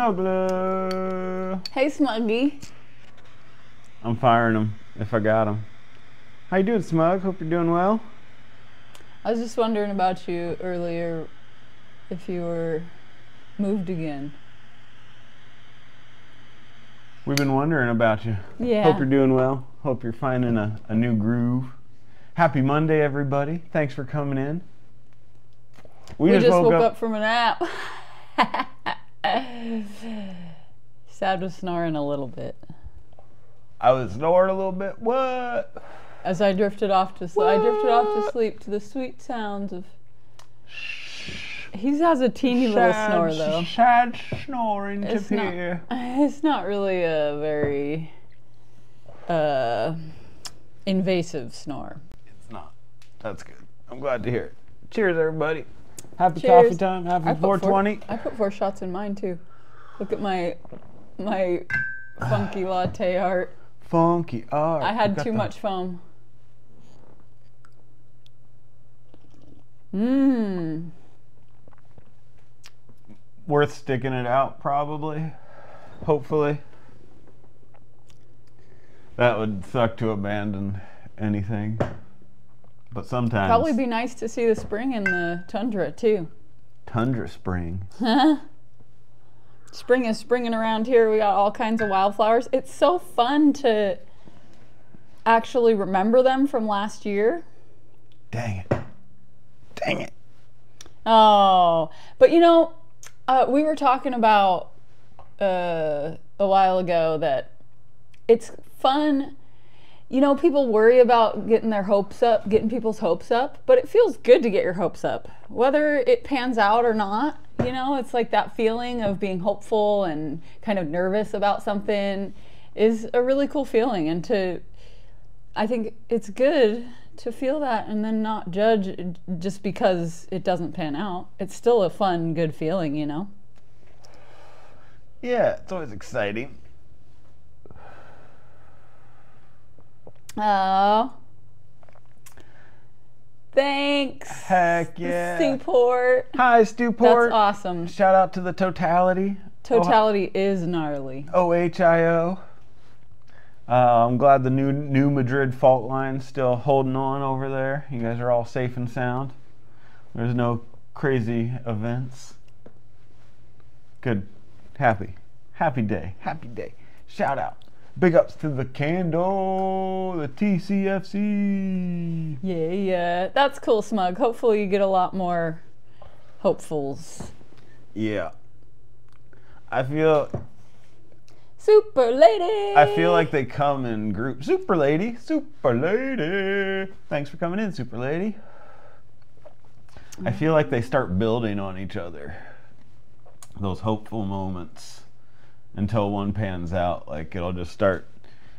Snuggler. Uh, hey, Smuggy. I'm firing him if I got him. How you doing, Smug? Hope you're doing well. I was just wondering about you earlier if you were moved again. We've been wondering about you. Yeah. Hope you're doing well. Hope you're finding a, a new groove. Happy Monday, everybody. Thanks for coming in. We, just, woke, up. from a nap. Sad was snoring a little bit. I was snoring a little bit. What? As I drifted off to sleep, I drifted off to sleep to the sweet sounds of. He has a teeny little snore though. Sad snoring It's to not- hear. It's not really a very uh, invasive snore. It's not. That's good. I'm glad to hear it. Cheers, everybody. Happy Cheers. coffee time. Happy I put four- 420. I put four shots in mine too. Look at my my funky latte art. Funky art. I had too much foam. Mmm. Worth sticking it out, probably. Hopefully. That would suck to abandon anything. But sometimes. Probably be nice to see the spring in the tundra too. Tundra Spring. Huh. Spring is springing around here. We got all kinds of wildflowers. It's so fun to actually remember them from last year. Dang it. Dang it. Oh, but you know, uh, we were talking about uh, a while ago that it's fun. You know, people worry about getting their hopes up, getting people's hopes up, but it feels good to get your hopes up, whether it pans out or not. You know, it's like that feeling of being hopeful and kind of nervous about something is a really cool feeling. And to, I think it's good to feel that and then not judge just because it doesn't pan out. It's still a fun, good feeling, you know? Yeah, it's always exciting. Oh. Thanks. Heck yeah. Seaport. Hi, Stewport. That's awesome. Shout out to the Totality. Totality is gnarly. OHIO. Uh, I'm glad the new New Madrid fault line's still holding on over there. You guys are all safe and sound. There's no crazy events. Good. Happy. Happy day. Happy day. Shout out. Big ups to the Candle, the TCFC. Yeah, yeah. That's cool, Smug. Hopefully you get a lot more hopefuls. Yeah. I feel Super lady. I feel like they come in groups. Super lady, super lady. Thanks for coming in, super lady. I feel like they start building on each other. Those hopeful moments until one pans out. Like it'll just start,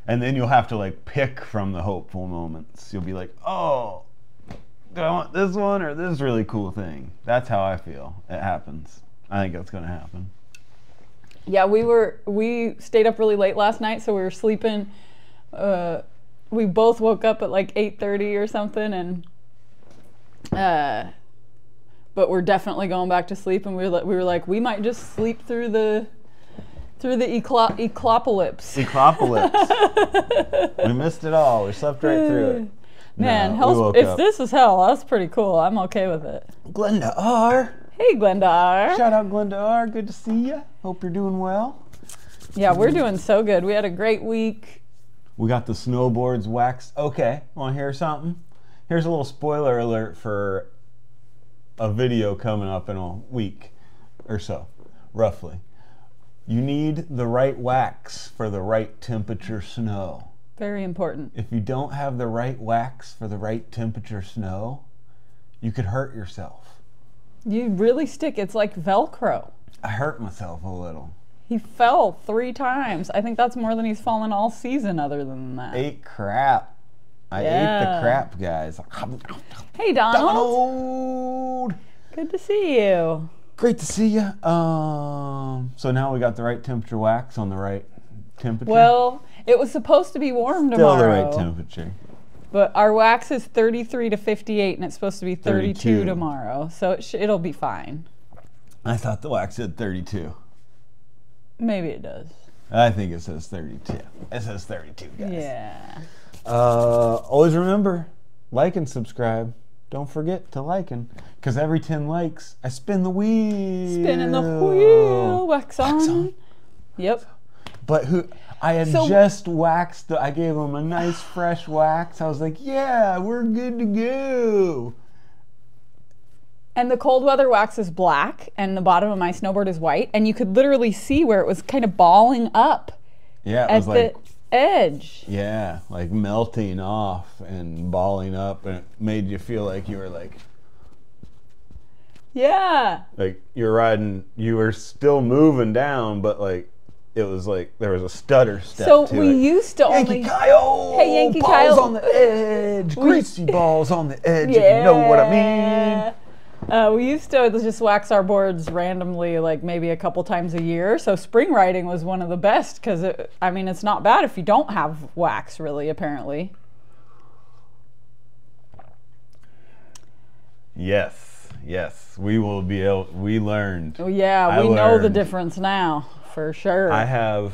and then you'll have to like pick from the hopeful moments. You'll be like, oh, do I want this one or this really cool thing? That's how I feel. It happens. I think that's gonna happen. Yeah, we were we stayed up really late last night, so we were sleeping. Uh, we both woke up at like eight thirty or something, and uh, but we're definitely going back to sleep. And we were we were like, we might just sleep through the through the eclo- eclopolis. Eclopolis. we missed it all. We slept right through it. Man, No, hell's, if up. this is hell, that's pretty cool. I'm okay with it. Glenda R. Hey, Glenda. R. Shout out Glenda R. Good to see you. Hope you're doing well. Yeah, we're doing so good. We had a great week. We got the snowboards waxed. Okay, want to hear something? Here's a little spoiler alert for a video coming up in a week or so, roughly. You need the right wax for the right temperature snow. Very important. If you don't have the right wax for the right temperature snow, you could hurt yourself. You really stick. It's like Velcro. I hurt myself a little. He fell three times. I think that's more than he's fallen all season, other than that. Ate crap. I ate the crap, guys. Hey, Donald. Donald! Good to see you. Great to see you. Um, so now we got the right temperature wax on the right temperature. Well, it was supposed to be warm still the tomorrow. right temperature. But our wax is 33 to 58, and it's supposed to be 32, 32. tomorrow. So it sh- it'll be fine. I thought the wax said 32. Maybe it does. I think it says 32. It says 32, guys. Yeah. Uh, always remember, like and subscribe. Don't forget to like and, because every 10 likes, I spin the wheel. Spinning the wheel. Wax on. Wax on. Yep. But who, I had So- just waxed, the, I gave them a nice fresh wax. I was like, yeah, we're good to go. And the cold weather wax is black, and the bottom of my snowboard is white, and you could literally see where it was kind of balling up Yeah, it at was like, the edge. yeah, like melting off and balling up, and it made you feel like you were like, Yeah. like you're riding, you were still moving down, but like it was like there was a stutter step So we it. used to Yankee only. Kyle, Hey, Yankee balls Kyle. on the edge, We- greasy balls on the edge. If you know what I mean. Uh, we used to just wax our boards randomly, like maybe a couple times a year. So spring riding was one of the best because, I mean, it's not bad if you don't have wax, really, apparently. Yes, yes, we will be able. We learned. Oh, yeah, I we know the difference now, for sure. I have,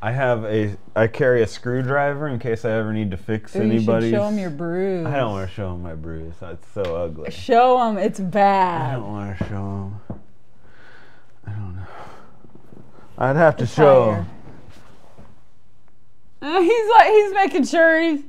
I have a. I carry a screwdriver in case I ever need to fix Ooh, you should anybody's. show them your bruise. I don't want to show them my bruise. That's so ugly. Show them it's bad. I don't want to show them. I don't know. I'd have to show. Fire. Uh, he's like he's making sure he's.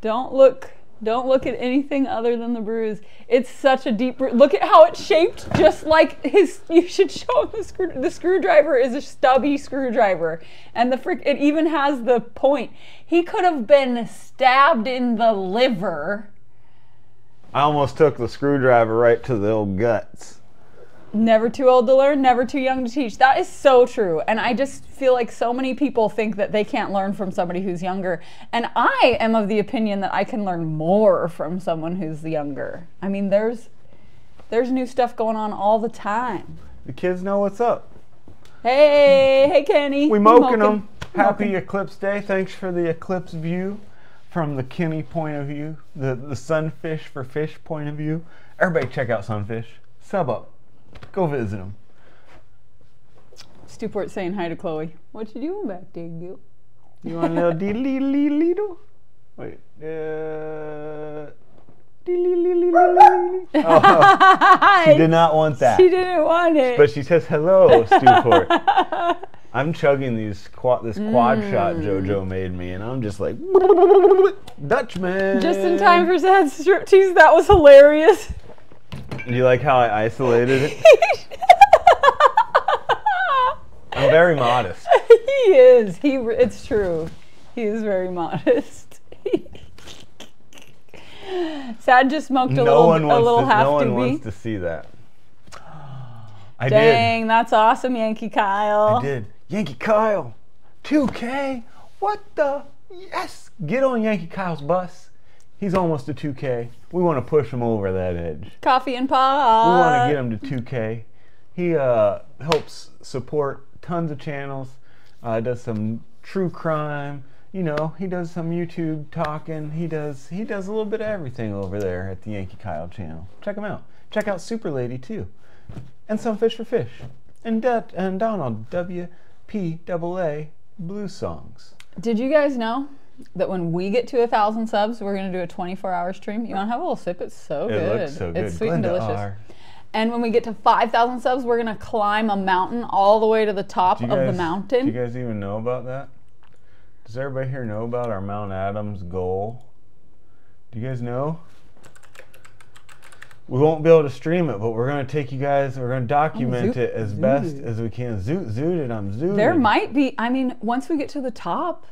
Don't look. Don't look at anything other than the bruise. It's such a deep bruise. Look at how it's shaped, just like his. You should show him the screw. The screwdriver is a stubby screwdriver, and the frick. It even has the point. He could have been stabbed in the liver. I almost took the screwdriver right to the old guts. Never too old to learn, never too young to teach. That is so true. And I just feel like so many people think that they can't learn from somebody who's younger. And I am of the opinion that I can learn more from someone who's younger. I mean, there's there's new stuff going on all the time. The kids know what's up. Hey, hey Kenny. We moking them. Happy Moking. Eclipse Day. Thanks for the eclipse view from the Kinney point of view, the, the sunfish for fish point of view. Everybody check out Sunfish. Sub up. Go visit them. Stewport saying hi to Chloe. What you doing back there, Gil? You want a little dee-lee-lee-lee-doo? Wait. Uh, dee-lee-lee-lee-lee-lee. Oh, she did not want that. She didn't want it. But she says hello, Stewport. I'm chugging these quad, this quad shot Mm. JoJo made me, and I'm just like Dutchman. Just in time for sad striptease. That was hilarious. Do you like how I isolated it? I'm very modest. he is. He. It's true. He is very modest. Sad just smoked a No little, one a wants little to. half No one wants to see that. I Dang, that's awesome, Yankee Kyle. I did. Yankee Kyle, 2K. What the? Yes. Get on Yankee Kyle's bus. He's almost a 2K. We want to push him over that edge. Coffee and Paw! We want to get him to 2K. He uh, helps support tons of channels. Uh, does some true crime. You know, he does some YouTube talking. He does he does a little bit of everything over there at the Yankee Kyle channel. Check him out. Check out Super Lady too, and some Fish for Fish, and Dut and Donald W P double A Blue Songs. Did you guys know that when we get to a thousand subs, we're gonna do a 24-hour stream? You want to have a little sip? It's so It good. looks so good. It's sweet Glenda and delicious. R. And when we get to 5,000 subs, we're gonna climb a mountain all the way to the top Do of guys, the Do mountain. you guys even know about that? Does everybody here know about our Mount Adams goal? Do you guys know? We won't be able to stream it, but we're gonna take you guys. We're gonna document it as best as we can. Zoot, zooted. I'm um, zooted. There might be. I mean, once we get to the top,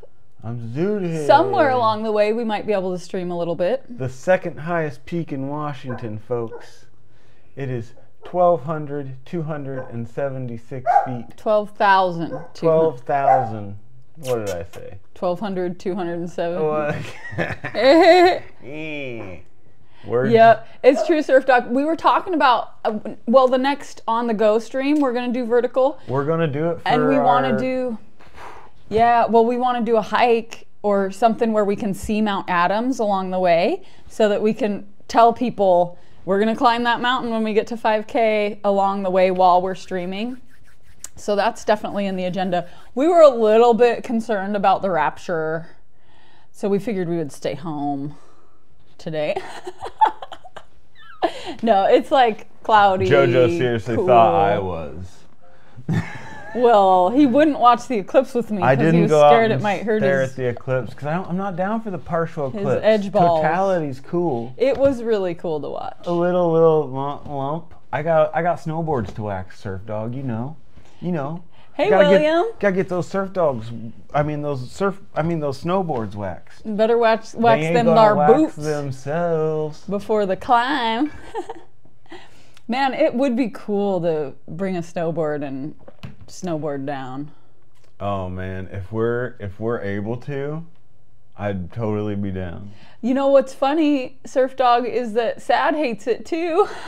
I'm zooted. somewhere along the way, we might be able to stream a little bit. the second highest peak in Washington, folks. It is 1,276 feet. 12,000. 12,000. What did I say? 1,200, 207. What? Eh. Yep, it's true, Surf Dog. We were talking about, uh, well, the next on the go stream, we're going to do vertical. We're gonna do it And we want to do, yeah, well, we want to do a hike or something where we can see Mount Adams along the way so that we can tell people we're going to climb that mountain when we get to 5K along the way while we're streaming. So that's definitely in the agenda. We were a little bit concerned about the rapture, so we figured we would stay home today. no, it's like cloudy. JoJo seriously cool. thought I was. Well, he wouldn't watch the eclipse with me I because he didn't was go out scared and it might hurt stare his. at the eclipse because I'm not down for the partial His eclipse. edge balls. Totality's cool. It was really cool to watch. A little little lump. I got I got snowboards to wax, surf dog. You know, you know. Hey, gotta William. Get, gotta get those surf dogs. I mean those surf. I mean those snowboards waxed. Better wax, wax ain't them our wax boots themselves. before the climb. Man, it would be cool to bring a snowboard and snowboard down. Oh man, if we're if we're able to, I'd totally be down. You know what's funny, Surf Dog, is that Sad hates it too.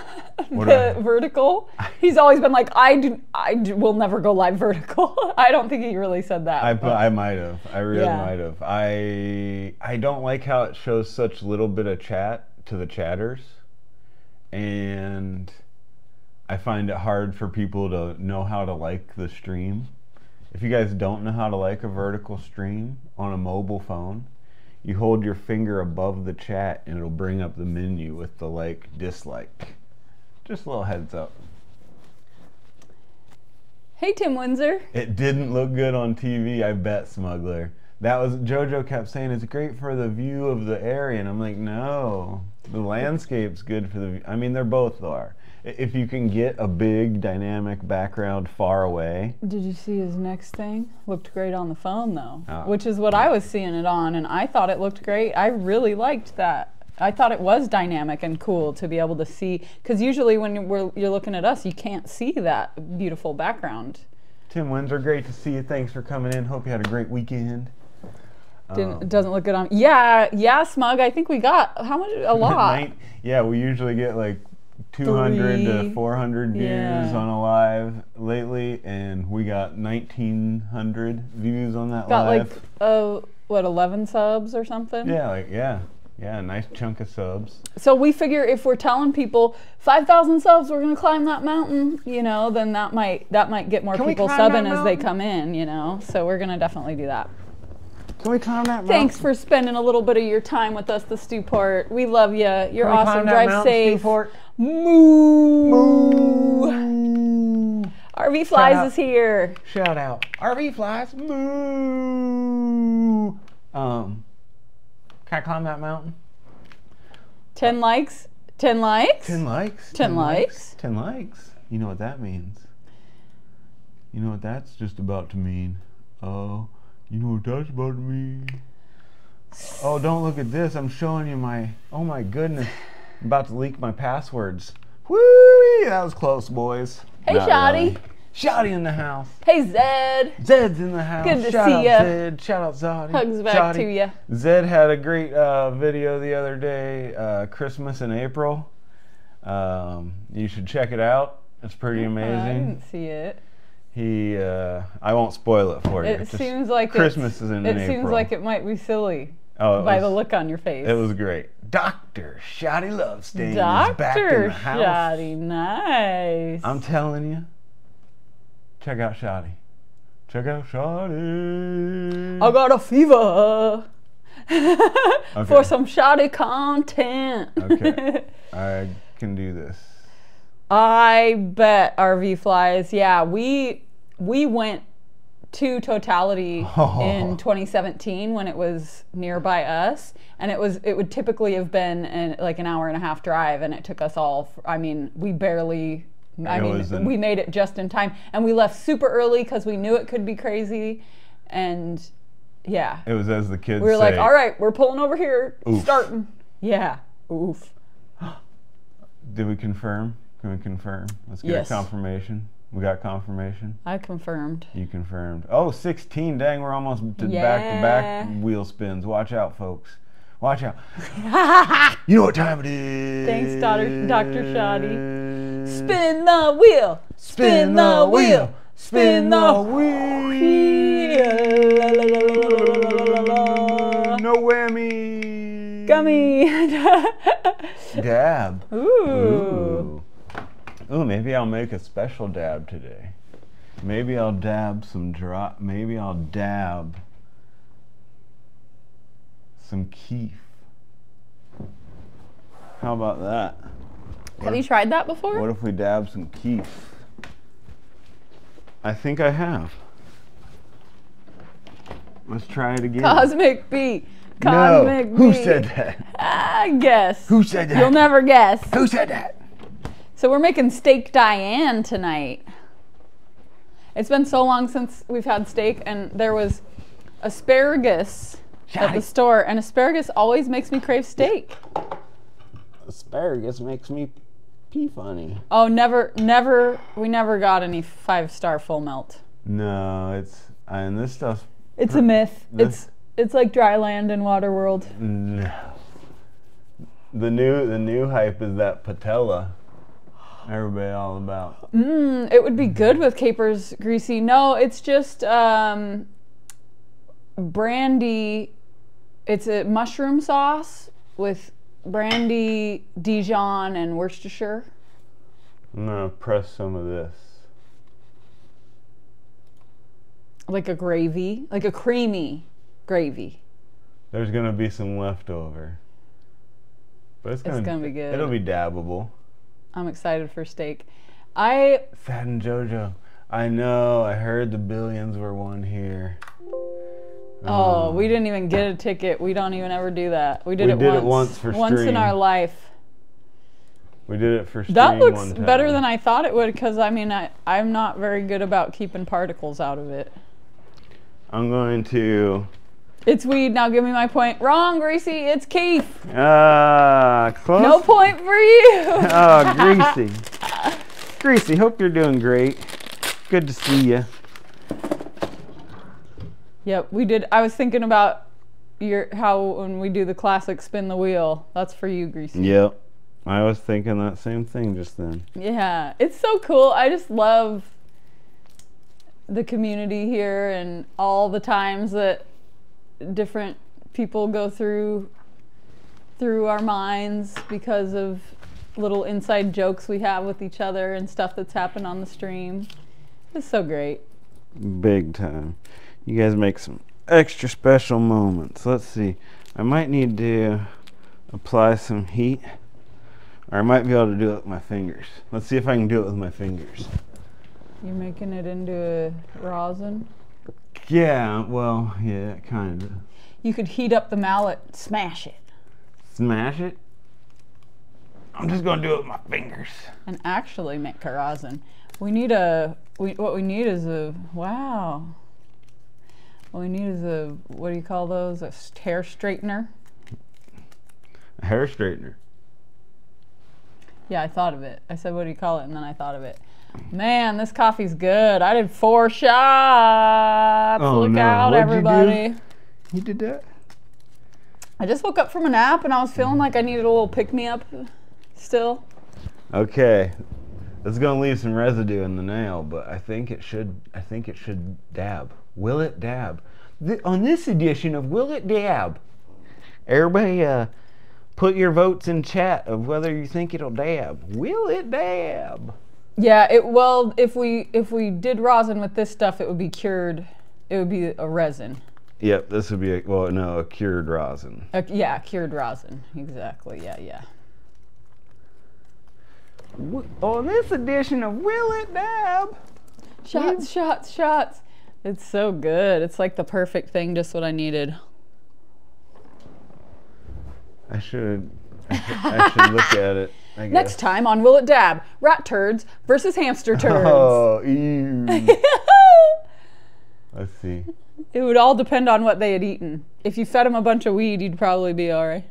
The I- vertical. He's always been like, I do, I do, will never go live vertical. I don't think he really said that. I but- I might have. I really Yeah. might have. I I don't like how it shows such little bit of chat to the chatters, and I find it hard for people to know how to like the stream. If you guys don't know how to like a vertical stream on a mobile phone, you hold your finger above the chat and it'll bring up the menu with the like dislike. Just a little heads up. hey, Tim Windsor. It didn't look good on TV, I bet, Smuggler. That was JoJo kept saying it's great for the view of the area, and I'm like, no, the landscape's good for the. view. I mean, they're both are. I- If you can get a big dynamic background far away, Did you see his next thing? Looked great on the phone though, Ah. which is what I was seeing it on, and I thought it looked great. I really liked that. I thought it was dynamic and cool to be able to see, because usually when you're, you're looking at us, you can't see that beautiful background. Tim Windsor, great to see you. Thanks for coming in. Hope you had a great weekend. Didn't, Um, it doesn't look good on. Yeah, yeah, Smug. I think we got how much? A lot. Nine- yeah, we usually get like 200 Three. to 400 views Yeah. on a live lately, and we got 1900 views on that got live. like uh, what, 11 subs or something? Yeah, like yeah, yeah, nice chunk of subs. So we figure if we're telling people 5,000 subs, we're gonna climb that mountain, you know, then that might that might get more Can people climb subbing as they come in, you know. So we're gonna definitely do that. Can we climb that Thanks for spending a little bit of your time with us, the Stewport. We love you. You're awesome. Drive safe. Moo. RV Flies is here. Shout out. RV flies. Moo. Um, can I climb that mountain? 10 likes. 10 likes. Ten likes. 10 likes. Ten likes. You know what that means. You know what that's just about to mean. Oh, you know what that's about to mean. Oh, don't look at this. I'm showing you my. Oh my goodness. I'm about to leak my passwords. Woo! That was close, boys. Hey, Not Shoddy. really. Shoddy in the house. Hey, Zed. Zed's in the house. Good to Shout see out ya. Zed. Shout out Zoddy. Hugs back Zoddy. to ya. Zed had a great uh, video the other day, uh, Christmas in April. Um, you should check it out. It's pretty amazing. I didn't see it. He, uh, I won't spoil it for you. It Just seems like Christmas it's, is in It April. seems like it might be silly oh, by was, the look on your face. It was great. Doctor Shoddy Lovestein is back in Doctor the house. Shoddy, nice. I'm telling you, check out Shoddy. Check out Shoddy. I got a fever Okay. for some shoddy content. Okay. I can do this. I bet RV flies. Yeah, we we went to Totality Oh. in 2017 when it was nearby us, and it was it would typically have been an, like an hour and a half drive, and it took us all. I mean, we barely. I It was mean, an- we made it just in time, and we left super early because we knew it could be crazy, and yeah, It was as the kids we were like, all right, we're pulling over here, Oof. starting. Yeah, oof. Did we confirm? Can we confirm? Let's get Yes. a confirmation. We got confirmation. I confirmed. You confirmed. Oh, 16. Dang, we're almost to back to back wheel spins. Watch out, folks. Watch out. you know what time it is. Thanks, daughter- Dr. Shoddy. Spin the wheel. Spin the wheel. Spin the wheel. wheel. No whammy. Gummy. Dab. Ooh. Ooh. Ooh, maybe I'll make a special dab today. Maybe I'll dab some drop. Maybe I'll dab some keef. How about that? Have you tried that before? What if we dab some keef? I think I have. Let's try it again. Cosmic B. no. Cosmic Who said that? I guess. Who said that? You'll never guess. Who said that? So we're making steak Diane tonight. It's been so long since we've had steak, and there was asparagus at the store, and asparagus always makes me crave steak. Asparagus makes me pee funny. Oh, never, never, we never got any five star full melt. No, it's and this stuff. It's a myth. It's it's like dry land in Waterworld. No. The new the new hype is that patella. Everybody all about. Mm, it would be good with capers greasy. No, it's just um, brandy. It's a mushroom sauce with brandy, Dijon, and Worcestershire. I'm gonna press some of this. Like a gravy, like a creamy gravy. There's gonna be some leftover. But it's gonna, gonna be good. It'll be dabbable. I'm excited for steak. I Fat and JoJo. I know. I heard the billions were won here. oh, um, we didn't even get a ticket. We don't even ever do that. We did We it did once. it once for once in our life. We did it for stream That looks better than I thought it would because I mean I I'm not very good about keeping particles out of it. I'm going to. It's weed. Now give me my point. Wrong, Greasy. It's keef. Ah, close. No point for you. Oh, Greasy. Greasy, hope you're doing great. Good to see you. yep, we did. I was thinking about your how when we do the classic spin the wheel. That's for you, Greasy. Yep. I was thinking that same thing just then. Yeah, it's so cool. I just love the community here and all the times that different people go through through our minds because of little inside jokes we have with each other and stuff that's happened on the stream. It's so great. Big time. You guys make some extra special moments. Let's see. I might need to apply some heat. Or I might be able to do it with my fingers. Let's see if I can do it with my fingers. You're making it into a rosin. Yeah, well, yeah, kind of. You could heat up the mallet, smash it, Smash it. I'm just gonna do it with my fingers. and actually make a rosin. We need a. We, what we need is a. Wow. What we need is a. What do you call those? A hair straightener. A hair straightener. Yeah, I thought of it. I said, what do you call it? And then I thought of it. Man, this coffee's good. I did four shots. Oh, Look no. out, What'd you do? everybody. You did that? I just woke up from a nap and I was feeling like I needed a little pick me up still. Okay. It's gonna leave some residue in the nail, but I think it should. I think it should dab. Will it dab? Th- on this edition of Will It Dab, everybody, uh, put your votes in chat of whether you think it'll dab. Will it dab? Yeah, it well, if we if we did rosin with this stuff, it would be cured. It would be a resin. Yep, this would be a, well, no, a cured rosin. A, yeah, cured rosin. Exactly. Yeah, yeah. W- on this edition of Will It Dab, Shots, shots, shots. It's so good. It's like the perfect thing, just what I needed. I should. I should, I should look at it. Next time on Will It Dab, rat turds versus hamster oh, turds. Oh, ew. Let's see. it would all depend on what they had eaten. If you fed them a bunch of weed, you'd probably be all right.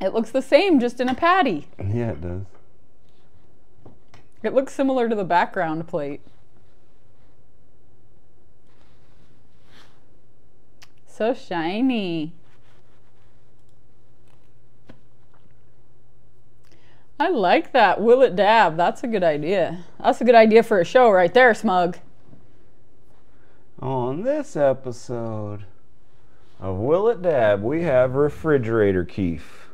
It looks the same, just in a patty. Yeah, it does. It looks similar to the background plate. So shiny. I like that. Will it dab? That's a good idea. That's a good idea for a show right there, Smug. On this episode of Will It Dab, we have refrigerator Keef.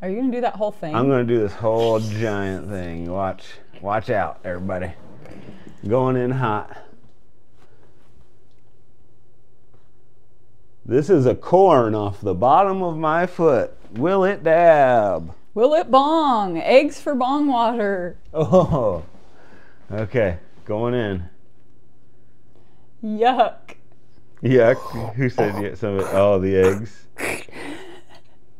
Are you gonna do that whole thing? I'm gonna do this whole giant thing. Watch. Watch out, everybody. Going in hot. This is a corn off the bottom of my foot. Will it dab? Will it bong? Eggs for bong water. Oh. Okay, going in. Yuck. Yuck. Who said yeah, some of it? Oh, the eggs.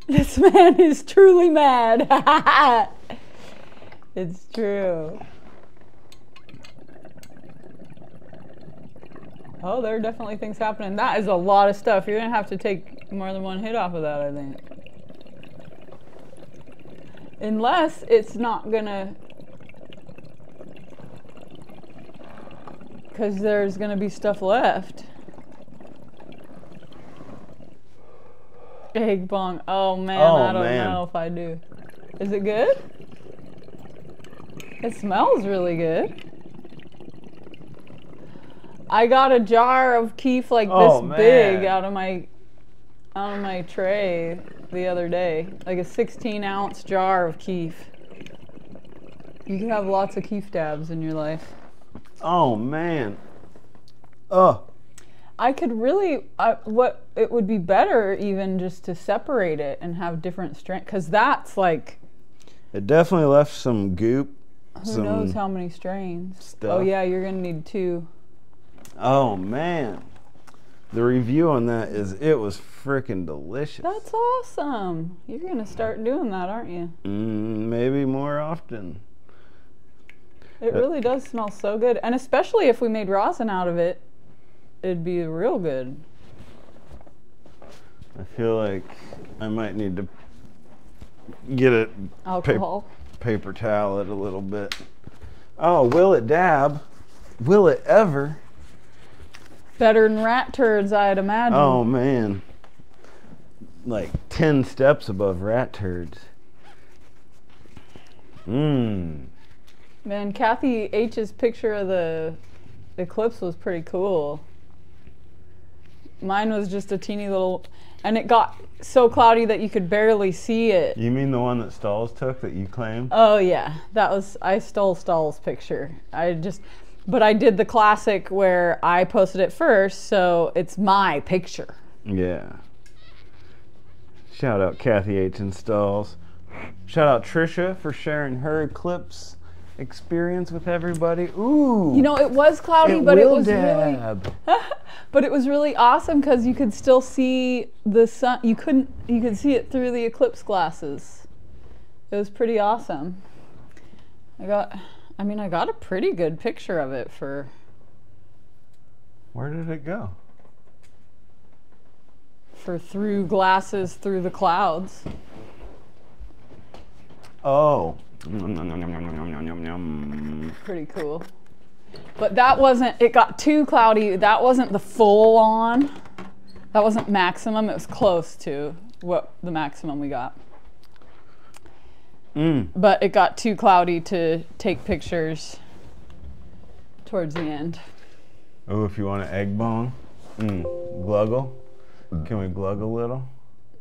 This man is truly mad. it's true. Oh, there are definitely things happening. That is a lot of stuff. You're going to have to take more than one hit off of that, I think. Unless it's not going to. Because there's going to be stuff left. Egg bong. Oh man, Oh, I don't man. know if I do. Is it good? It smells really good. I got a jar of keef like Oh, this big out of my out of my tray the other day. Like a 16 ounce jar of keef. You can have lots of keef dabs in your life. Oh man. Oh. I could really, I what it would be better even just to separate it and have different strength, because that's like It definitely left some goop. who some knows how many strains. Oh yeah, you're gonna need two. Oh man. The review on that is it was freaking delicious. That's awesome. You're gonna start doing that, aren't you? Mm, maybe more often. It Uh, really does smell so good, and especially if we made rosin out of it, it'd be real good. I feel like I might need to get it Alcohol. paper towel it a little bit. Oh, will it dab? Will it ever? Better than rat turds, I'd imagine. Oh man. Like 10 steps above rat turds. Mmm. Man, Kathy H's picture of the eclipse was pretty cool. Mine was just a teeny little, and it got so cloudy that you could barely see it. You mean the one that Stalls took that you claimed? Oh yeah, that was I stole Stahl's picture. I just, but I did the classic where I posted it first, so it's my picture. Yeah. Shout out Kathy H. and Stalls. Shout out Trisha for sharing her eclipse experience with everybody. Ooh. You know, it was cloudy, it but it was really, dab. but it was really awesome because you could still see the sun. You couldn't, you could see it through the eclipse glasses. It was pretty awesome. I got, I mean, I got a pretty good picture of it for... Where did it go? For through glasses through the clouds. Oh. Pretty cool. But that wasn't, it got too cloudy. That wasn't the full on. That wasn't maximum. It was close to what the maximum we got. Mm. But it got too cloudy to take pictures towards the end. Oh, if you want an egg bone, mm. gluggle. Can we glug a little?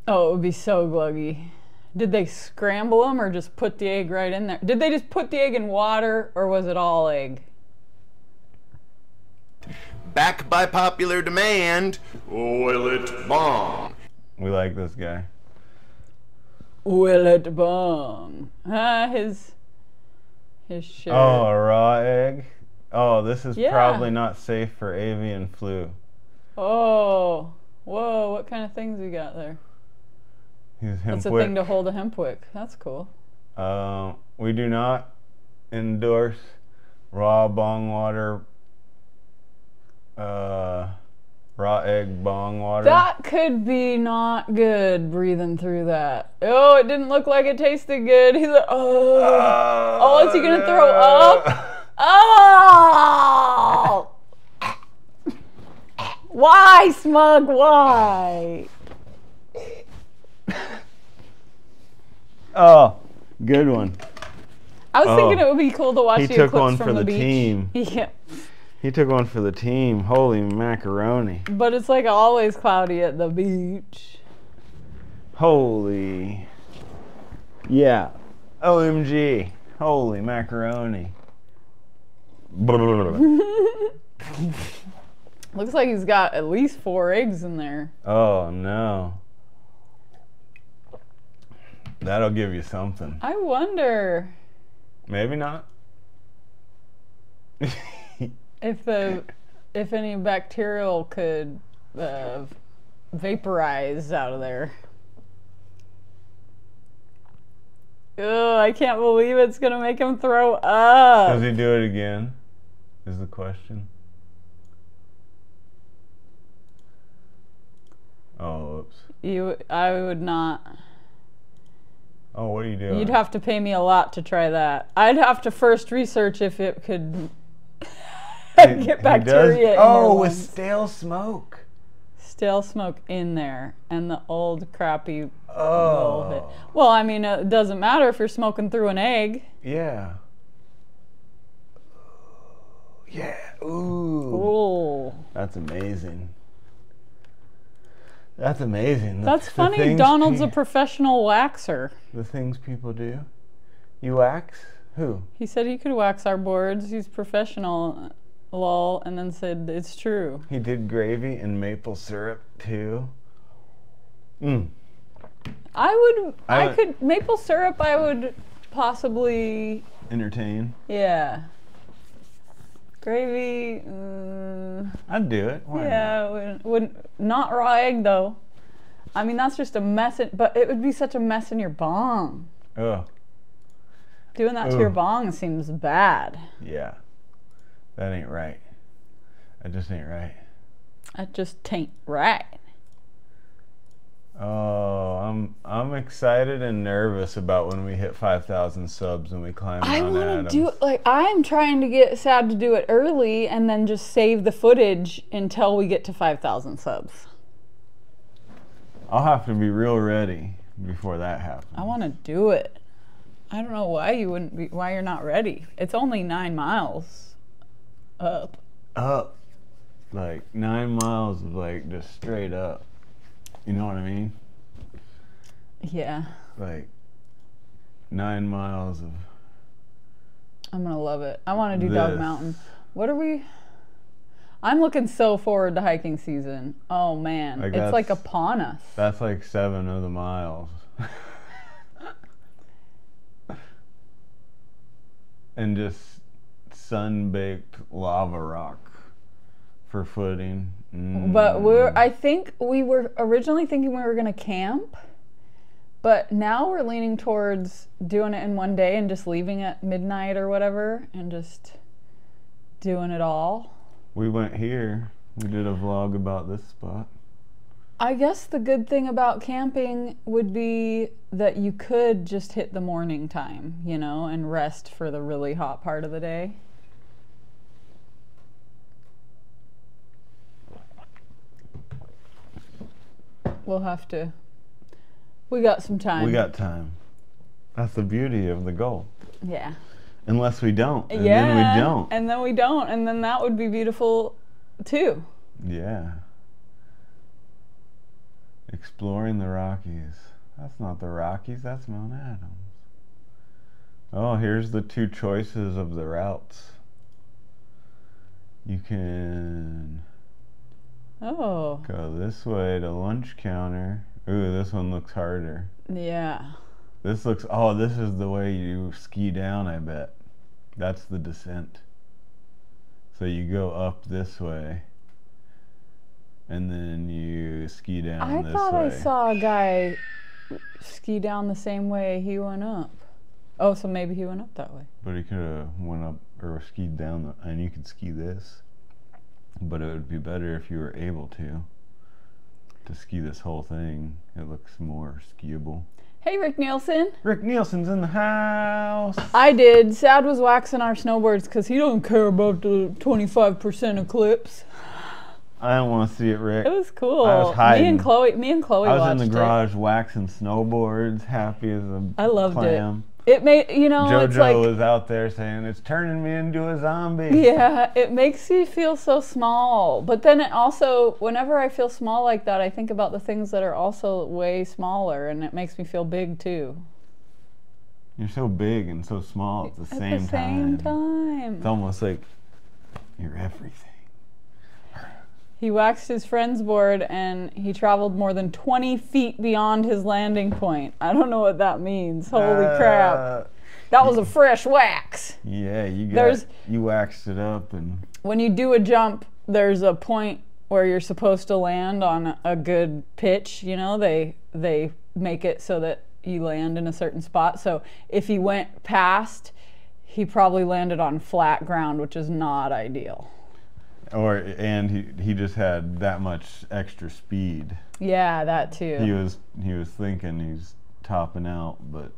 Oh, it would be so gluggy. Did they scramble them or just put the egg right in there? Did they just put the egg in water or was it all egg? Back by popular demand, Will It Bong? We like this guy. Will it bong? Ah, his his shirt. Oh, a raw egg. Oh, this is Yeah. probably not safe for avian flu. Oh, whoa! What kind of things we got there? He's That's a thing to hold a hemp wick. That's cool. Uh, we do not endorse raw bong water, uh, raw egg bong water. That could be not good. Breathing through that. Oh, it didn't look like it tasted good. He's like, oh, Oh, is he gonna throw oh, up? oh. Why, smug? Why? oh, good one. I was thinking Oh. it would be cool to watch He the took eclipse one from for the, the beach. team. Yeah, He took one for the team. Holy macaroni. but it's like always cloudy at the beach. Holy. Yeah. OMG. Holy macaroni. Looks like he's got at least four eggs in there. oh no. That'll give you something. I wonder Maybe not. if the if any bacterial could uh, vaporize out of there. Ugh, I can't believe it's gonna make him throw up. Does he do it again? Is the question. Oh, oops. You, I would not. Oh, what are you doing? You'd have to pay me a lot to try that. I'd have to first research if it could He- get he does- bacteria. in Oh, with stale smoke. stale smoke in there and the old crappy. Oh, bit. Well, I mean, it doesn't matter if you're smoking through an egg. yeah. Yeah. Ooh. Ooh. That's amazing. That's amazing. The- That's the funny. things Donald's pe- a professional waxer. the things people do. You wax? Who? He said he could wax our boards. He's professional. Lol. And then said it's true. He did gravy and maple syrup too. Mm. I would. I, I- could maple syrup. I would possibly. Entertain. Yeah. Gravy. Uh, I'd do it. Why yeah. Wouldn't, wouldn't. Not raw egg though. I mean, that's just a mess. In, but it would be such a mess in your bong. Oh, Doing that to your bong seems bad. yeah. That ain't right. That just ain't right. That just tain't right. Oh, I'm I'm excited and nervous about when we hit 5,000 subs and we climb I want to do it like I'm trying to get Sad to do it early and then just save the footage until we get to 5,000 subs. I'll have to be real ready before that happens. I want to do it. I don't know why you wouldn't be why you're not ready. It's only 9 miles up. up like nine miles of like just straight up. You know what I mean? Yeah. Like nine miles of I'm going to love it. I want to do Dog Mountain. What are we I'm looking so forward to hiking season. Oh man, Like it's like upon us. that's like seven of the miles. and just sun baked lava rock for footing. But we're Mm. I think we were originally thinking we were going to camp. But now we're leaning towards doing it in one day and just leaving at midnight or whatever and just doing it all. we went here. We did a vlog about this spot. I guess the good thing about camping would be that you could just hit the morning time, you know, and rest for the really hot part of the day. We'll have to. We got some time. We got time. That's the beauty of the goal. Yeah. Unless we don't. And yeah. then we don't. And then we don't. And then that would be beautiful too. Yeah. Exploring the Rockies. That's not the Rockies, that's Mount Adams. Oh, here's the two choices of the routes. You can Oh. go this way to lunch counter. Ooh, this one looks harder. Yeah. This looks oh, this is the way you ski down, I bet. That's the descent. So you go up this way. And then you ski down I this thought way. I saw a guy ski down the same way he went up. Oh, so maybe he went up that way. But he could have went up or skied down, the, and you could ski this. But it would be better if you were able to. To ski this whole thing, it looks more skiable. Hey, Rick Nielsen. Rick Nielsen's in the house. I did. Sad was waxing our snowboards because he don't care about the 25% eclipse. I don't want to see it, Rick. It was cool. I was hiding. Me and Chloe. Me and Chloe I was watched in the it. garage waxing snowboards, happy as a I loved clam. it. It may, you know. it's JoJo like was out there saying it's turning me into a zombie. Yeah, it makes you feel so small. But then it also, whenever I feel small like that, I think about the things that are also way smaller, and it makes me feel big too. You're so big and so small at the At same time. At the same time. time. It's almost like You're everything. He waxed his friend's board and he traveled more than 20 feet beyond his landing point. I don't know what that means. Holy crap. Uh, That was a fresh wax. Yeah, you got There's- you waxed it up and When you do a jump, there's a point where you're supposed to land on a good pitch, you know? They they make it so that you land in a certain spot. So if he went past, he probably landed on flat ground, which is not ideal. Or and he he just had that much extra speed. Yeah, that too. He was he was thinking he's topping out, but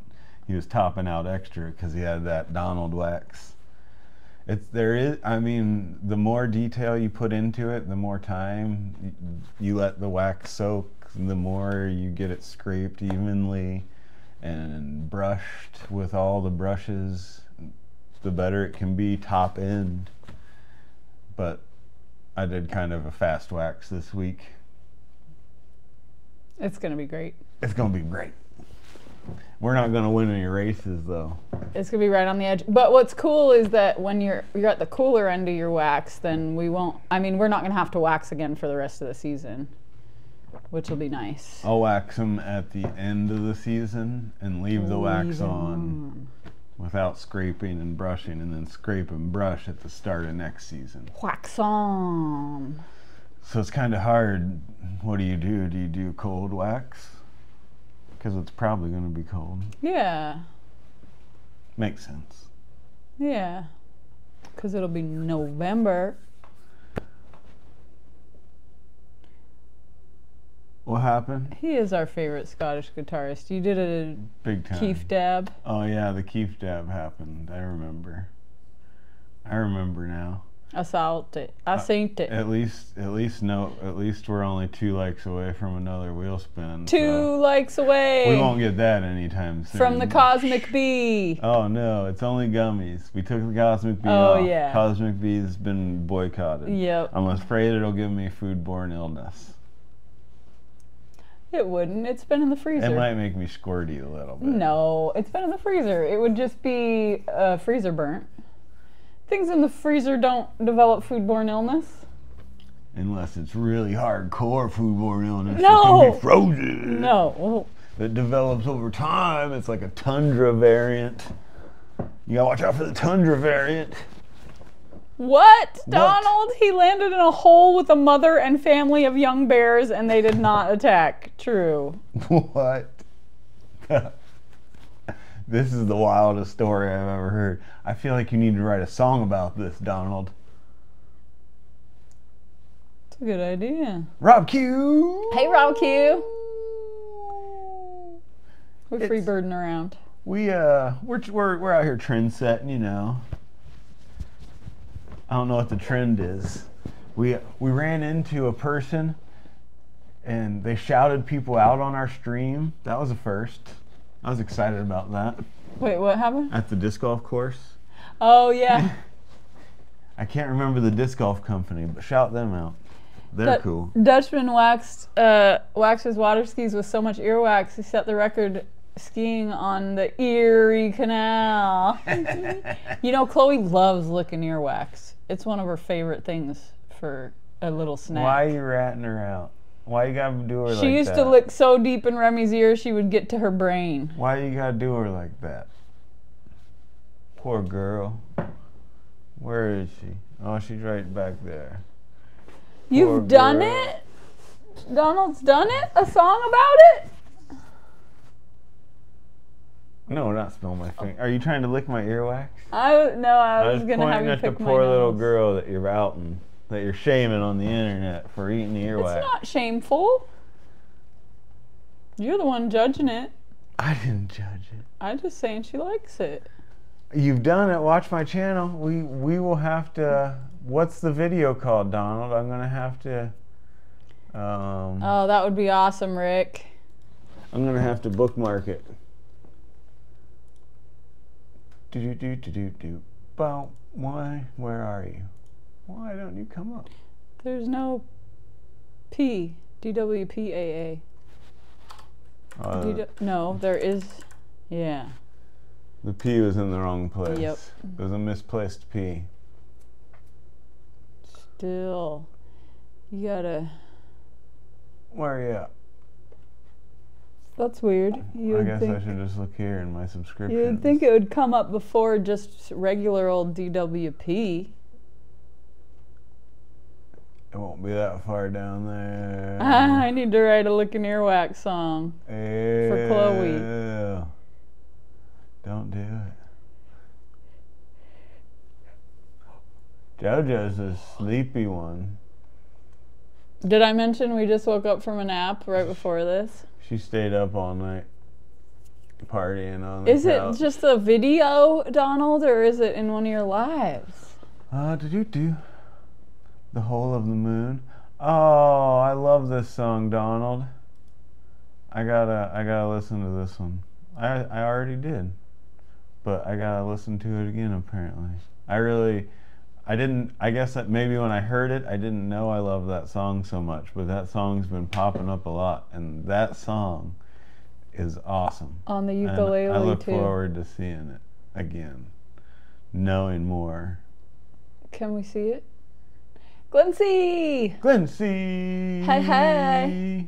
he was topping out extra because he had that Donald wax. It's there is I mean the more detail you put into it, the more time y- you let the wax soak, the more you get it scraped evenly and brushed with all the brushes, the better it can be top end. But I did kind of a fast wax this week. It's going to be great. It's gonna be great. We're not gonna win any races though. It's gonna be right on the edge. But what's cool is that when you're you're at the cooler end of your wax, then we won't. I mean, we're not gonna have to wax again for the rest of the season, which will be nice. I'll wax them at the end of the season and leave the wax Leave 'em on without scraping and brushing, and then scrape and brush at the start of next season. Wax on. So it's kind of hard. What do you do? Do you do cold wax? Because it's probably gonna be cold. Yeah, Makes sense. yeah. Because it'll be November. What happened? He is our favorite Scottish guitarist. You did a Big time. Keef dab. Oh yeah, the Keef dab happened. I remember. I remember now. I saw it. I uh, seen it. At least, at least no. At least we're only two likes away from another wheel spin. Two so likes away We won't get that anytime soon. from the Cosmic Bee. Oh no, it's only gummies. We took the Cosmic Bee Oh, off. yeah. Cosmic Bee's been boycotted. Yep. I'm afraid it'll give me foodborne illness. It wouldn't. It's been in the freezer. It might make me squirty a little bit. No, it's been in the freezer. It would just be uh, freezer burnt. Things in the freezer don't develop foodborne illness. Unless it's really hardcore foodborne illness. It No. can be frozen. No. It develops over time. It's like a tundra variant. You gotta watch out for the tundra variant. What? Donald? He landed in a hole with a mother and family of young bears and they did not attack. True. What? this is the wildest story I've ever heard. I feel like you need to write a song about this, Donald. It's a good idea. Rob Q. Hey, Rob Q. We're It's- free birding around. We uh, we're we're we're out here trend setting, you know. I don't know what the trend is. We we ran into a person, and they shouted people out on our stream. That was a first. I was excited about that Wait, what happened? at the disc golf course. Oh, yeah. I can't remember the disc golf company, but shout them out. They're Dut- cool. Dutchman waxed uh, waxed his water skis with so much earwax he set the record skiing on the Erie Canal. you know, Chloe loves licking earwax. It's one of her favorite things for a little snack. Why are you ratting her out? Why you gotta do her like that? she used to lick so deep in Remy's ear she would get to her brain. Why you gotta do her like that? Poor girl. Where is she? Oh, she's right back there. You've Poor done girl. it? Donald's done it? A song about it? No, not spill my finger. Are you trying to lick my earwax? I no, I I was, was gonna have you at the pick my poor little girl that you're outing, that you're shaming on the internet for eating the earwax. It's not shameful. You're the one judging it. I didn't judge it. I'm just saying she likes it. You've done it. Watch my channel. We we will have to. What's the video called, Donald? I'm gonna have to. Um, Oh, that would be awesome, Rick. I'm gonna have to bookmark it. Do do do do do do. Well, why? Where are you? Why don't you come up? There's no P. DWPAA. Uh, no, there is. Yeah. the P was in the wrong place. Yep. It was a misplaced P. Still, you gotta. Where are you at? That's weird. You I guess think. I should just look here in my subscription. You'd think it would come up before just regular old DWP. It won't be that far down there. I need to write a and Earwax song. for Chloe. Don't do it. JoJo's a sleepy one. Did I mention we just woke up from a nap right before this? She stayed up all night partying on the Is it just a video, Donald, or is it in one of your lives? Uh, did you do the whole of the moon? Oh, I love this song, Donald. I gotta, I gotta listen to this one. I, I already did, but I gotta listen to it again. Apparently, I really, I didn't. I guess that maybe when I heard it, I didn't know I loved that song so much. But that song's been popping up a lot, and that song is awesome. On the And ukulele I look too. forward to seeing it again, knowing more. Can we see it? Glency! Glency. Hi, hi.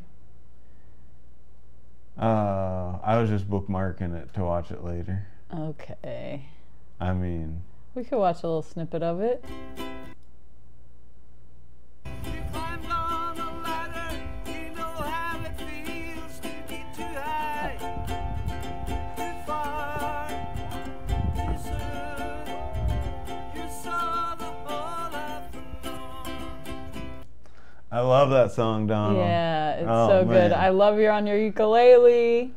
Uh, I was just bookmarking it to watch it later. Okay. I mean, We could watch a little snippet of it. He climbs on a ladder, he know how it feels to be too high, too far, too soon. You saw the whole of the moon. I love that song, Donald. Yeah, it's Oh, so good. I love you're on your ukulele.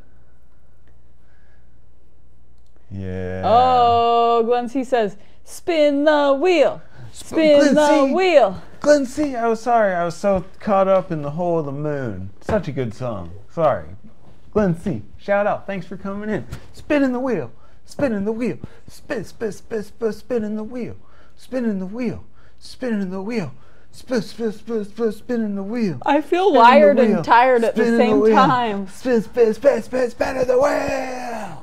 Yeah. Oh, Glency says, spin the wheel. Spin the Glency. wheel. Glency, I oh, was sorry. I was so caught up in the whole of the moon. Such a good song. Sorry. Glency, shout out. Thanks for coming in. Spinning the wheel. Spinning the wheel. Spin, spin, spin, spin, spinning the wheel. Spinning the wheel. Spinning the wheel. Spin, spin, spin, spin, spinning the wheel. I feel Spinning wired and tired at the same time. Spin, spin, spin, spin, spinning the wheel.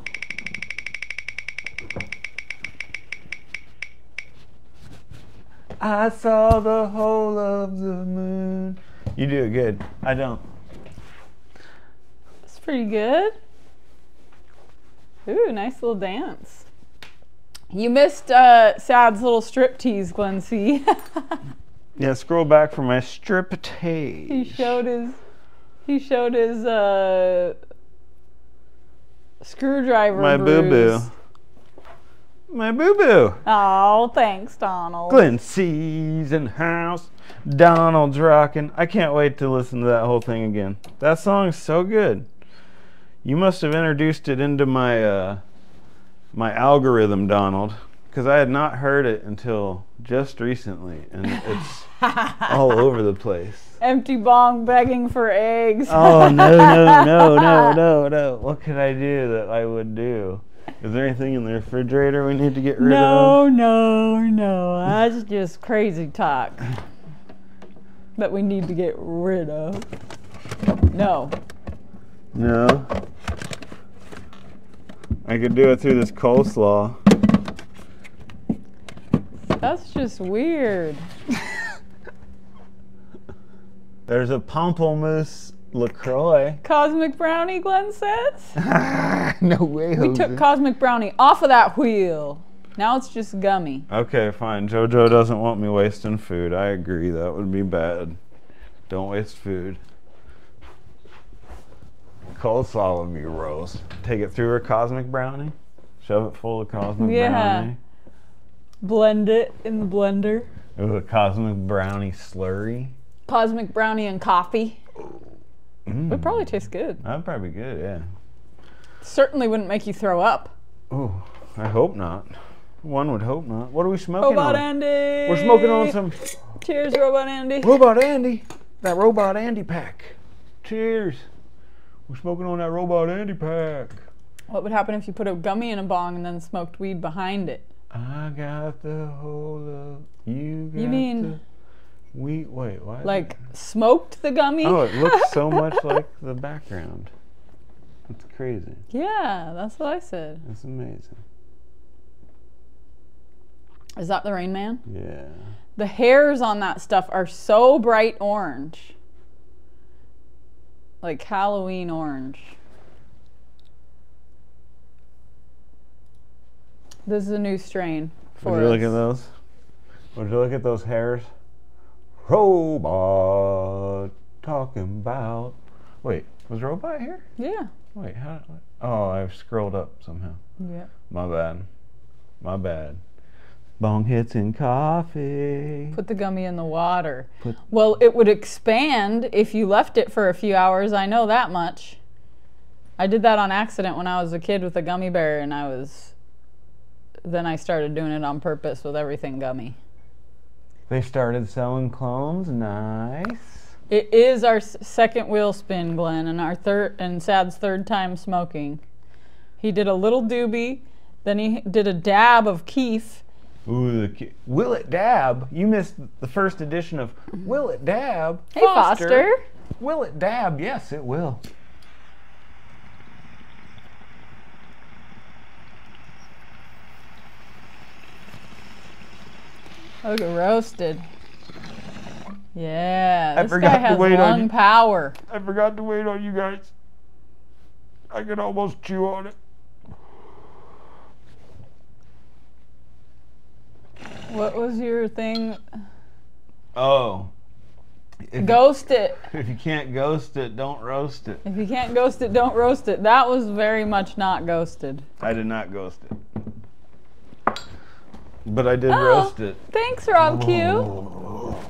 I saw the whole of the moon. You do it good. I don't. It's pretty good. Ooh, nice little dance. You missed uh, Sad's little strip striptease, Glency. Yeah, scroll back for my striptease. he showed his he showed his uh, screwdriver my boo boo. My boo boo. Oh, thanks, Donald. Glency's in house. Donald's rocking. I can't wait to listen to that whole thing again. That song's so good. You must have introduced it into my uh, my algorithm, Donald, because I had not heard it until just recently, and it's all over the place. Empty bong begging for eggs. Oh no no no no no no! What could I do that I would do? Is there anything in the refrigerator we need to get rid no, of? no, no. No. That's just crazy talk that we need to get rid of. No. No. I could do it through this coleslaw. That's just weird. There's a pamplemousse LaCroix. Cosmic Brownie, Glenn says. no way, We took Cosmic Brownie off of that wheel. Now it's just gummy. Okay, fine. JoJo doesn't want me wasting food. I agree. That would be bad. Don't waste food. Coleslaw would be gross. Take it through a cosmic brownie. Shove it full of cosmic Yeah. brownie. Blend it in the blender. Ooh, a cosmic brownie slurry. Cosmic Brownie and coffee. Mm, Would probably taste good. That'd probably be good, yeah. Certainly wouldn't make you throw up. Oh, I hope not. One would hope not. What are we smoking Robot on? Andy. We're smoking on some Cheers, Robot Andy. Robot Andy. That Robot Andy pack. Cheers. We're smoking on that Robot Andy pack. What would happen if you put a gummy in a bong and then smoked weed behind it? I got the whole of you. Got You mean- we wait what? Like smoked the gummy? oh, it looks so much like the background. It's crazy. Yeah, that's what I said. It's amazing. Is that the Rain Man? Yeah. The hairs on that stuff are so bright orange. Like Halloween orange. This is a new strain for Would you look at those? Would you look at those hairs? Robot talking about. Wait, was robot here? Yeah. Wait, how? Oh, I've scrolled up somehow. Yeah. My bad. My bad. Bong hits in coffee. Put the gummy in the water. Put- Well, it would expand if you left it for a few hours. I know that much. I did that on accident when I was a kid with a gummy bear, and I was. Then I started doing it on purpose with everything gummy. They started selling clones. Nice. It is our second wheel spin, Glenn, and our third and Sad's third time smoking. He did a little doobie, then he did a dab of Keef. Ooh, the Will It Dab? You missed the first edition of Will It Dab? Hey, Foster. Will It Dab? Yes, it will. Oh, Look at roasted. Yeah, I this forgot guy to has wait on lung you. power. I forgot to wait on you guys. I can almost chew on it. What was your thing? Oh. If, Ghost it. if you can't ghost it, don't roast it. If you can't ghost it, don't roast it. That was very much not ghosted. I did not ghost it. But I did Oh. roast it. Thanks, Rob Q.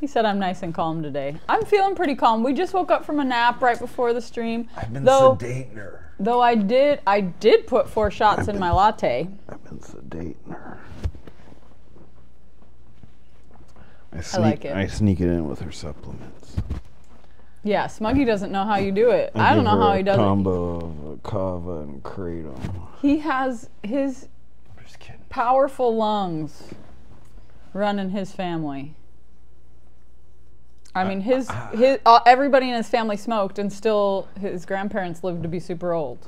He said I'm nice and calm today. I'm feeling pretty calm. We just woke up from a nap right before the stream. I've been though, sedating her. though I did, I did put four shots in my latte. I've been sedating her. I, sneak, like it. I sneak it in with her supplements. Yeah, Smuggy doesn't know how you do it. I, don't know how he does it. combo of kava and kratom. He has his I'm just kidding. Powerful lungs run in his family. I mean, his his uh, everybody in his family smoked, and still his grandparents lived to be super old.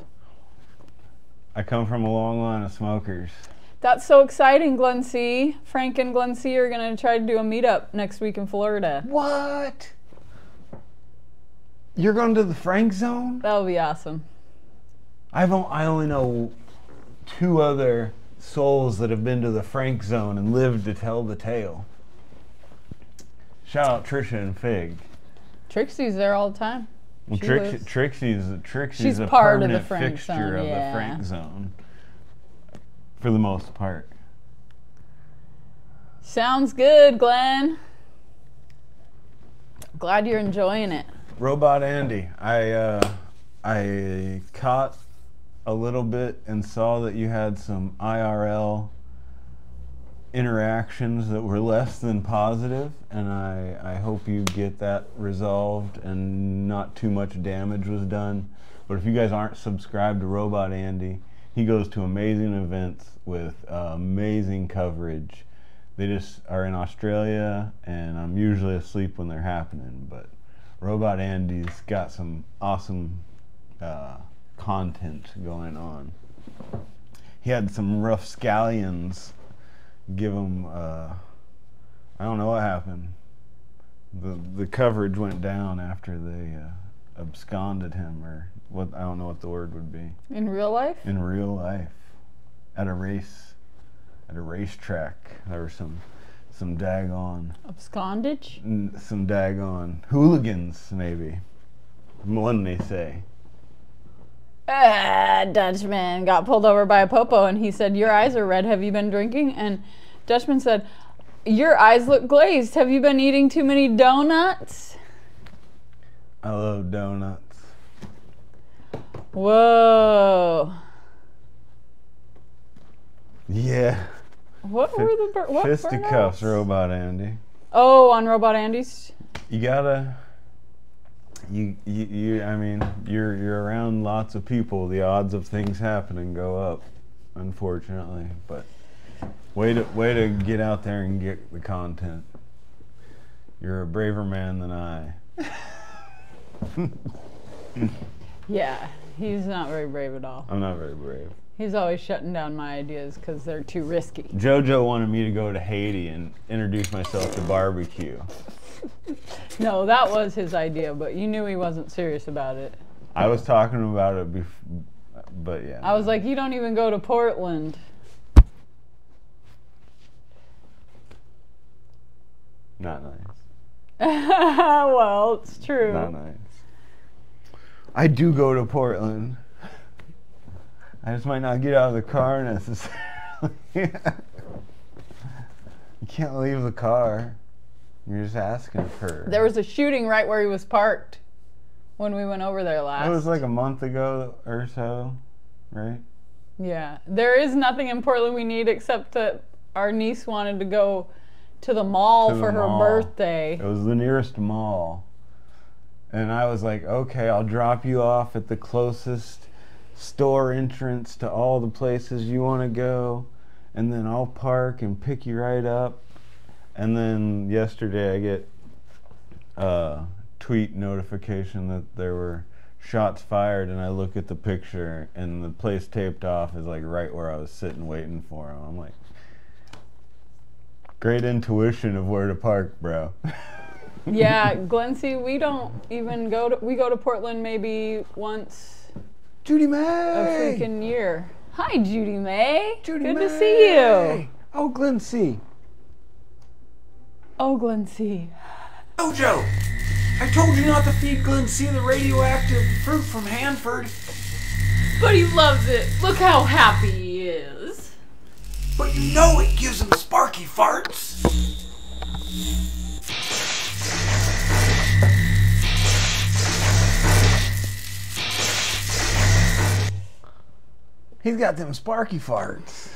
I come from a long line of smokers. That's so exciting, Glen C. Frank and Glen C are gonna try to do a meetup next week in Florida. What? You're going to the Frank Zone? That'll be awesome. I've I only know two other souls that have been to the Frank Zone and lived to tell the tale. Shout out Trisha and Fig. Trixie's there all the time. Well, Trixie, Trixie's Trixie's She's a part of the Frank fixture Zone, of yeah. the Frank Zone, for the most part. Sounds good, Glenn. Glad you're enjoying it. Robot Andy, I uh, I caught a little bit and saw that you had some IRL interactions that were less than positive, and I, I hope you get that resolved and not too much damage was done. But if you guys aren't subscribed to Robot Andy, he goes to amazing events with uh, amazing coverage. They just are in Australia, and I'm usually asleep when they're happening. But Robot Andy's got some awesome uh, content going on. He had some rough scallions give him. Uh, I don't know what happened. The the coverage went down after they uh, absconded him, or what? I don't know what the word would be In real life? in real life at a race at a racetrack. There were some some daggone Abscondage? n- some daggone hooligans, maybe. One they say. Ah, Dutchman got pulled over by a popo and he said, Your eyes are red. Have you been drinking? And Dutchman said, Your eyes look glazed. Have you been eating too many donuts? I love donuts. Whoa. Yeah. What were the what Fisticuffs? Robot Andy. Oh, on Robot Andy's. You gotta. You, you, you, I mean, you're you're around lots of people. The odds of things happening go up, unfortunately. But way to way to get out there and get the content. You're a braver man than I. Yeah, he's not very brave at all. I'm not very brave. He's always shutting down my ideas because they're too risky. JoJo wanted me to go to Haiti and introduce myself to barbecue. No, that was his idea, but you knew he wasn't serious about it. I was talking about it before, but yeah. I was like, you don't even go to Portland. not nice. well, it's true. Not nice. I do go to Portland. I just might not get out of the car necessarily. you can't leave the car. You're just asking for. There was a shooting right where he was parked when we went over there last. It was like a month ago or so, right? Yeah, there is nothing in Portland we need except that our niece wanted to go to the mall To the for her mall. birthday. It was the nearest mall. And I was like, okay, I'll drop you off at the closest store entrance to all the places you want to go. And then I'll park and pick you right up. And then yesterday I get a tweet notification that there were shots fired. And I look at the picture and the place taped off is like right where I was sitting waiting for him. I'm like, great intuition of where to park, bro. yeah, Glency, we don't even go to we go to Portland maybe once Judy May! a freaking year. Hi, Judy May. Judy Good May. to see you. Oh, Glen C. Oh, Glency. Jojo, I told you not to feed Glen C the radioactive fruit from Hanford, But he loves it. Look how happy he is. but you know it gives him sparky farts. He's got them sparky farts.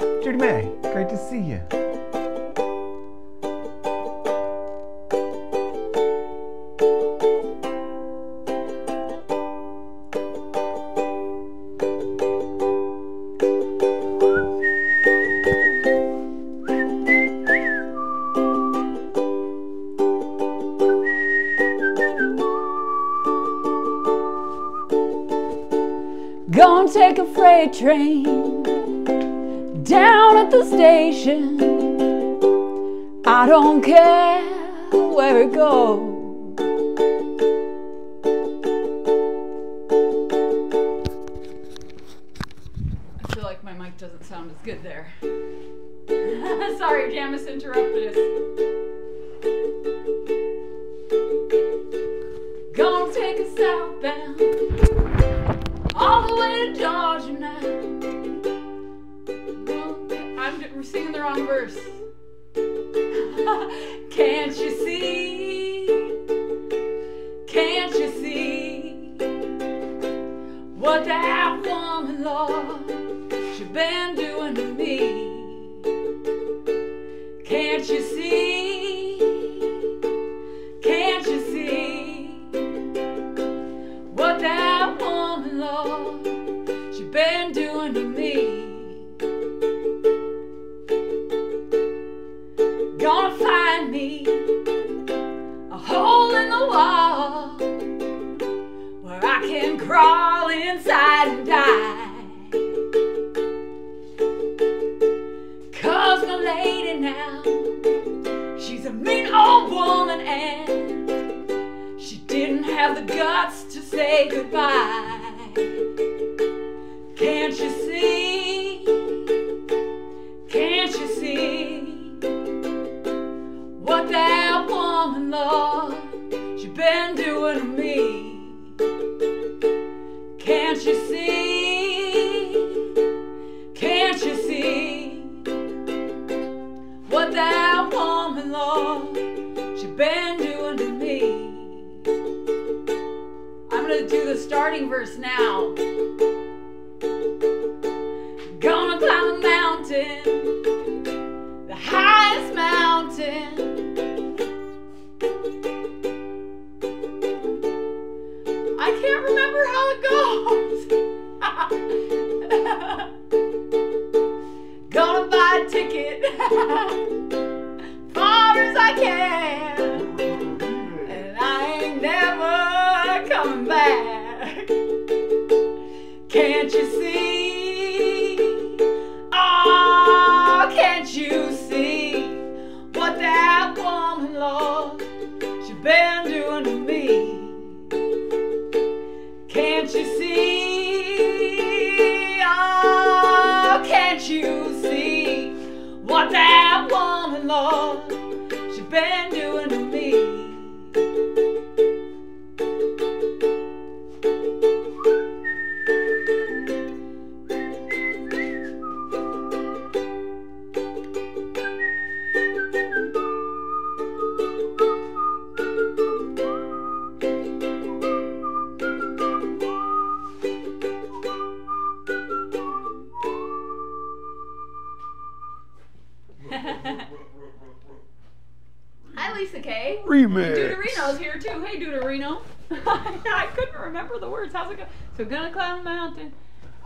Judy May, great to see you. Gonna take a freight train at the station. I don't care where it goes. Been doing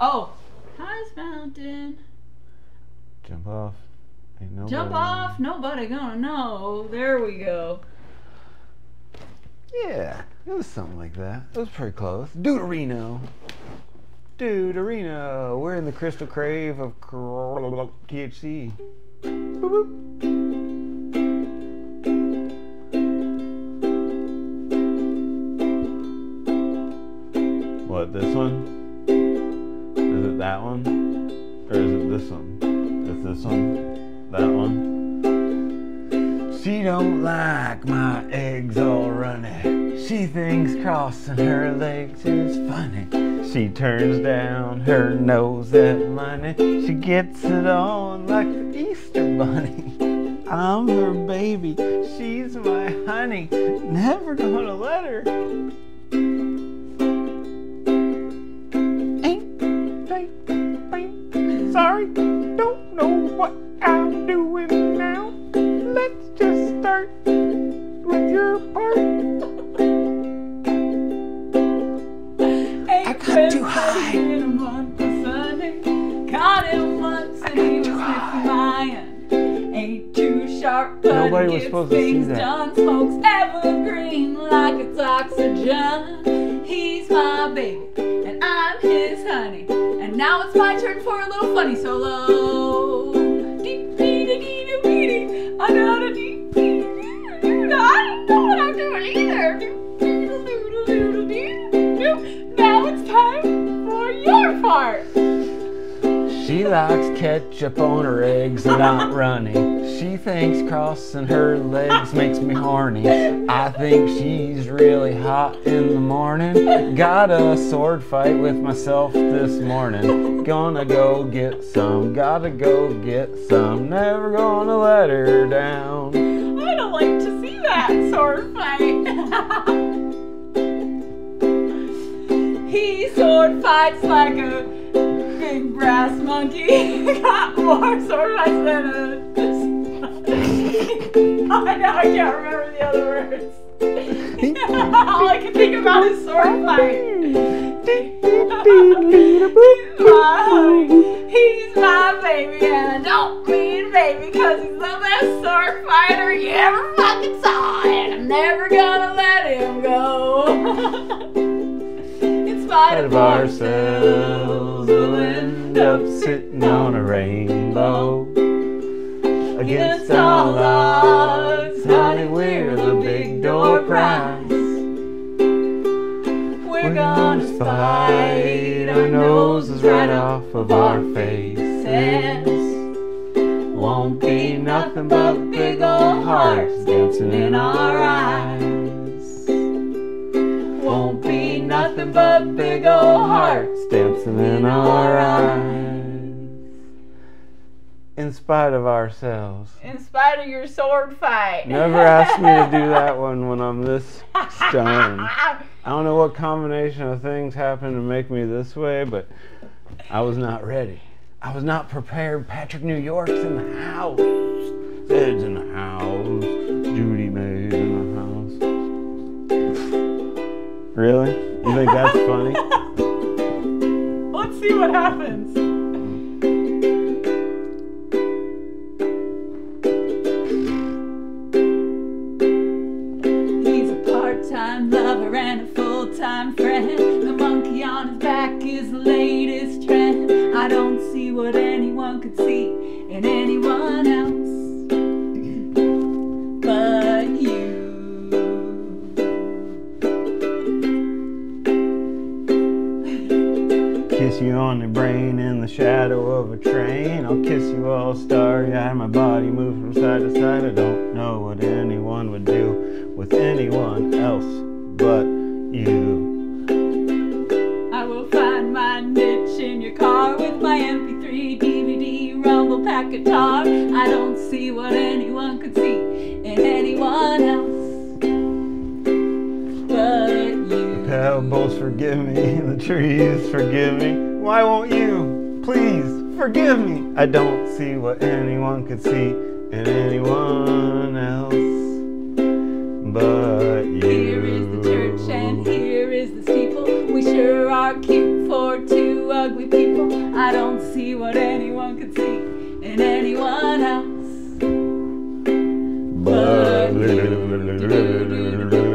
Oh, highest mountain. Jump off. Ain't nobody. Jump off. Nobody gonna know. There we go. Yeah, it was something like that. It was pretty close. Deuterino. Deuterino. We're in the crystal crave of THC. Boop, boop. What, this one? This one? Is this one? That one? She don't like my eggs all runny. She thinks crossing her legs is funny. She turns down her nose at money. She gets it on like the Easter bunny. I'm her baby. She's my honey. Never gonna let her. Sorry, don't know what I'm doing now. Let's just start with your part. I got too high. In a month of Sunday. Caught him once and he was sniffing my. Ain't too sharp, but Nobody he was gets supposed to see things that. done. Smokes evergreen like it's oxygen. He's my baby honey. And now it's my turn for a little funny solo. I don't know what I'm doing either. Now it's time for your part. She likes ketchup on her eggs and not runny. She thinks crossing her legs makes me horny. I think she's really hot in the morning. Got a sword fight with myself this morning. Gonna go get some, gotta go get some. Never gonna let her down. I don't like to see that sword fight. he sword fights like a big brass monkey. Got more sword fights than a. I know I can't remember the other words. All I can think about is sword fight. He's my, he's my baby, and I don't mean baby because he's the best sword fighter you ever fucking saw, and I'm never gonna let him go. In of ourselves, we'll end up sitting on a rainbow. Against all odds, honey, we're the big door prize. We're gonna spite our noses right off of our faces. Won't be nothing but big old hearts dancing in our eyes. But big old hearts dancing in our eyes. In spite of ourselves. In spite of your sword fight. Never ask me to do that one when I'm this stoned. I don't know what combination of things happened to make me this way, but I was not ready. I was not prepared. Patrick New York's in the house. Ed's in the house. Really? You think that's funny? Let's see what happens. He's a part-time lover and a full-time friend. The monkey on his back is the latest trend. I don't see what anyone could see in anyone else Kiss you on the brain in the shadow of a train. I'll kiss you all starry eyed. My body moves from side to side. I don't know what anyone would do with anyone else but you. I will find my niche in your car with my MP3, DVD, rumble pack guitar. I don't see what anyone could see in anyone else Pebbles forgive me, the trees forgive me. Why won't you? Please forgive me. I don't see what anyone could see in anyone else but you. Here is the church and here is the steeple. We sure are cute for two ugly people. I don't see what anyone could see in anyone else. But Up,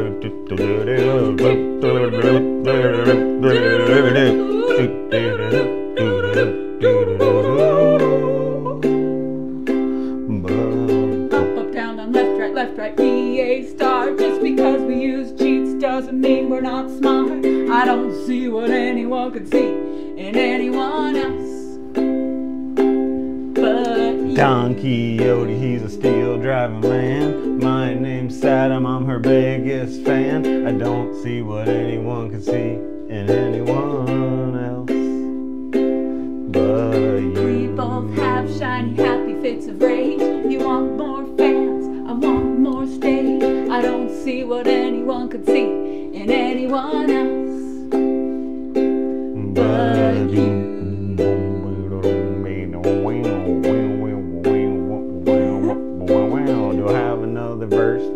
doesn't mean we're not smart. I don't see what anyone could see in anyone else. You. Don Quixote, he's a steel driving man. My name's Saddam, I'm her biggest fan. I don't see what anyone can see in anyone else but you. We both have shiny, happy fits of rage. You want more fans, I want more stage. I don't see what anyone could see in anyone else. But Do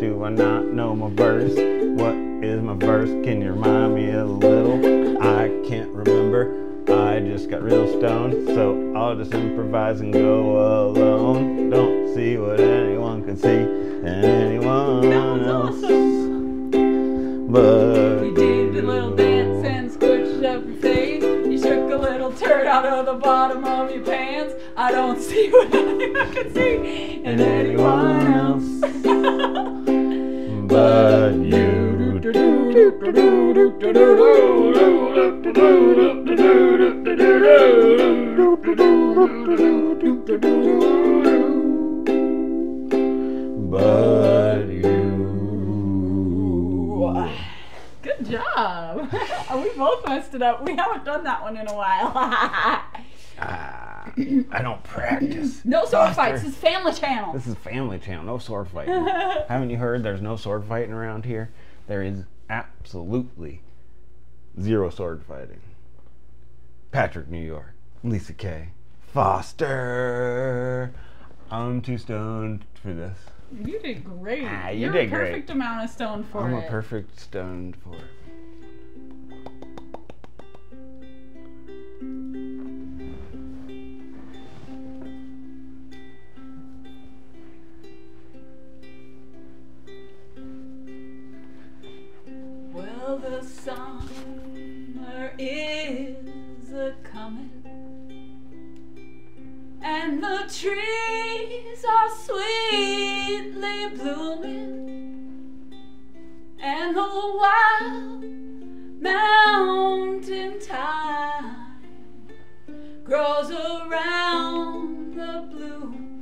Do I not know my verse? What is my verse? Can you remind me a little? I can't remember. I just got real stoned, so I'll just improvise and go alone. Don't see what anyone can see in anyone else. But You did a little dance and squished up your face. You shook a little turd out of the bottom of your pants. I don't see what anyone can see in anyone else. but you. But you. Good job. we both messed it up. We haven't done that one in a while. Ah, I don't practice. no sword fights. This is Family Channel. This is Family Channel. No sword fighting. Haven't you heard? There's no sword fighting around here. There is absolutely zero sword fighting. Patrick, New York. Lisa K. Foster. I'm too stoned for this. You did great. Ah, you You're did a great. perfect amount of stone for I'm it. a perfect stoned for it. The summer is a coming, and the trees are sweetly blooming, and the wild mountain thyme grows around the blooming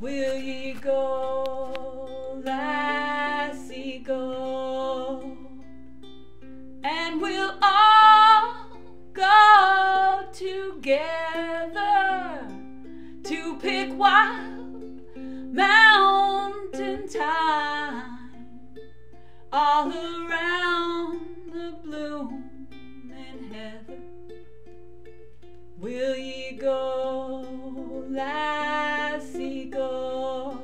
Will ye go, lassie, go? And we'll all go together to pick wild mountain thyme all around the blooming heather. Will ye go, lassie, go?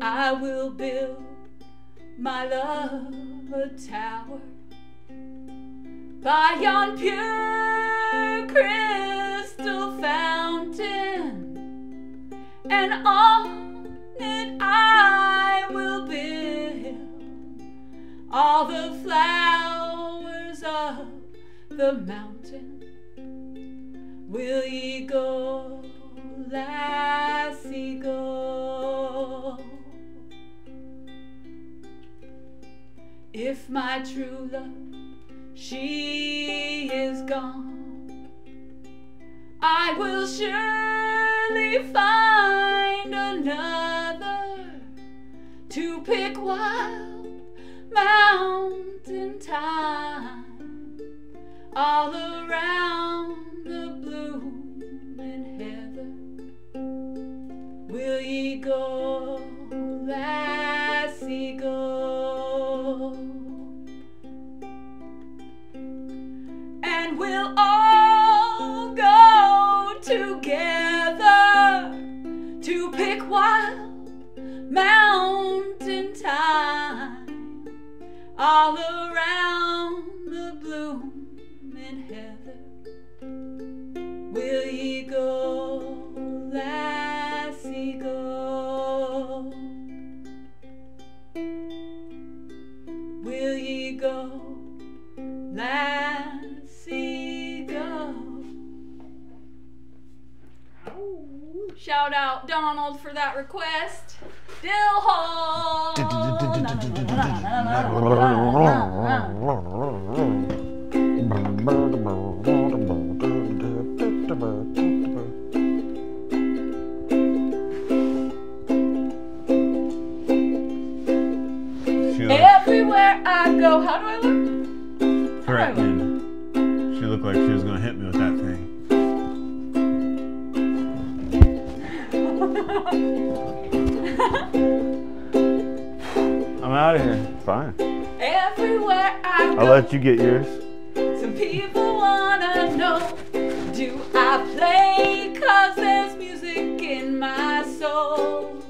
I will build my love a tower by yon pure crystal fountain, and on it I all the flowers of the mountain. Will ye go, lassie, go? If my true love, she is gone, I will surely find another to pick wild mountain thyme all around the blooming heather. Will ye go, lassie, go? And we'll all go together to pick wild mountain thyme all around the blooming heather. Will ye go, lassie, go? Will ye go, lassie? Shout out Donald for that request. Dill looked Everywhere I go, how do I look? threatening. She looked like she was gonna hit me with that I'm out of here. Fine. Everywhere I go. I'll let you get yours. Some people wanna know Do I play cause there's music in my soul?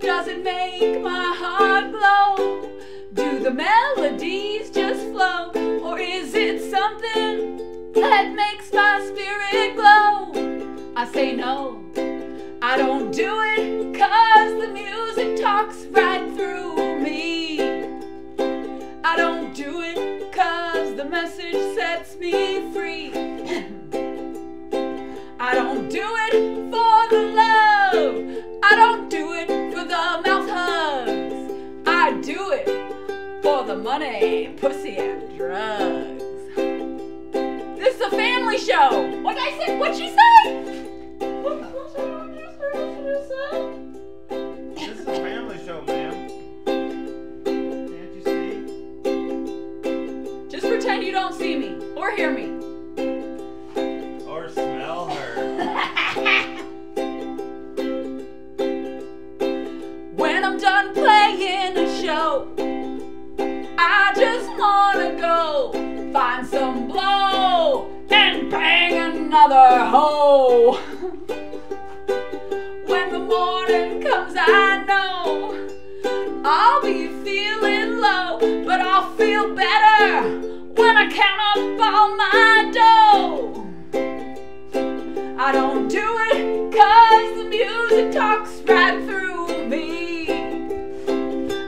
Does it make my heart glow? Do the melodies just flow? Or is it something that makes my spirit glow? I say no, I don't do it cause the music talks right through me. I don't do it cause the message sets me free. I don't do it for the love. I don't do it for the mouth hugs. I do it for the money, pussy, and drugs. This is a family show. What I say? What'd she say? What- what's that? What did you say? This is a family show, ma'am. Can't you see? Just pretend you don't see me or hear me. Or smell her. When I'm done playing a show, I just wanna go find some blow and bang another hoe. when the morning comes, I know I'll be feeling low, but I'll feel better when I count up all my dough. I don't do it cause the music talks right through me.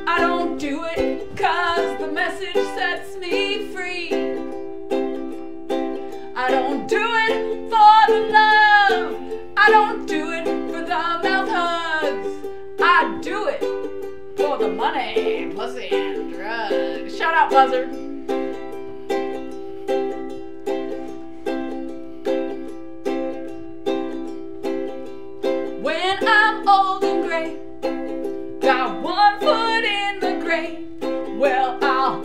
I don't do it cause the message sets me free. I don't do it for the love. I don't do it for the mouth hugs. I do it for the money, pussy, and drugs. Shout out, Buzzard. When I'm old and gray, got one foot in the grave.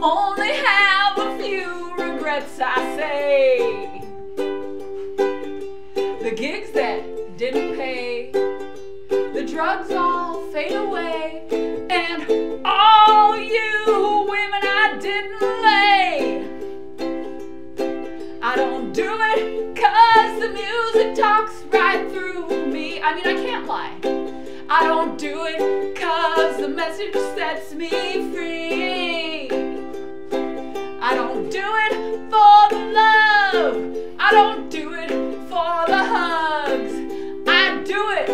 Only have a few regrets, I say. The gigs that didn't pay, the drugs all fade away, and all you women I didn't lay. I don't do it cause the music talks right through me. I mean, I can't lie. I don't do it cause the message sets me free. I don't do it for the love. I don't do it for the hugs. I do it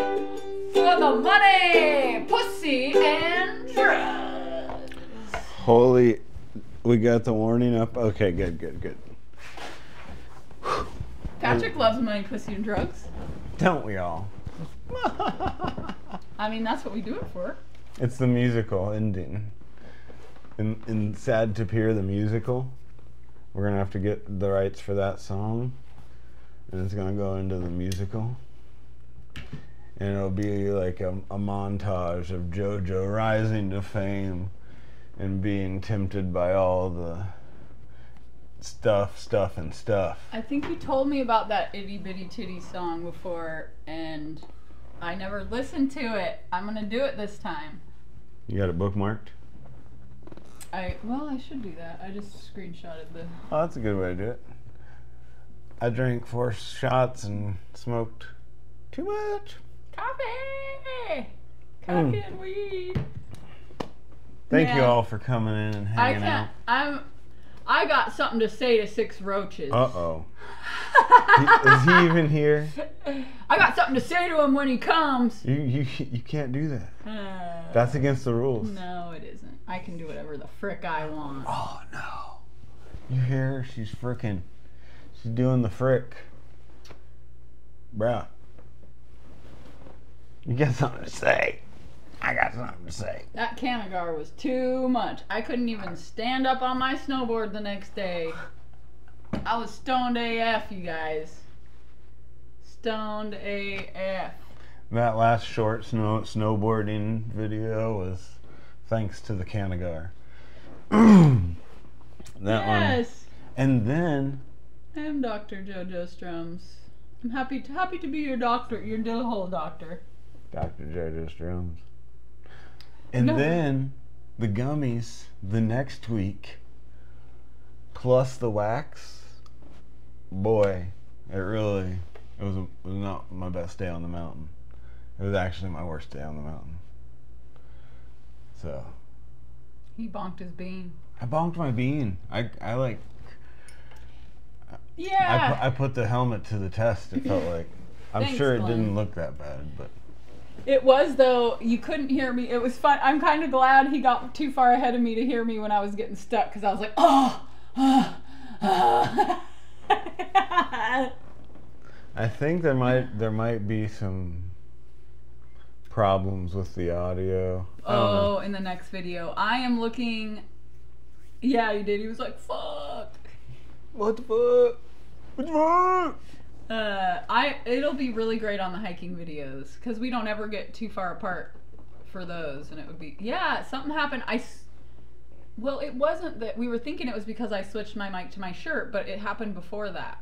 for the money, pussy, and drugs. Holy, we got the warning up. Okay, good, good, good. Patrick loves money, pussy, and drugs. Don't we all? I mean, that's what we do it for. It's the musical ending. In, in Sad Tapir, the musical, we're going to have to get the rights for that song. And it's going to go into the musical. And it'll be like a, a montage of JoJo rising to fame and being tempted by all the stuff, stuff, and stuff. I think you told me about that itty bitty titty song before, and I never listened to it. I'm gonna do it this time. You got it bookmarked? I well, I should do that. I just screenshotted the. Oh, that's a good way to do it. I drank four shots and smoked too much. Coffee! Coffee Mm. and weed. Thank you all for coming in and hanging I can't. I'm. I got something to say to Six Roaches. Uh oh. Is he even here? I got something to say to him when he comes. You you you can't do that. Uh, That's against the rules. no, it isn't. I can do whatever the frick I want. Oh no. You hear her? She's frickin' she's doing the frick. Bruh. You got something to say. I got something to say. That Cannagar was too much. I couldn't even stand up on my snowboard the next day. I was stoned AF, you guys. Stoned AF. That last short snow snowboarding video was thanks to the Cannagar. that one. yes, And then I am Dr. JoJo Strums. I'm happy to, happy to be your doctor, your dill hole doctor. Dr. JoJo Strums. And No. then the gummies the next week plus the wax. Boy, it really it was, it was not my best day on the mountain. It was actually my worst day on the mountain. So He bonked his bean. I bonked my bean. I I like I Yeah. put, I put the helmet to the test. It felt like I'm Thanks, sure it Glenn. didn't look that bad, but It was though. You couldn't hear me. It was fun. I'm kind of glad he got too far ahead of me to hear me when I was getting stuck because I was like, oh, oh, oh. I think there might there might be some problems with the audio. I don't know. oh, in the next video, I am looking. Yeah, he did. He was like, fuck. What the fuck? What the fuck? Uh, I it'll be really great on the hiking videos because we don't ever get too far apart for those, and it would be yeah. Something happened. I s- well, it wasn't that we were thinking it was because I switched my mic to my shirt, but it happened before that.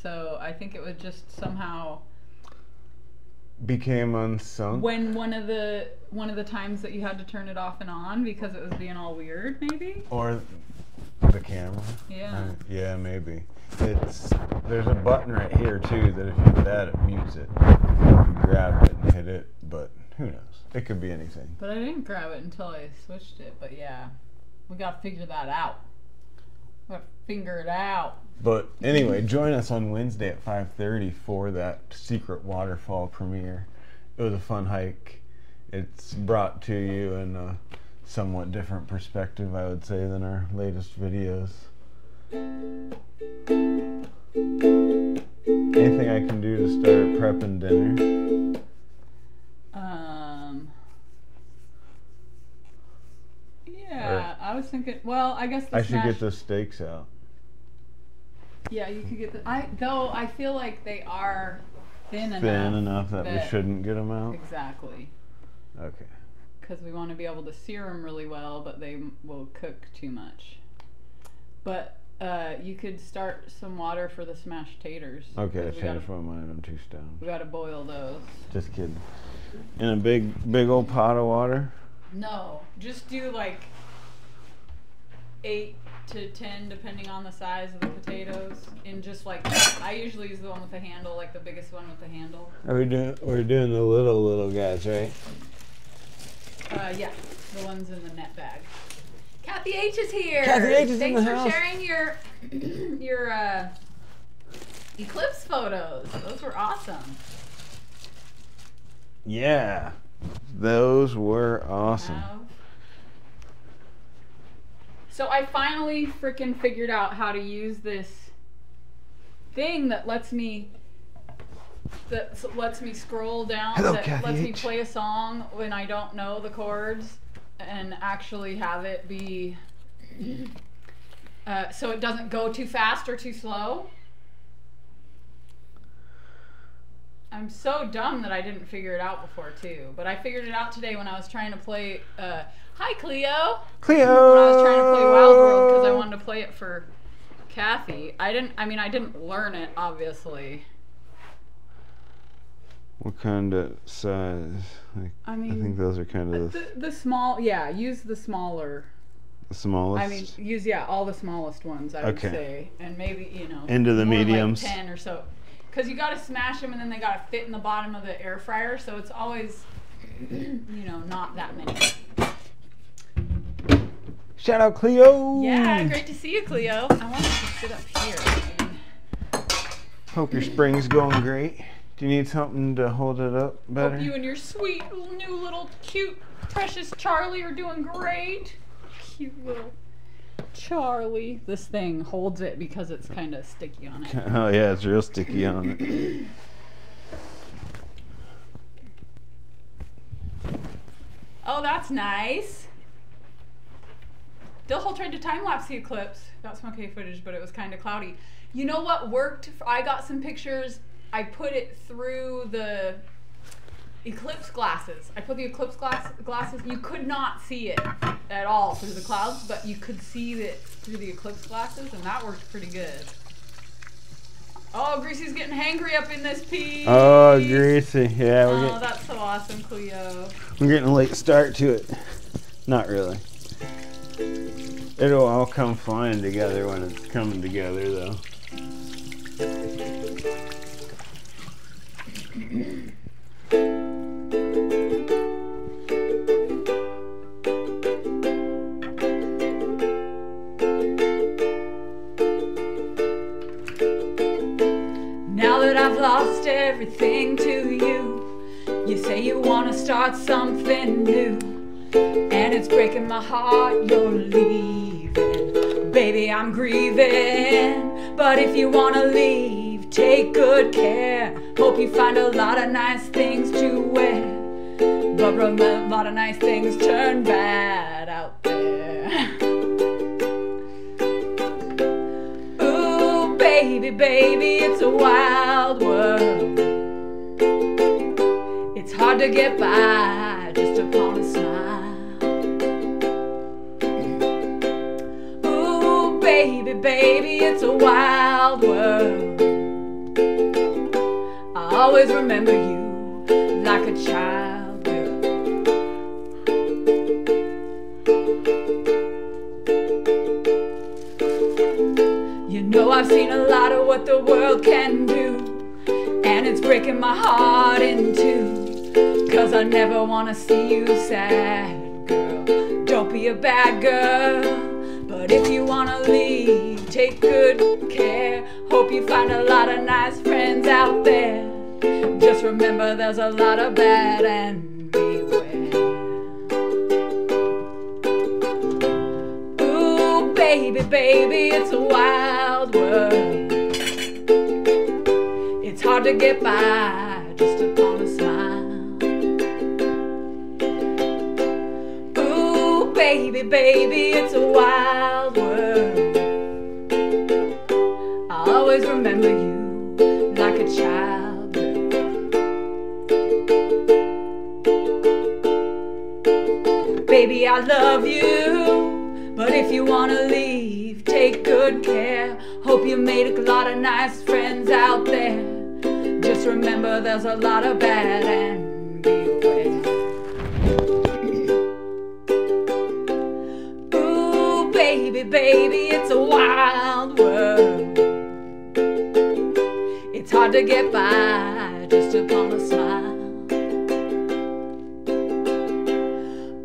So I think it was just somehow Became unsung when one of the one of the times that you had to turn it off and on because it was being all weird, maybe. or the camera. Yeah. Uh, yeah, maybe. It's there's a button right here too that if you hit that it mutes it. You grab it and hit it, but who knows? It could be anything. But I didn't grab it until I switched it. But yeah, we gotta figure that out. Figure it out. But anyway, join us on Wednesday at 5:30 for that secret waterfall premiere. It was a fun hike. It's brought to you in a somewhat different perspective, I would say, than our latest videos. Anything I can do to start prepping dinner? Um. Yeah, I was thinking. Well, I guess the I should get the steaks out. Yeah, you could get the. I though I feel like they are thin enough. Thin enough that we shouldn't get them out. Exactly, Okay. because we want to be able to sear them really well, but they will cook too much. But uh, you could start some water for the smashed taters. Okay, I changed my mind. I'm too stoned. we gotta boil those. Just kidding. In a big, big old pot of water. No, just do like eight to ten, depending on the size of the potatoes. And just like, I usually use the one with the handle, like the biggest one with the handle. Are we doing? We're doing the little little guys, right? Uh, yeah, the ones in the net bag. Kathy H is here. Kathy H is in Thanks the for house. sharing your your uh, eclipse photos. Those were awesome. Yeah, those were awesome. So I finally freaking figured out how to use this thing that lets me that lets me scroll down Hello, that Kathy lets me play a song when I don't know the chords and actually have it be uh, so it doesn't go too fast or too slow. I'm so dumb that I didn't figure it out before too, but I figured it out today when I was trying to play. Uh, Hi Cleo. Cleo. When I was trying to play Wild World because I wanted to play it for Kathy. I didn't. I mean, I didn't learn it obviously. What kind of size? Like, I mean, I think those are kind of the, the, the small. Yeah, use the smaller. the smallest. I mean, use yeah, all the smallest ones. I would say, and maybe you know Into the more like mediums. ten or so, because you got to smash them and then they got to fit in the bottom of the air fryer. So it's always, you know, not that many. Shout out Cleo. Yeah, great to see you, Cleo. I wanted to sit up here. Hope your spring's going great. Do you need something to hold it up better? Hope you and your sweet new little cute precious Charlie are doing great. Cute little Charlie. This thing holds it because it's kind of sticky on it. oh yeah, it's real sticky on it. Oh, that's nice. Dilhole tried to time lapse the eclipse. Got some okay footage, but it was kind of cloudy. You know what worked? I got some pictures. I put it through the eclipse glasses. I put the eclipse glass glasses. You could not see it at all through the clouds, but you could see it through the eclipse glasses, and that worked pretty good. Oh, Greasy's getting hangry up in this piece. Oh, greasy. Yeah, we're Oh, getting, that's so awesome, Cleo. we're getting a late start to it. Not really. It'll all come flying together when it's coming together, though. Now that I've lost everything to you, you say you wanna start something new. And it's breaking my heart you're leaving. Baby, I'm grieving. But if you wanna leave, take good care. Hope you find a lot of nice things to wear. But remember, a lot of nice things turn bad out there. Ooh, baby, baby, it's a wild world. It's hard to get by just upon a smile. Baby, baby, it's a wild world. I always remember you like a child girl. You know I've seen a lot of what the world can do, and it's breaking my heart in two. Cause I never wanna see you sad, girl. Don't be a bad girl, but if you wanna leave, take good care. Hope you find a lot of nice friends out there. Just remember there's a lot of bad and beware. Ooh, baby, baby, it's a wild world. It's hard to get by just upon a smile. Ooh, baby, baby, it's a wild child. Baby, I love you. But if you wanna leave, take good care. Hope you made a lot of nice friends out there. Just remember there's a lot of bad and beware. Ooh, baby, baby, it's a wild to get by just upon a smile.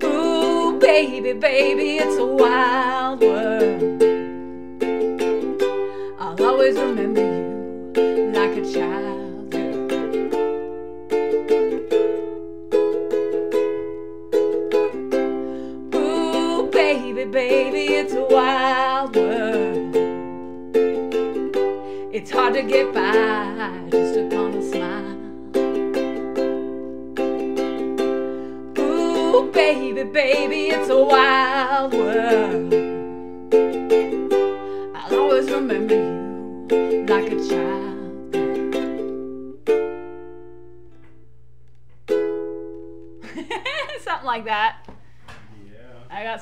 Ooh, baby, baby, it's a wild world.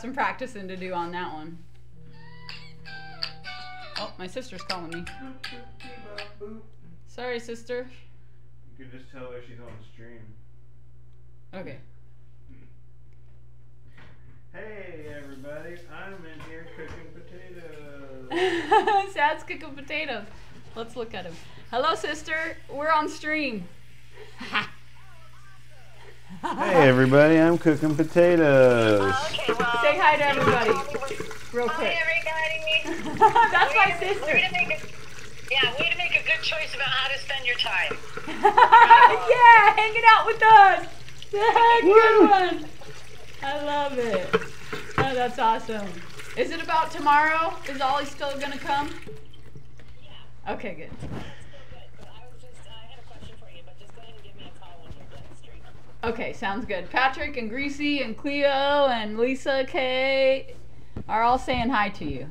Some practicing to do on that one. Oh, my sister's calling me. Sorry, sister. You can just tell her she's on the stream. Okay. Hey everybody, I'm in here cooking potatoes. Sad's cooking potatoes. Let's look at him. Hello, sister. We're on stream. hey everybody, I'm cooking potatoes. Oh, okay, well, Say hi to everybody, real quick. Hi, everybody. That's my Way to- sister. Way to make a, yeah, way to make a good choice about how to spend your time. yeah, hanging out with us. Yeah, good one. I love it. Oh, that's awesome. Is it about tomorrow? Is Ollie still gonna come? Yeah. Okay, good. I was just, I had a question for you, but just go ahead and give me a call when you're done streaming. Okay, sounds good. Patrick and Greasy and Cleo and Lisa K are all saying hi to you.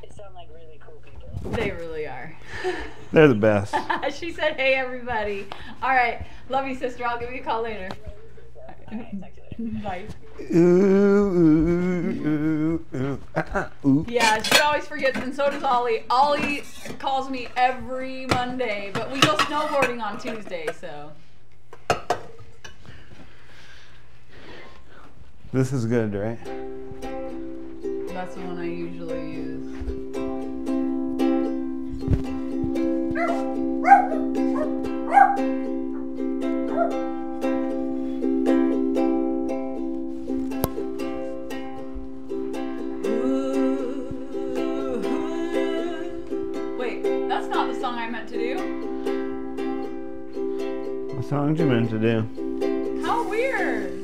They sound like really cool people. They really are. They're the best. she said, "Hey, everybody." All right, love you, sister. I'll give you a call later. Bye. Ooh, ooh, ooh, ooh, ah, ah, ooh. Yeah, she always forgets, and so does Ollie. Ollie calls me every Monday, but we go snowboarding on Tuesday, so. This is good, right? That's the one I usually use. Wait, that's not the song I meant to do. What songs you meant to do? How weird.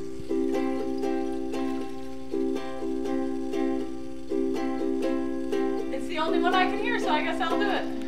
Only one I can hear, so I guess I'll do it.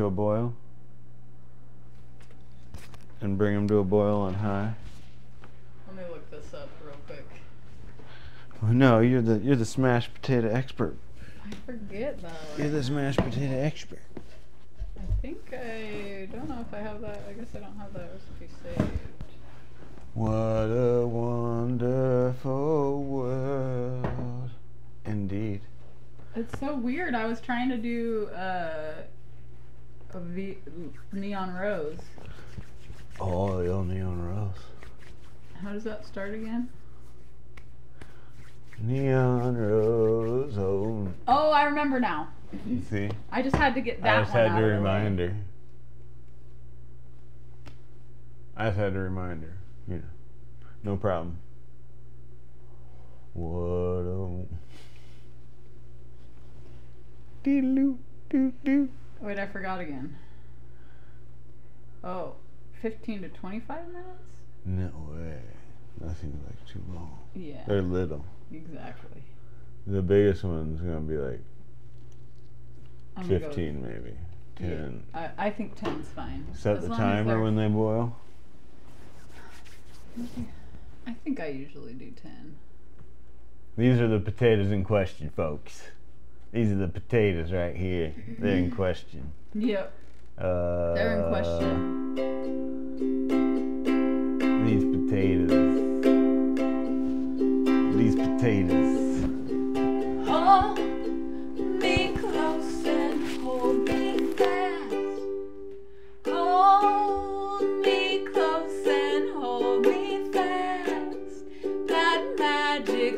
To a boil. And bring them to a boil on high. Let me look this up real quick. Well, no, you're the you're the smashed potato expert. I forget though. You're the smashed potato expert. I think I don't know if I have that. I guess I don't have that recipe saved. What a wonderful world. Indeed. It's so weird. I was trying to do uh, a v- neon rose. Oh, the old neon rose. How does that start again? Neon rose. Oh, Oh, I remember now. you see? I just had to get that I just one had out to of remind her. I just had to remind her. You know, no problem. What a. Dee-doo, doo-doo. Wait, I forgot again. Oh, 15 to 25 minutes? No way. That seems like too long. Yeah, They're little. exactly. The biggest one's gonna be like I'm gonna go with- 15, maybe. yeah. 10. I, I think 10's fine. Set As the timer when they boil. I think I usually do 10. These are the potatoes in question, folks. These are the potatoes right here. They're in question. Yep, Uh, they're in question. These potatoes. These potatoes. Hold me close and hold me fast. Hold me close and hold me fast. That magic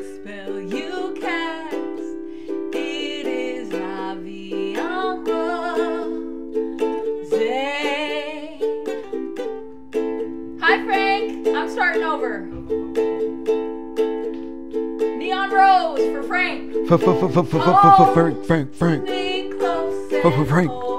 starting over. Neon Rose. for Frank. Frank, Frank, Frank. For- for Frank.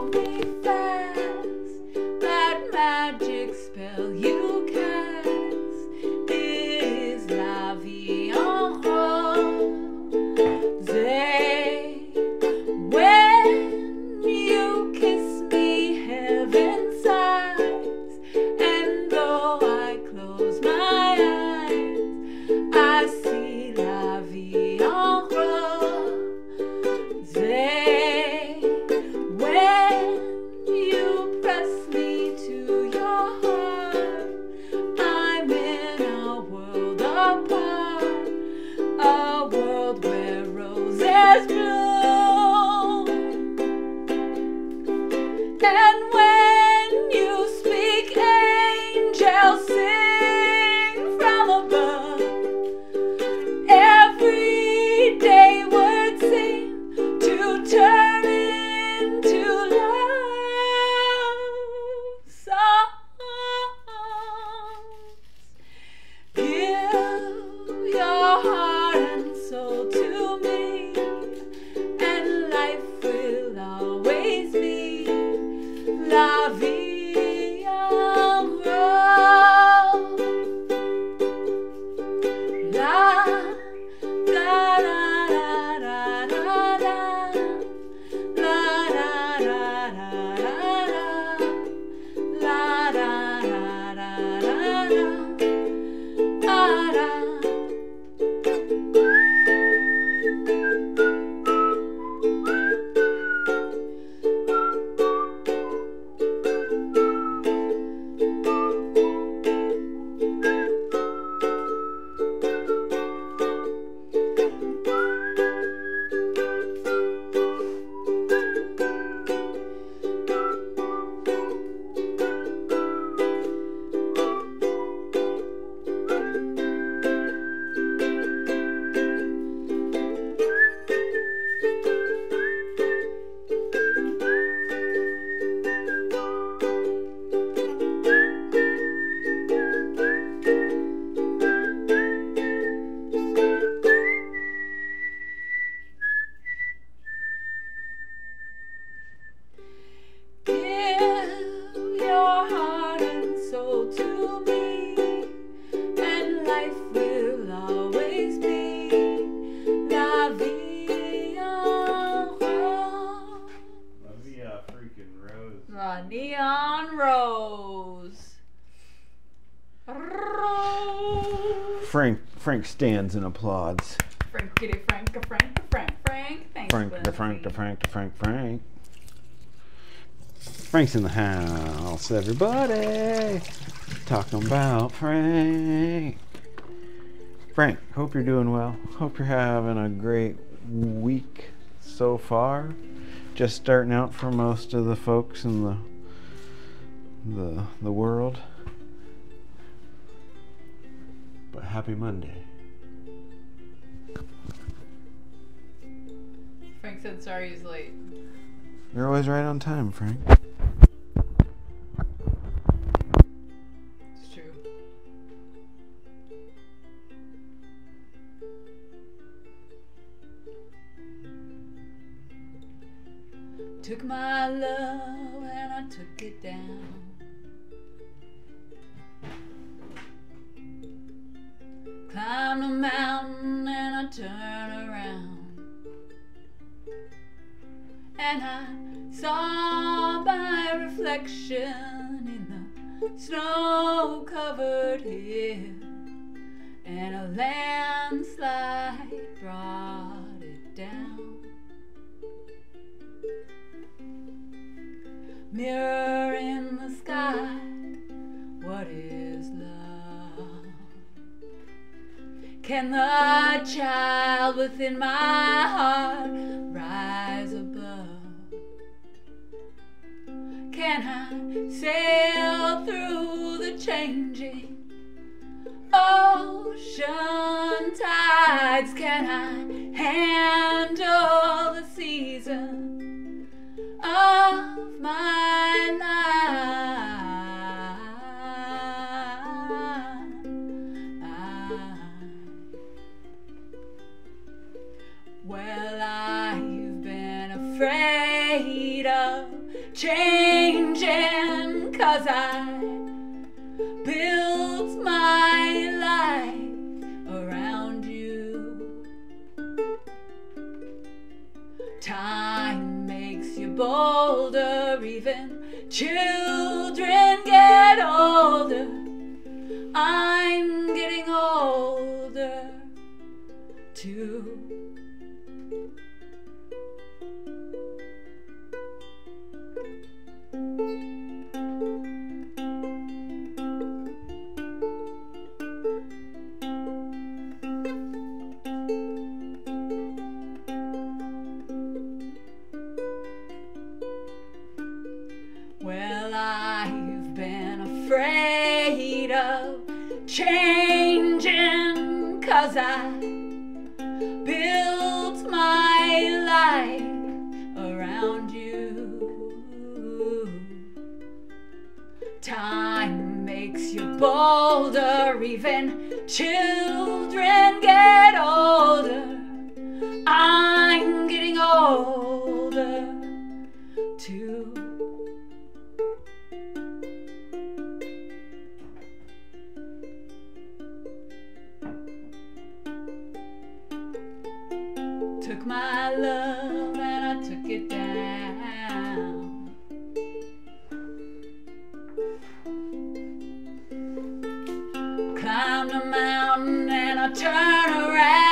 Stands and applauds. Frank, Frankity Frank, Frank, Frank, Frank. Thanks, Frank, the Frank, the Frank, the Frank, Frank. Frank's in the house, everybody. Talking about Frank. Frank, hope you're doing well. Hope you're having a great week so far. Just starting out for most of the folks in the the the world. But happy Monday. Said sorry he's late. You're always right on time, Frank. It's true. Took my love and I took it down. Climbed a mountain and I turned around. And I saw my reflection in the snow covered hill. And a landslide brought it down. Mirror in the sky, what is love? Can the child within my heart rise above? Can I sail through the changing ocean tides? Can I handle the season of my life? Well, I've been afraid of changing cause I built my life around you. Time makes you bolder, even children get older. I'm getting older too. Afraid of changing cause I built my life around you. Time makes you bolder, even children get older. I'm getting older too. My love and I took it down. Climbed a mountain and I turn around.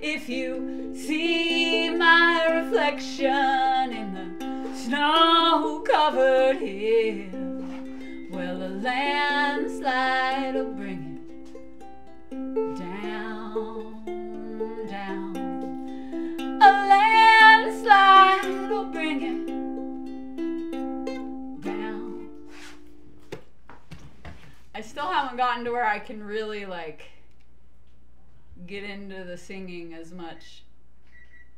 If you see my reflection in the snow covered hill, well, a landslide will bring it will bring it down. I still haven't gotten to where I can really like get into the singing as much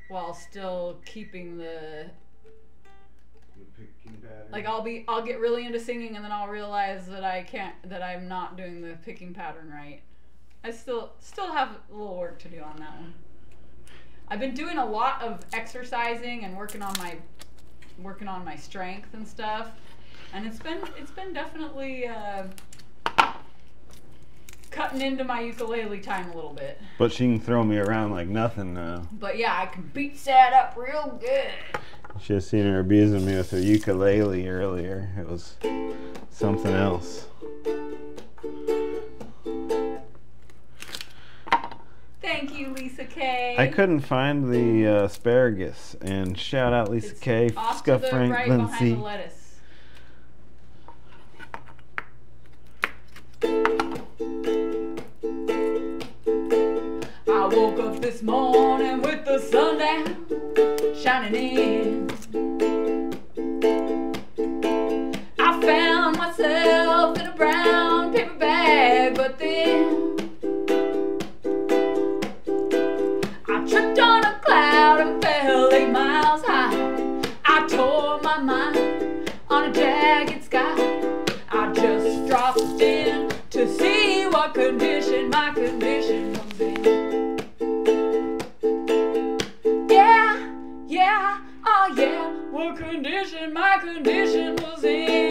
while still keeping the picking pattern. like I'll be I'll get really into singing and then I'll realize that I can't that I'm not doing the picking pattern right. I still still have a little work to do on that one. I've been doing a lot of exercising and working on my working on my strength and stuff, and it's been it's been definitely uh, cutting into my ukulele time a little bit. But she can throw me around like nothing now. But yeah, I can beat that up real good. Should have seen her abusing me with her ukulele earlier. It was something else. Thank you, Lisa K. I couldn't find the uh, asparagus, and shout out Lisa It's K. off Scuff to the Frank right Lindsay. behind the lettuce. I woke up this morning with the sun down, shining in. I found myself in a brown paper bag, but then I tripped on a cloud and fell eight miles high. I tore my mind on a jagged sky. I just dropped in to see what condition my condition was in. Yeah, yeah, oh yeah, what condition my condition was in.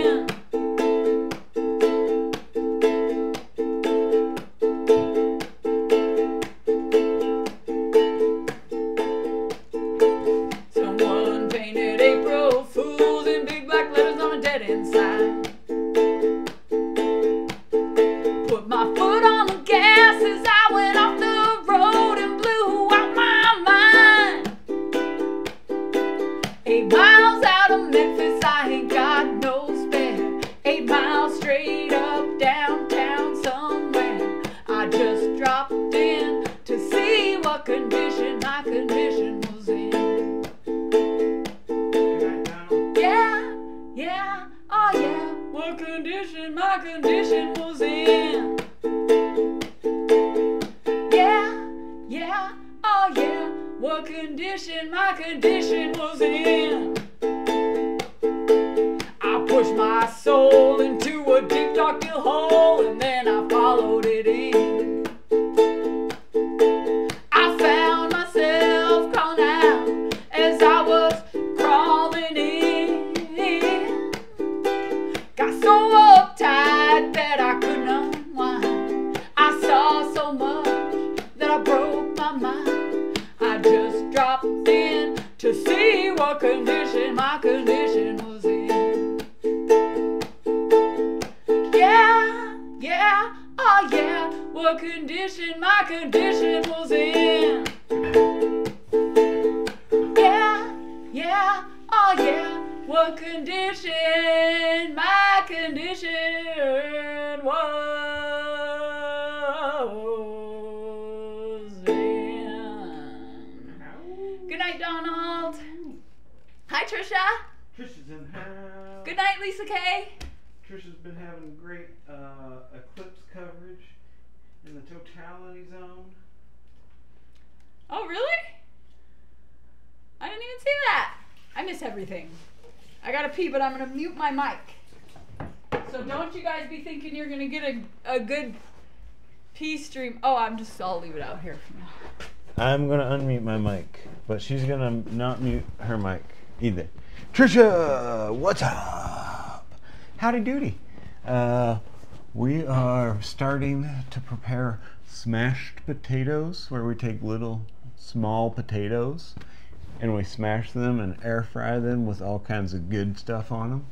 But I'm gonna mute my mic. So don't you guys be thinking you're gonna get a, a good pee stream. Oh, I'm just, I'll leave it out here for now. I'm gonna unmute my mic, but she's gonna not mute her mic either. Trisha, what's up? Howdy doody. Uh, we are starting to prepare smashed potatoes, where we take little small potatoes and we smash them and air fry them with all kinds of good stuff on them.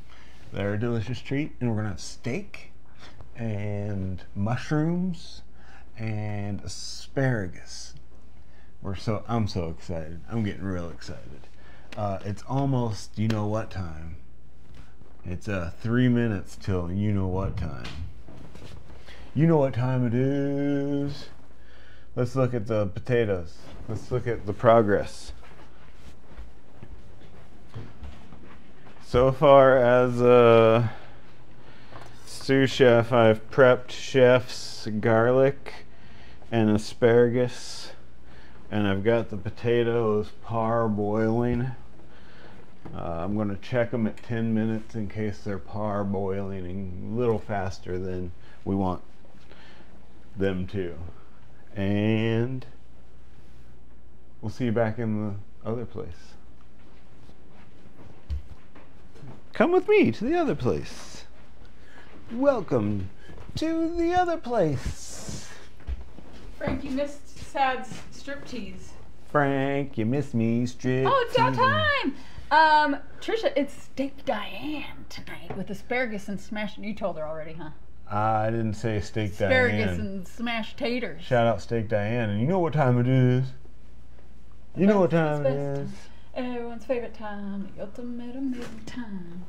They're a delicious treat, and we're gonna have steak and mushrooms and asparagus. We're so I'm so excited. I'm getting real excited. Uh, it's almost you know what time. It's uh three minutes till you know what time. You know what time it is. Let's look at the potatoes. Let's look at the progress. So far as a sous chef, I've prepped chef's garlic and asparagus, and I've got the potatoes parboiling. Uh, I'm going to check them at 10 minutes in case they're parboiling a little faster than we want them to. And we'll see you back in the other place. Come with me to the other place. Welcome to the other place. Frank, you missed Sad's striptease. Frank, you missed me, strip. Oh, it's about time. Um, Trisha, it's Steak Diane tonight with asparagus and smashed. You told her already, huh? I didn't say steak Asparagus Diane. and smashed taters. Shout out steak Diane, and you know what time it is. You know what time it is. Everyone's favorite time, the ultimate amazing time.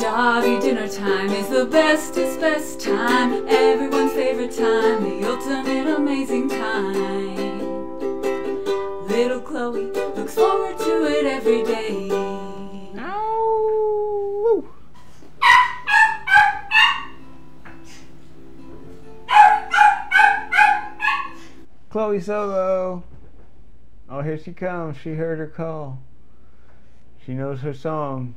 Doggy dinner time is the bestest best time. Everyone's favorite time, the ultimate amazing time. Little Chloe looks forward to it every day. Chloe Solo. Oh, here she comes. She heard her call. She knows her song.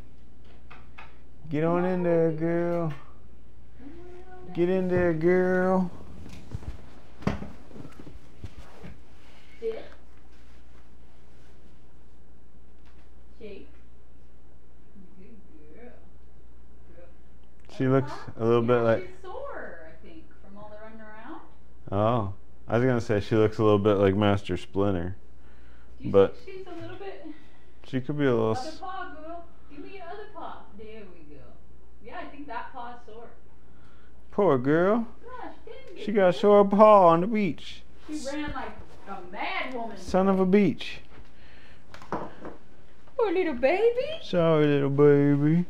Get on in there, girl. Get in there, girl. She looks a little bit like. She's sore, I think, from all the running around. Oh, I was gonna say she looks a little bit like Master Splinter. Do you But- think she's a little bit? She could be a little. Other paw, girl. Give me your other paw. There we go. Yeah, I think that paw's sore. Poor girl. Gosh. She got a sore paw on the beach. She ran like a mad woman. Son of a beach. Poor little baby. Sorry, little baby.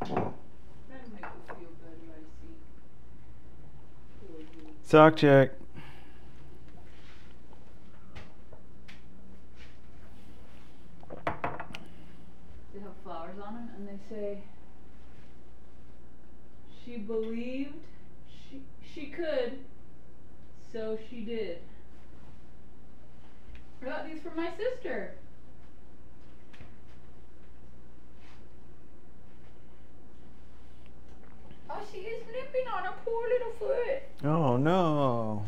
That'll make her feel better, I see. Poor little Sock check. They have flowers on them, and they say, "She believed she she could, so she did." I got these for my sister. Oh, she is nipping on her poor little foot. Oh no.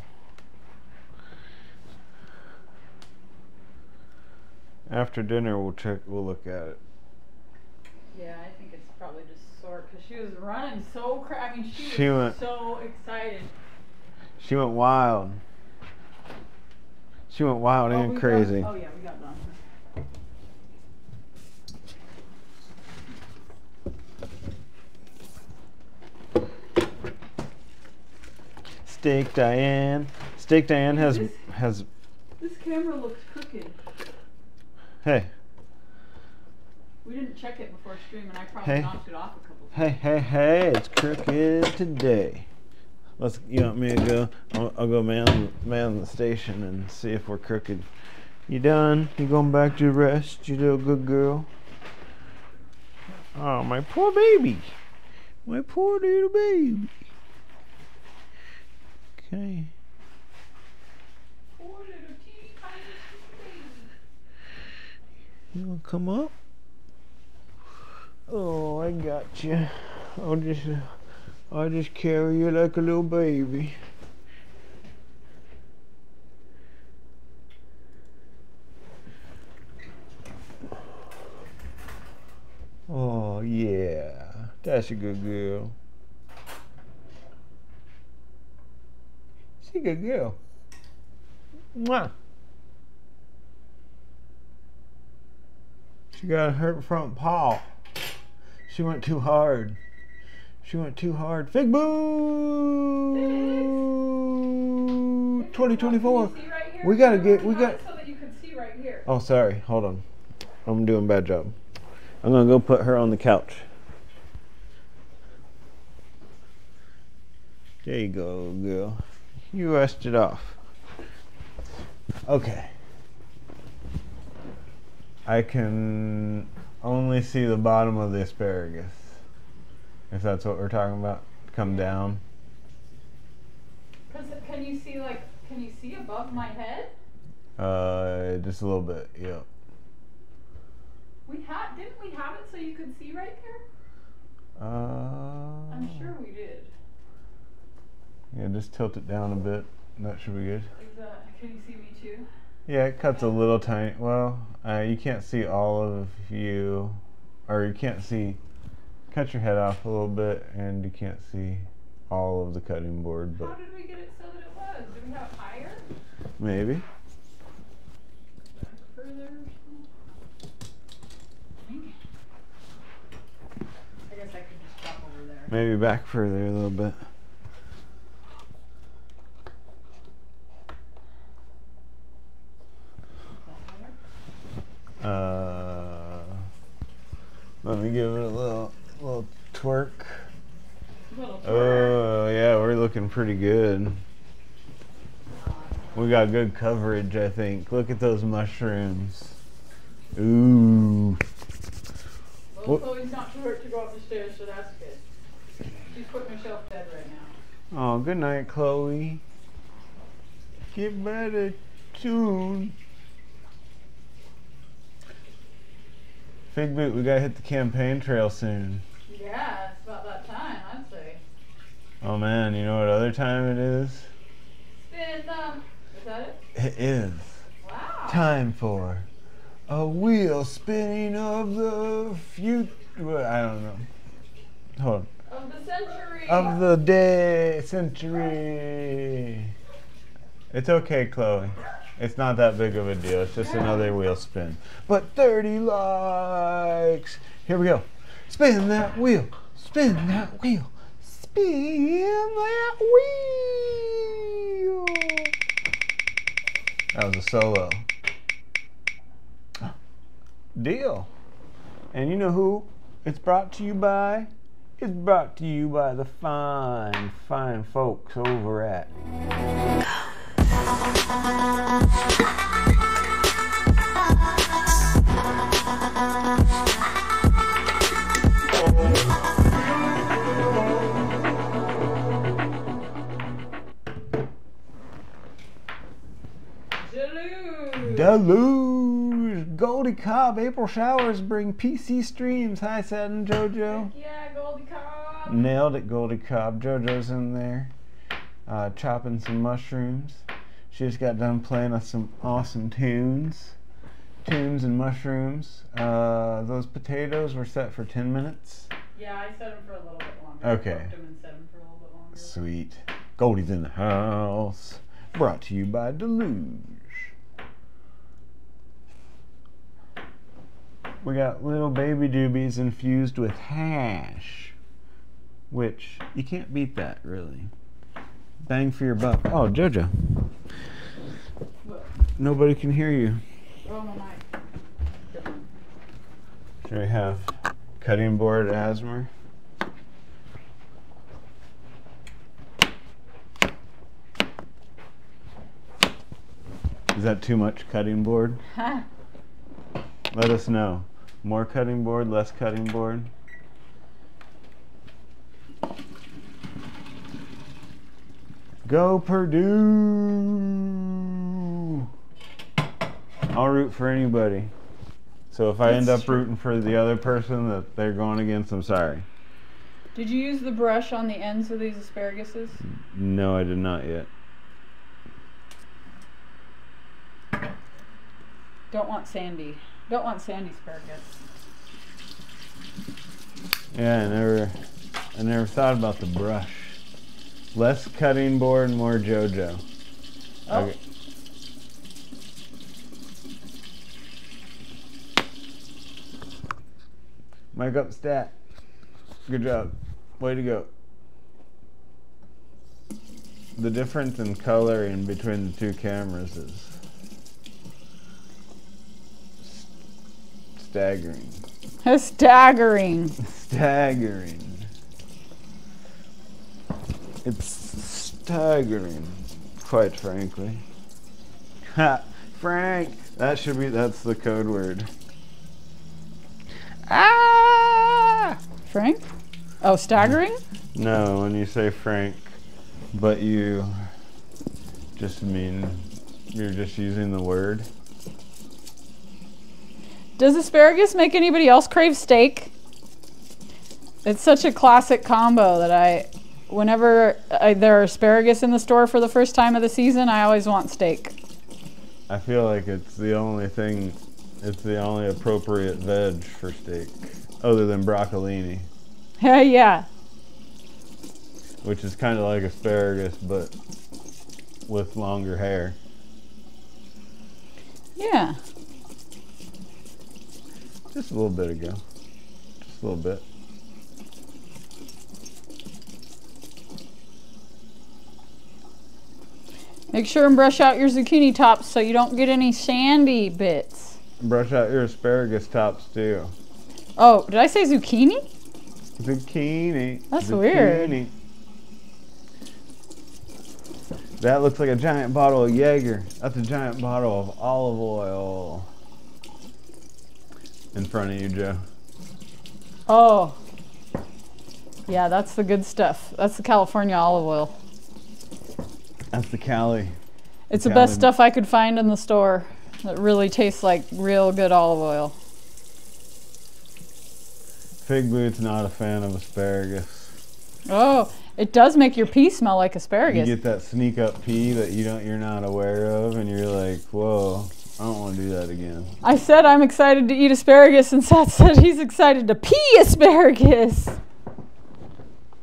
After dinner, we'll check. We'll look at it. Yeah, I think it's probably just sore because she was running so cra I mean, she, She was went- so excited. She went wild. She went wild Oh, and we got- crazy. oh yeah, we got Don. Steak Diane. Steak Diane has This- has. This camera looks crooked. Hey, We didn't check it before stream, and I probably Hey. knocked it off a couple. hey, hey, hey! It's crooked today. Let's. You want me to go? I'll, I'll go man man the station and see if we're crooked. You done? You going back to rest? You little good girl. Oh, my poor baby. My poor little baby. Okay. You wanna come up? Oh, I got you. I'll just, I'll just carry you like a little baby. Oh yeah, that's a good girl. She a good girl. Mwah. She got a hurt front paw. She went too hard. She went too hard. Fig boo! 2024. Can you see right here? We gotta get- we Have it got- So that you can see right here. Oh, sorry. Hold on. I'm doing a bad job. I'm gonna go put her on the couch. There you go, girl. You rested off. Okay. I can only see the bottom of the asparagus. If that's what we're talking about. Come down. Cause can you see like can you see above my head? Uh, just a little bit. Yep. We had didn't we have it so you could see right here? Uh, I'm sure we did. Yeah, just tilt it down a bit. That should be good. That can you see me too? Yeah, it cuts a little tiny. Well, uh, you can't see all of you, or you can't see. Cut your head off a little bit, and you can't see all of the cutting board, But How did we get it so that it was? Did we have higher? maybe. Further? Dang it. I guess I could just drop over there. Maybe back further a little bit. Uh, let me give it a little, little twerk. Little twerk. Oh yeah, we're looking pretty good. We got good coverage, I think. Look at those mushrooms. Ooh. Well, Chloe's not too hurt to go up the stairs, so that's good. She's putting herself to bed right now. Oh, good night, Chloe. Get better soon. Fig Boot, we gotta hit the campaign trail soon. Yeah, it's about that time, I'd say. Oh man, you know what other time it is? Spin them. Um, is that it? It is Wow. time for a wheel spinning of the future. I don't know. Hold on. Of the century. Of the day, century. It's okay, Chloe. It's not that big of a deal. It's just another wheel spin. But 30 likes. Here we go. Spin that wheel. Spin that wheel. Spin that wheel. That was a solo. Deal. And you know who it's brought to you by? It's brought to you by the fine, fine folks over at. Deluge. Goldie Cobb. April showers bring PC streams. Hi, Sad and JoJo. Yeah, Goldie Cobb. Nailed it, Goldie Cobb. JoJo's in there, uh, chopping some mushrooms. She just got done playing us some awesome tunes. Tunes and mushrooms. Uh, those potatoes were set for 10 minutes. Yeah, I set them for a little bit longer. Okay. Cooked him and set him for a little bit longer. Sweet. Goldie's in the house. Brought to you by Deluge. We got little baby doobies infused with hash, which you can't beat that really. Bang for your buck. Oh, JoJo. What? Nobody can hear you. Oh, my mic. Different. Should we have cutting board asthma? Is that too much cutting board? Ha. Let us know. More cutting board, less cutting board. Go Purdue! I'll root for anybody. So if I end up true. rooting for the other person that they're going against, I'm sorry. Did you use the brush on the ends of these asparaguses? No, I did not yet. Don't want sandy. Don't want sandy asparagus. Yeah, I never, I never thought about the brush. Less cutting board, more JoJo. Oh. Okay. Mic up stat. Good job. Way to go. The difference in coloring between the two cameras is staggering. Staggering. Staggering. It's staggering, quite frankly. Ha! Frank! That should be, that's the code word. Ah! Frank? Oh, staggering? No, when you say Frank, but you just mean, you're just using the word. Does asparagus make anybody else crave steak? It's such a classic combo that I, whenever I, there are asparagus in the store for the first time of the season, I always want steak. I feel like it's the only thing, it's the only appropriate veg for steak, other than broccolini. Yeah, yeah. which is kind of like asparagus but with longer hair. Yeah. Just a little bit ago. Just a little bit. Make sure and brush out your zucchini tops so you don't get any sandy bits. Brush out your asparagus tops too. Oh, did I say zucchini? Zucchini. That's weird. That looks like a giant bottle of Jaeger. That's a giant bottle of olive oil. In front of you, Joe. Oh. Yeah, that's the good stuff. That's the California olive oil. That's the Cali. It's the Italian. best stuff I could find in the store. That really tastes like real good olive oil. Fig Boot's not a fan of asparagus. Oh, it does make your pea smell like asparagus. You get that sneak up pee that you don't you're not aware of and you're like, whoa, I don't want to do that again. I said I'm excited to eat asparagus, and Seth said he's excited to pee asparagus.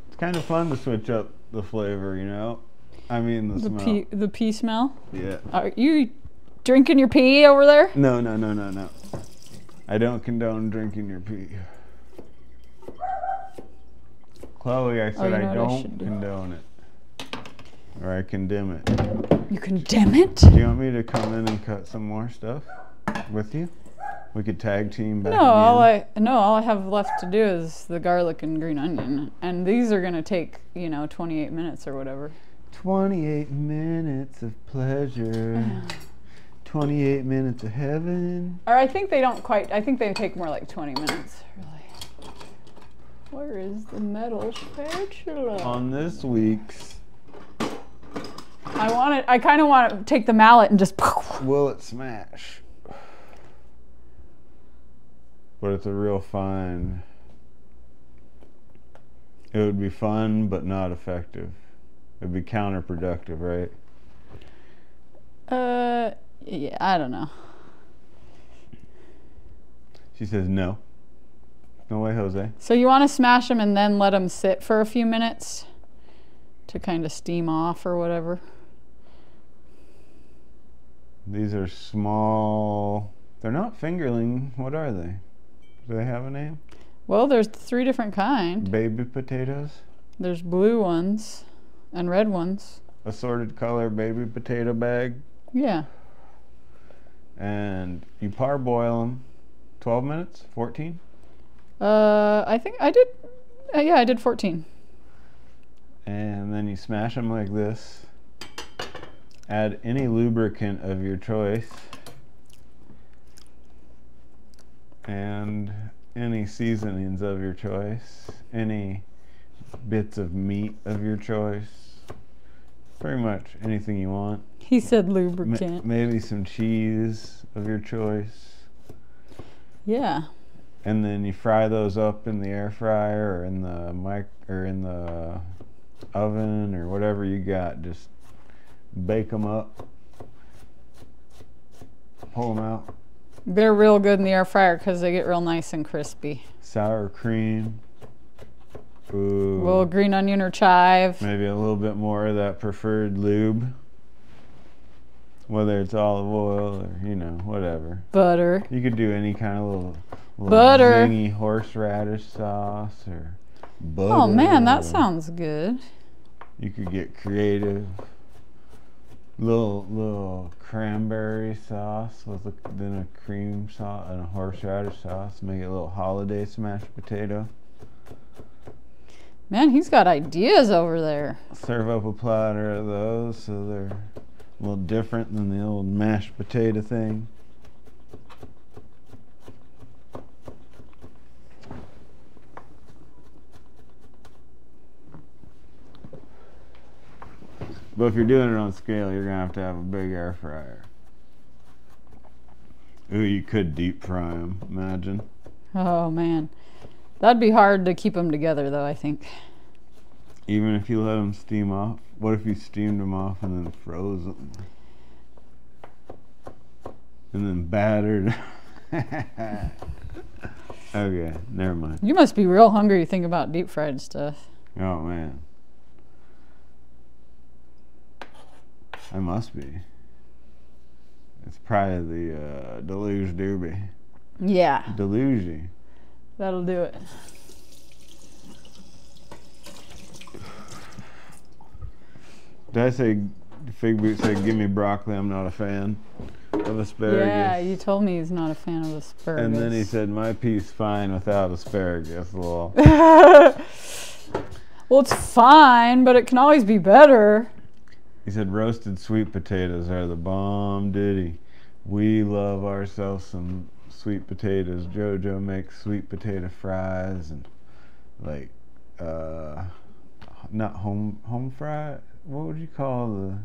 It's kind of fun to switch up the flavor, you know? I mean the, The smell. pea, the pea smell. Yeah. Are you drinking your pee over there? No, no, no, no, no. I don't condone drinking your pee. Chloe, I oh, said you know I don't should do? condone it. Or I condemn it. You condemn it? Do you want me to come in and cut some more stuff with you? We could tag team back No, all. I no, all I have left to do is the garlic and green onion, and these are gonna take you know 28 minutes or whatever. 28 minutes of pleasure. 28 minutes of heaven. Or I think they don't quite. I think they take more like 20 minutes. Really. Where is the metal spatula? On this week's I want it. I kind of want to take the mallet and just. Will it smash? But it's a real fine. It would be fun, but not effective. It'd be counterproductive, right? Uh, yeah, I don't know. She says no. No way, Jose. So you want to smash them and then let them sit for a few minutes to kind of steam off or whatever. These are small. They're not fingerling. What are they? Do they have a name? Well, there's three different kind. Baby potatoes? There's blue ones and red ones. Assorted color baby potato bag. Yeah. And you parboil them 12 minutes? 14? Uh, I think I did. Uh, yeah, I did 14. And then you smash them like this. Add any lubricant of your choice. And any seasonings of your choice. Any bits of meat of your choice. Pretty much anything you want. He said Ma- lubricant. maybe some cheese of your choice. Yeah. And then you fry those up in the air fryer or in the mic or in the oven or whatever you got. Just bake them up. Pull them out. They're real good in the air fryer because they get real nice and crispy. Sour cream. Ooh. little green onion or chive. maybe a little bit more of that preferred lube. Whether it's olive oil or you know whatever. Butter. You could do any kind of little, little Butter. zingy horseradish sauce or oh, butter. Oh man, that sounds good. You could get creative. Little little cranberry sauce with a, then a cream sauce and a horseradish sauce. Make it a little holiday smashed potato. Man, he's got ideas over there. Serve up a platter of those so they're a little different than the old mashed potato thing. But if you're doing it on scale, you're gonna have to have a big air fryer. Ooh, you could deep fry them. Imagine. Oh man, that'd be hard to keep them together though. I think. Even if you let them steam off. What if you steamed them off and then froze them? And then battered. okay, never mind. You must be real hungry. to think about deep fried stuff. Oh man. I must be. It's probably the uh, Deluge Doobie. Yeah, Deluge. That'll do it. Did I say Fig Boot said give me broccoli? I'm not a fan of asparagus. Yeah, you told me he's not a fan of asparagus. And then he said, "My piece fine without asparagus." Well, well, it's fine, but it can always be better. he said, "Roasted sweet potatoes are the bomb ditty. We love ourselves some sweet potatoes. JoJo makes sweet potato fries and like, uh, not home home fry. What would you call the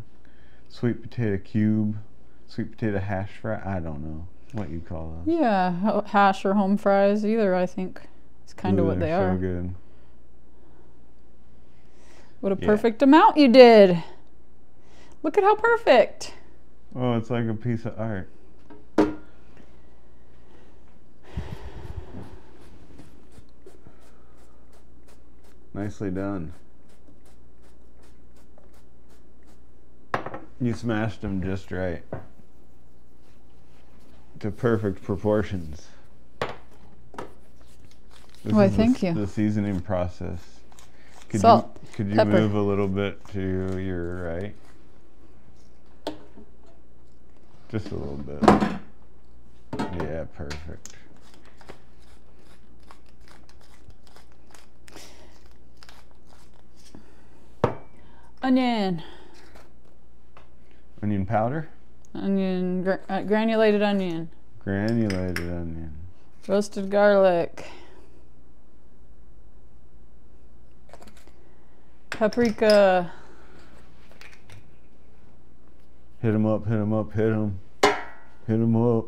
sweet potato cube? Sweet potato hash fry? I don't know what you call those. Yeah, hash or home fries, either. I think it's kind of what they they're are. So good. What a Yeah. perfect amount you did. Look at how perfect. Oh, it's like a piece of art. Nicely done. You smashed them just right. To perfect proportions. This Why, the thank you. The seasoning process. Could Salt, you could you pepper. move a little bit to your right? Just a little bit. Yeah, perfect. Onion. Onion powder? Onion, gr- uh, granulated onion. Granulated onion. Roasted garlic. Paprika. Hit 'em up, hit hit 'em up, hit 'em. Hit 'em up.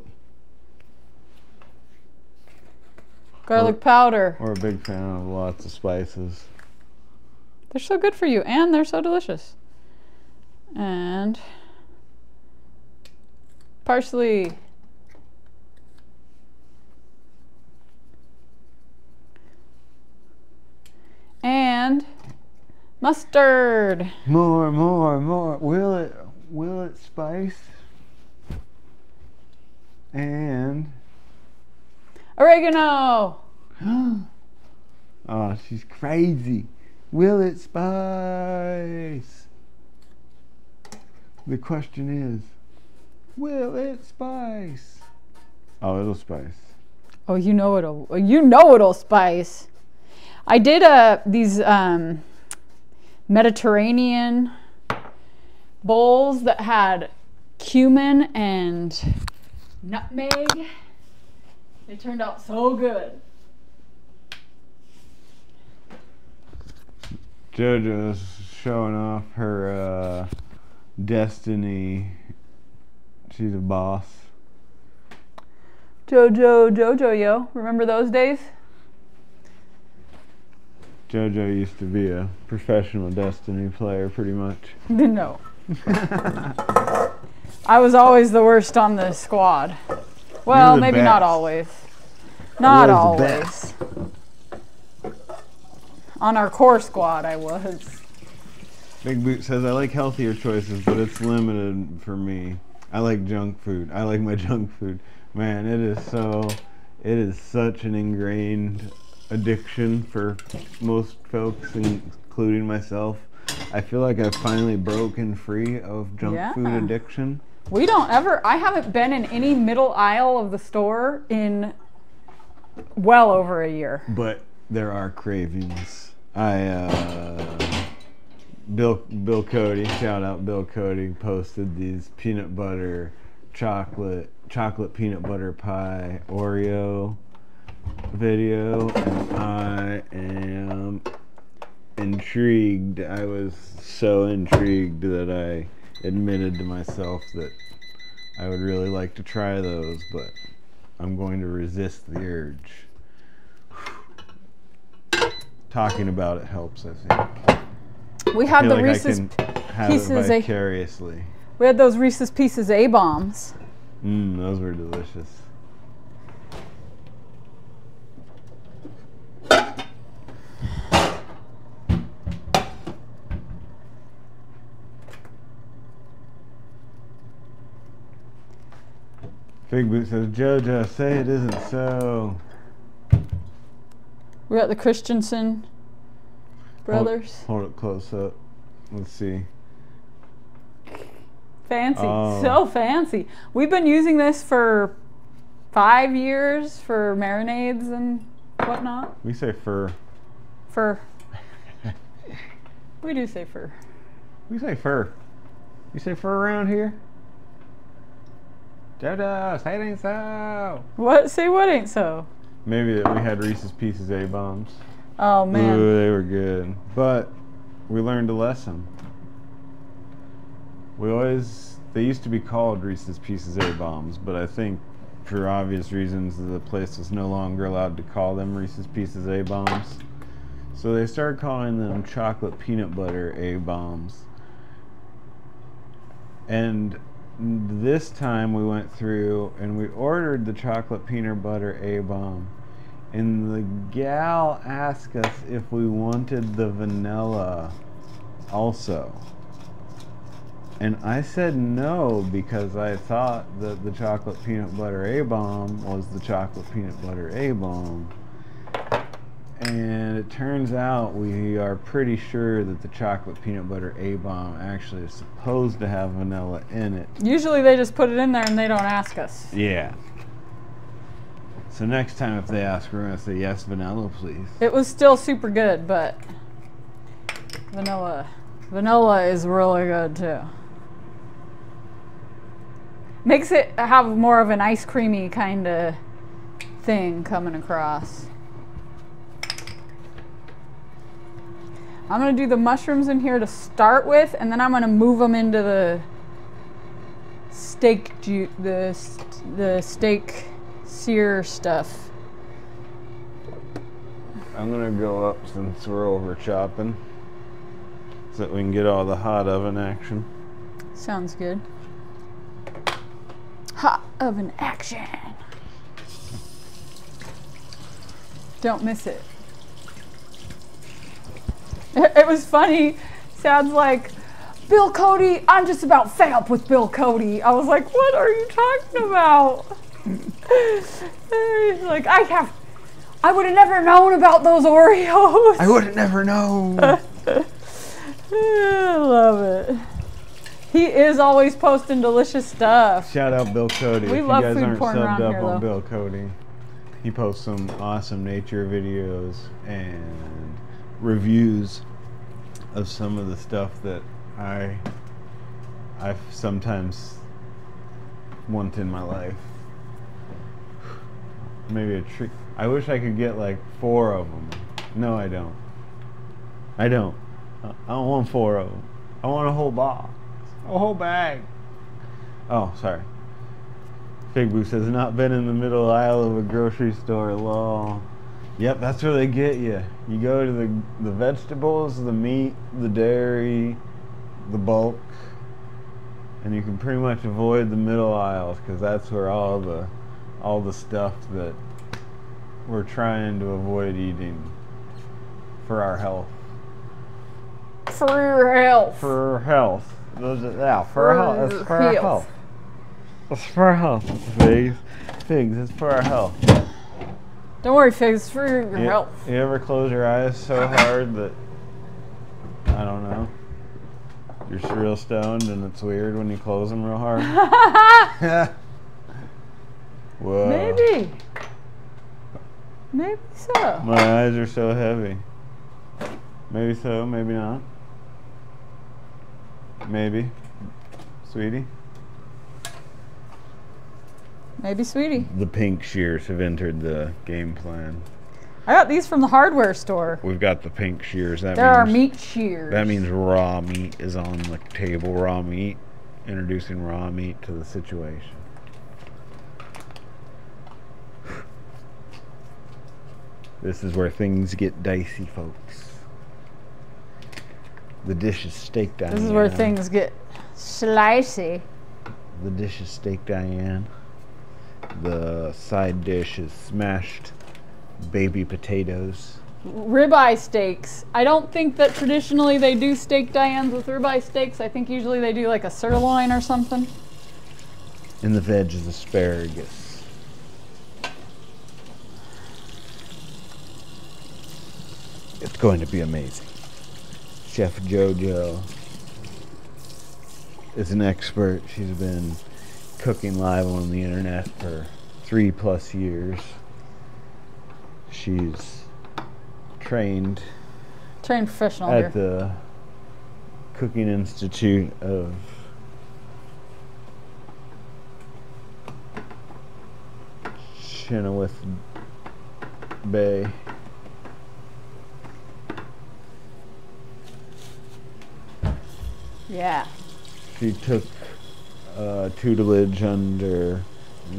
Garlic powder. We're a big fan of lots of spices. They're so good for you and they're so delicious. And parsley. And mustard. More, more, more. Will it, will it spice? And Oregano. oh, she's crazy. Will it spice? The question is, will it spice? Oh, it'll spice. Oh, you know it'll you know it'll spice. I did uh these um Mediterranean bowls that had cumin and nutmeg. They turned out so good. JoJo's showing off her uh, destiny. She's a boss. Jojo Jojo yo, remember those days? JoJo used to be a professional Destiny player, pretty much. No. I was always the worst on the squad. Well, the maybe not always. Not always. On our core squad, I was. Big Boot says, I like healthier choices, but it's limited for me. I like junk food. I like my junk food. Man, it is so, it is such an ingrained addiction for most folks, including myself. I feel like I've finally broken free of junk food addiction. We don't ever. I haven't been in any middle aisle of the store in well over a year. but there are cravings. I uh, Bill Bill Cody, shout out Bill Cody, posted these peanut butter chocolate chocolate peanut butter pie Oreo video, and I am intrigued. I was so intrigued that I admitted to myself that I would really like to try those, but I'm going to resist the urge. Talking about it helps, I think. We had the like Reese's. I can have Pieces, vicariously. We had those Reese's Pieces A bombs. Mmm, those were delicious. Big Boot says, JoJo, say it isn't so. We got the Christensen brothers. Hold it close up. Let's see. Fancy. Oh. So fancy. We've been using this for five years for marinades and whatnot. We say fur. For. we do say fur. We say fur. You say fur around here? JoJo, say it ain't so. What? Say what ain't so? Maybe that we had Reese's Pieces A bombs. Oh man. Ooh, they were good. But we learned a lesson. We always, they used to be called Reese's Pieces A bombs, but I think for obvious reasons the place was no longer allowed to call them Reese's Pieces A bombs. So they started calling them chocolate peanut butter A bombs. And this time we went through and we ordered the chocolate peanut butter A bomb. And the gal asked us if we wanted the vanilla also. And I said no because I thought that the chocolate peanut butter A bomb was the chocolate peanut butter A bomb. And it turns out we are pretty sure that the chocolate peanut butter A bomb actually is supposed to have vanilla in it. Usually they just put it in there and they don't ask us. Yeah. So next time if they ask, we're gonna say yes, vanilla, please. It was still super good, but vanilla vanilla is really good too. Makes it have more of an ice creamy kind of thing coming across. I'm gonna do the mushrooms in here to start with, and then I'm gonna move them into the steak ju- the st- the steak sear stuff. I'm gonna go up since we're over chopping, so that we can get all the hot oven action. Sounds good. Hot oven action. Don't miss it. It was funny. Sounds like Bill Cody. I'm just about fed up with Bill Cody. I was like, what are you talking about? He's like, I have. I would have never known about those Oreos. I would have never known. I love it. He is always posting delicious stuff. Shout out Bill Cody. We if love you guys food aren't porn subbed up here, on though. Bill Cody, he posts some awesome nature videos and reviews of some of the stuff that I I sometimes want in my life. Maybe a treat. I wish I could get like four of them. No, I don't. I don't. I don't want four of them. I want a whole box, a whole bag. Oh, sorry. Fig Boo says not been in the middle aisle of a grocery store. Lol. Yep, that's where they get you. You go to the the vegetables, the meat, the dairy, the bulk, and you can pretty much avoid the middle aisles because that's where all the all the stuff that we're trying to avoid eating for our health. For your health. For our health. Those are, yeah, for our health. It's for our health. health. It's for our health. Figs. Figs, it's for our health. Don't worry, Figs. It's for your You, health. you ever close your eyes so hard that I don't know. You're real stoned and it's weird when you close them real hard. Whoa. Maybe. Maybe so. My eyes are so heavy. Maybe so, maybe not. Maybe. Sweetie. Maybe, sweetie. The pink shears have entered the game plan. I got these from the hardware store. We've got the pink shears. That There are meat shears. that means raw meat is on the table. Raw meat, introducing raw meat to the situation. This is where things get dicey, folks. The dish is steak Diane. this is where things get slicey. The dish is steak Diane. The side dish is smashed baby potatoes. Ribeye steaks. I don't think that traditionally they do steak Dianes with ribeye steaks. I think usually they do like a sirloin or something. And the veg is asparagus. It's going to be amazing. Chef JoJo is an expert. She's been cooking live on the internet for three plus years. She's trained Trained professional at here. the Cooking Institute of Chenoweth Bay. Yeah. She took uh, tutelage under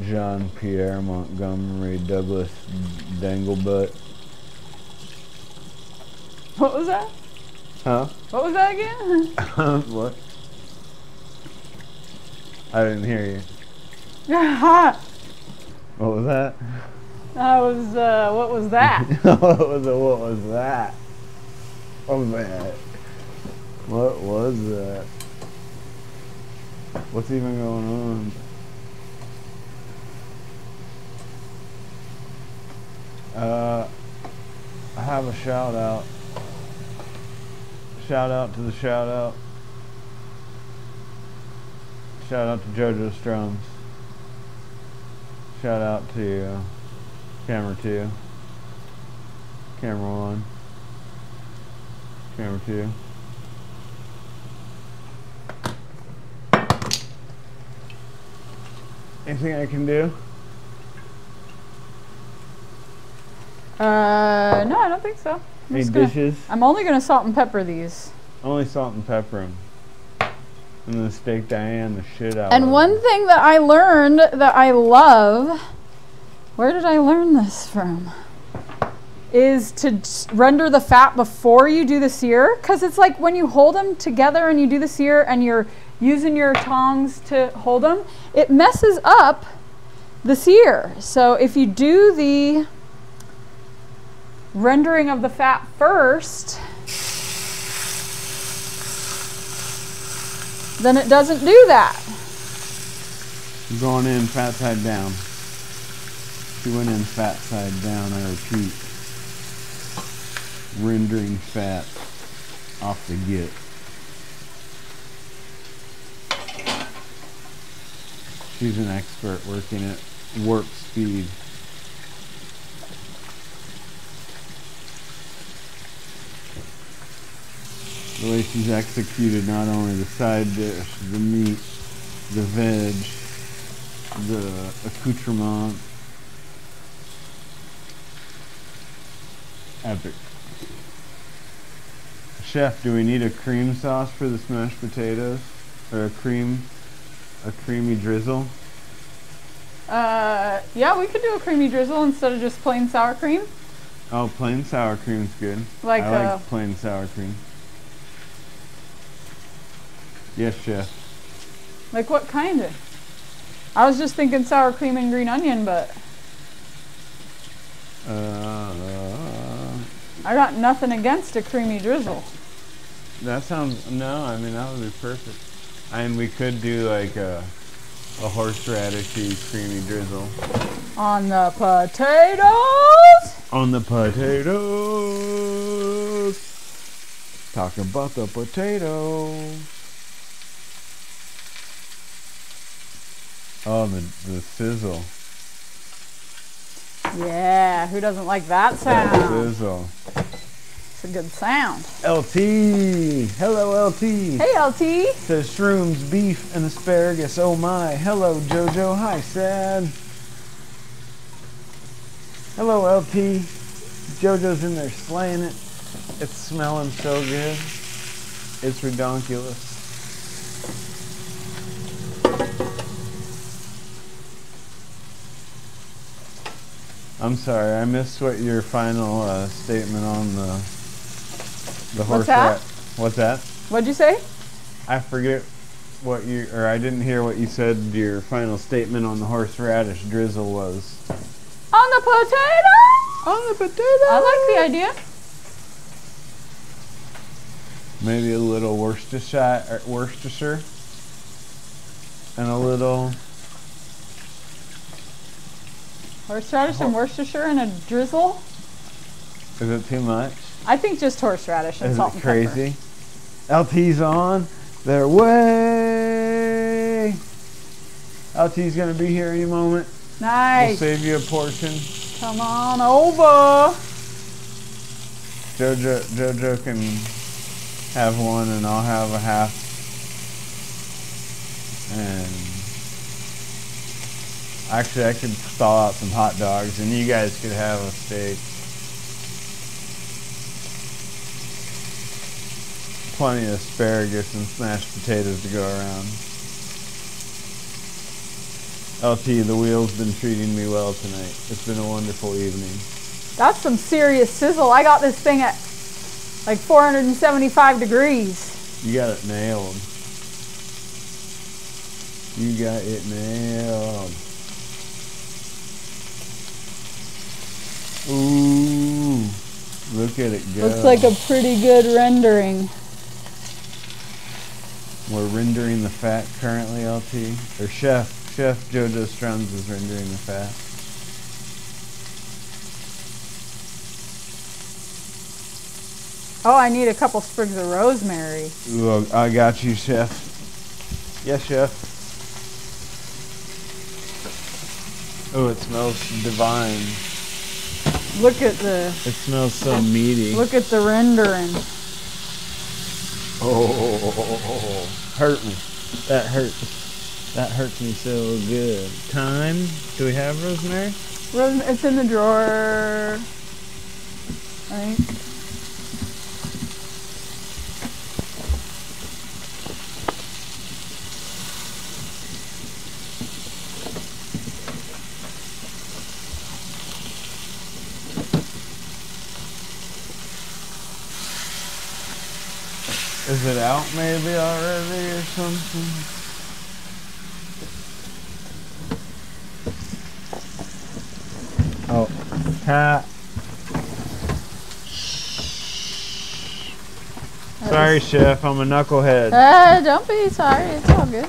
Jean Pierre Montgomery Douglas Danglebutt. What was that? Huh? What was that again? what? I didn't hear you. What was that? I was uh, what was that? what was? What was that? What was that? What was that? What's even going on? Uh, I have a shout out. Shout out to the shout out. Shout out to JoJo Strums. Shout out to uh, camera two. Camera one. Camera two. Anything I can do? Uh, no, I don't think so. I'm, Any dishes? I'm only gonna salt and pepper these. Only salt and pepper 'em. I'm gonna steak Diane the shit out. And one her. thing that I learned that I love, where did I learn this from? Is to render the fat before you do the sear. Because it's like when you hold them together and you do the sear and you're using your tongs to hold them, it messes up the sear. So if you do the rendering of the fat first, then it doesn't do that. Going in fat side down. She went in fat side down, I repeat. Rendering fat off the get. She's an expert working at warp speed. The way she's executed not only the side dish, the meat, the veg, the accoutrement. Epic. Chef, do we need a cream sauce for the smashed potatoes? Or a cream, a creamy drizzle? Uh, yeah, we could do a creamy drizzle instead of just plain sour cream. Oh, plain sour cream's good. Like, I like uh, plain sour cream. Yes, chef. Like what kind of? I was just thinking sour cream and green onion, but Uh, I got nothing against a creamy drizzle. that sounds no. I mean that would be perfect. And we could do like a a horseradishy creamy drizzle On the potatoes! on the potatoes. Talk about the potatoes. Oh, the the sizzle. Yeah, who doesn't like that sound? The sizzle. A good sound. LT. Hello, LT. Hey, LT. Says shrooms, beef, and asparagus. Oh my. Hello, Jojo. Hi, Sad. Hello, LT. Jojo's in there slaying it. It's smelling so good. It's redonkulous. I'm sorry, I missed what your final uh, statement on the the horse that? rat- What's that? What'd you say? I forget what you or I didn't hear what you said your final statement on the horseradish drizzle was. On the potato! On the potato. I like the idea. Maybe a little Worcestershire, or Worcestershire, and a little. Horseradish and Worcestershire and a drizzle. Is it too much? I think just horseradish and Is salt it and pepper. crazy? LT's on their way. LT's gonna be here any moment. Nice. We'll save you a portion. Come on over. Jojo, Jojo can have one, and I'll have a half. And actually, I could thaw out some hot dogs, and you guys could have a steak. Plenty of asparagus and smashed potatoes to go around. LT, the wheel's been treating me well tonight. It's been a wonderful evening. That's some serious sizzle. I got this thing at like 475 degrees. You got it nailed. You got it nailed. Ooh, look at it go. Looks like a pretty good rendering. We're rendering the fat currently, LT. Or Chef. Chef Jojo Strums is rendering the fat. Oh, I need a couple sprigs of rosemary. Ooh, I got you, Chef. Yes, Chef. Oh, it smells divine. Look at the It smells so meaty. look at the rendering. Oh, hurt me. That hurt. That hurts me so good. Thyme? Do we have rosemary? Rosemary, it's in the drawer. Think. Is it out maybe already or something? Oh, cat. Sorry, chef. I'm a knucklehead. Uh, don't be sorry. It's all good.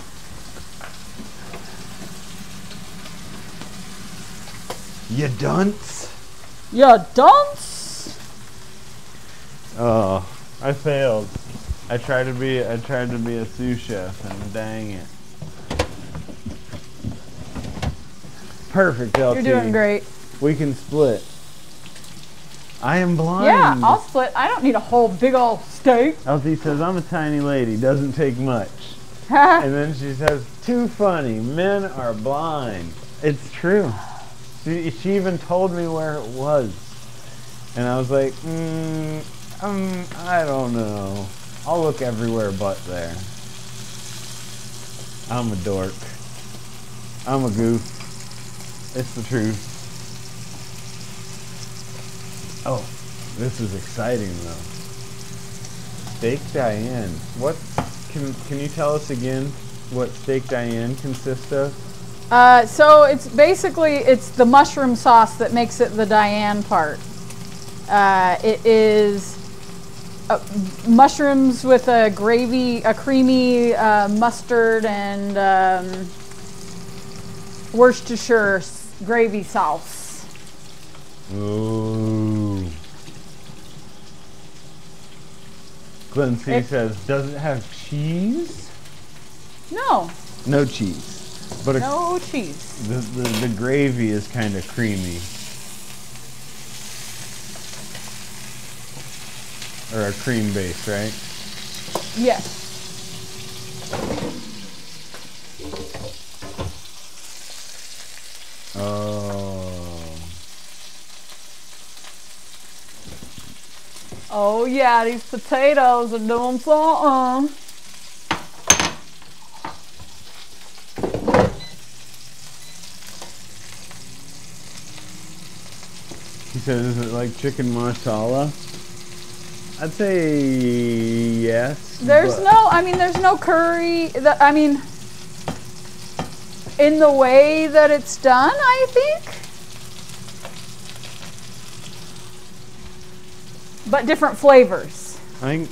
You dunce. You dunce. Oh, I failed. I tried to be. I tried to be a sous chef, and dang it. Perfect, LT. You're doing great. We can split. I am blind. Yeah, I'll split. I don't need a whole big old steak. LT says, I'm a tiny lady, doesn't take much. And then she says, too funny, men are blind. It's true. She, she even told me where it was. And I was like, mm, um, I don't know. I'll look everywhere but there. I'm a dork. I'm a goof. It's the truth. Oh, this is exciting though. Steak Diane. What can can you tell us again what Steak Diane consists of? Uh, so it's basically it's the mushroom sauce that makes it the Diane part. Uh, it is uh, mushrooms with a gravy, a creamy uh, mustard and um, Worcestershire gravy sauce. Ooh. Glenn C It- says, does it have cheese? No, No cheese. But a, no cheese. the, the, the gravy is kind of creamy. Or a cream base, right? Yes. Oh. Oh yeah, these potatoes are doing something. He said, is it like chicken marsala? I'd say yes. There's but- no, I mean, there's no curry. That I mean, in the way that it's done, I think. But different flavors. I think